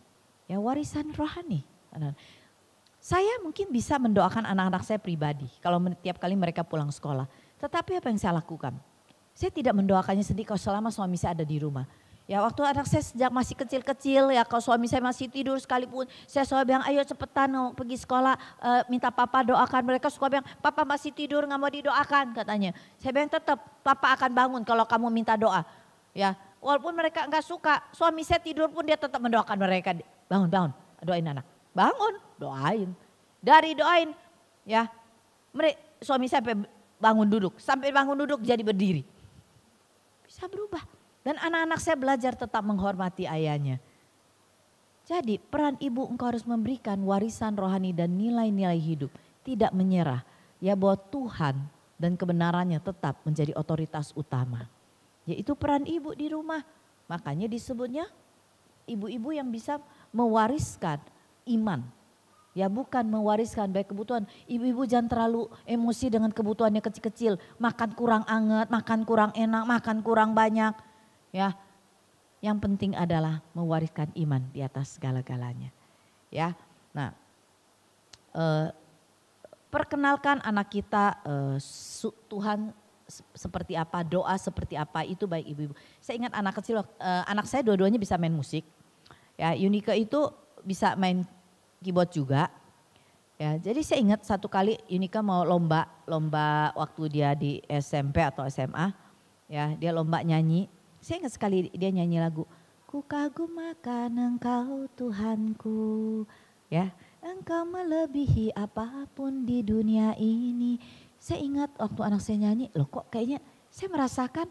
Ya warisan rohani. Saya mungkin bisa mendoakan anak-anak saya pribadi kalau tiap kali mereka pulang sekolah. Tetapi apa yang saya lakukan? Saya tidak mendoakannya sendiri kalau selama suami saya ada di rumah. Ya waktu anak saya sejak masih kecil-kecil ya kalau suami saya masih tidur sekalipun saya selalu bilang ayo cepetan mau pergi sekolah uh, minta papa doakan mereka suka bilang papa masih tidur nggak mau didoakan katanya. Saya bilang tetap papa akan bangun kalau kamu minta doa. Ya walaupun mereka nggak suka suami saya tidur pun dia tetap mendoakan mereka bangun bangun doain anak bangun doain dari doain ya mereka suami saya bangun duduk sampai bangun duduk jadi berdiri bisa berubah dan anak-anak saya belajar tetap menghormati ayahnya. Jadi peran ibu engkau harus memberikan warisan rohani dan nilai-nilai hidup. Tidak menyerah. Ya bahwa Tuhan dan kebenarannya tetap menjadi otoritas utama. Yaitu peran ibu di rumah. Makanya disebutnya ibu-ibu yang bisa mewariskan iman. Ya bukan mewariskan baik kebutuhan. Ibu-ibu jangan terlalu emosi dengan kebutuhannya kecil-kecil. Makan kurang anget, makan kurang enak, makan kurang banyak Ya, yang penting adalah mewariskan iman di atas segala-galanya. Ya, nah, eh, perkenalkan anak kita eh, Tuhan seperti apa, doa seperti apa itu baik ibu-ibu. Saya ingat anak kecil, eh, anak saya dua-duanya bisa main musik. Ya, Unika itu bisa main keyboard juga. Ya, jadi saya ingat satu kali Unika mau lomba, lomba waktu dia di SMP atau SMA. Ya, dia lomba nyanyi saya ingat sekali dia nyanyi lagu, Ku kagum akan engkau Tuhanku. Ya, engkau melebihi apa pun di dunia ini. Saya ingat waktu anak saya nyanyi, loh kok kayaknya saya merasakan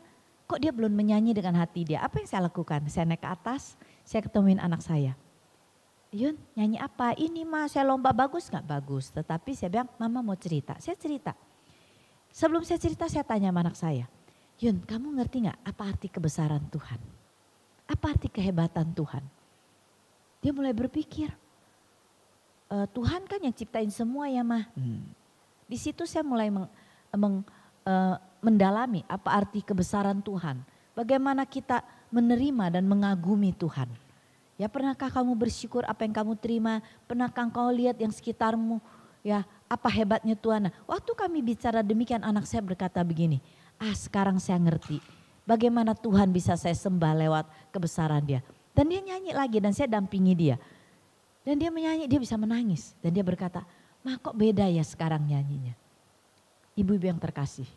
kok dia belum menyanyi dengan hati dia. Apa yang saya lakukan? Saya naik ke atas, saya ketemuin anak saya. Yun nyanyi apa? Ini mah saya lomba bagus nggak bagus. Tetapi saya bilang mama mau cerita. Saya cerita. Sebelum saya cerita saya tanya sama anak saya. Yun, kamu ngerti nggak apa arti kebesaran Tuhan? Apa arti kehebatan Tuhan? Dia mulai berpikir, e, Tuhan kan yang ciptain semua ya mah. Hmm. Di situ saya mulai meng, meng, uh, mendalami apa arti kebesaran Tuhan. Bagaimana kita menerima dan mengagumi Tuhan. Ya pernahkah kamu bersyukur apa yang kamu terima? Pernahkah kau lihat yang sekitarmu? Ya apa hebatnya Tuhan? Nah, waktu kami bicara demikian anak saya berkata begini, ah sekarang saya ngerti bagaimana Tuhan bisa saya sembah lewat kebesaran dia. Dan dia nyanyi lagi dan saya dampingi dia. Dan dia menyanyi, dia bisa menangis. Dan dia berkata, mah kok beda ya sekarang nyanyinya. Ibu-ibu yang terkasih.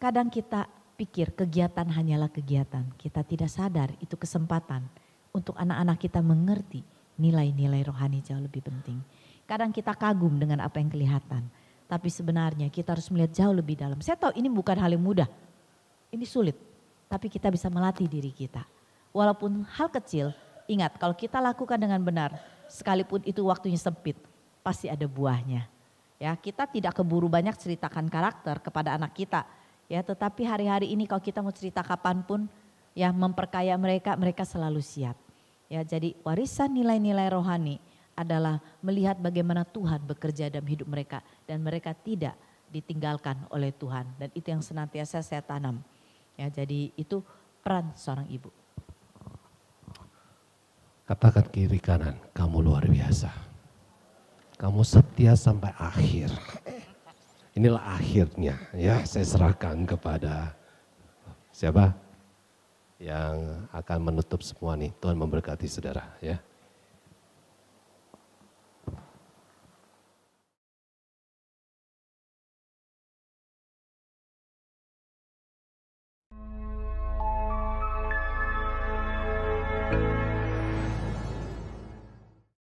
Kadang kita pikir kegiatan hanyalah kegiatan. Kita tidak sadar itu kesempatan untuk anak-anak kita mengerti nilai-nilai rohani jauh lebih penting. Kadang kita kagum dengan apa yang kelihatan. Tapi sebenarnya kita harus melihat jauh lebih dalam. Saya tahu ini bukan hal yang mudah. Ini sulit. Tapi kita bisa melatih diri kita. Walaupun hal kecil, ingat kalau kita lakukan dengan benar, sekalipun itu waktunya sempit, pasti ada buahnya. Ya, kita tidak keburu banyak ceritakan karakter kepada anak kita. Ya, tetapi hari-hari ini kalau kita mau cerita kapan pun, ya memperkaya mereka, mereka selalu siap. Ya, jadi warisan nilai-nilai rohani adalah melihat bagaimana Tuhan bekerja dalam hidup mereka dan mereka tidak ditinggalkan oleh Tuhan dan itu yang senantiasa saya tanam. Ya, jadi itu peran seorang ibu? Katakan kiri kanan, kamu luar biasa. Kamu setia sampai akhir. Inilah akhirnya ya saya serahkan kepada siapa yang akan menutup semua nih. Tuhan memberkati saudara ya.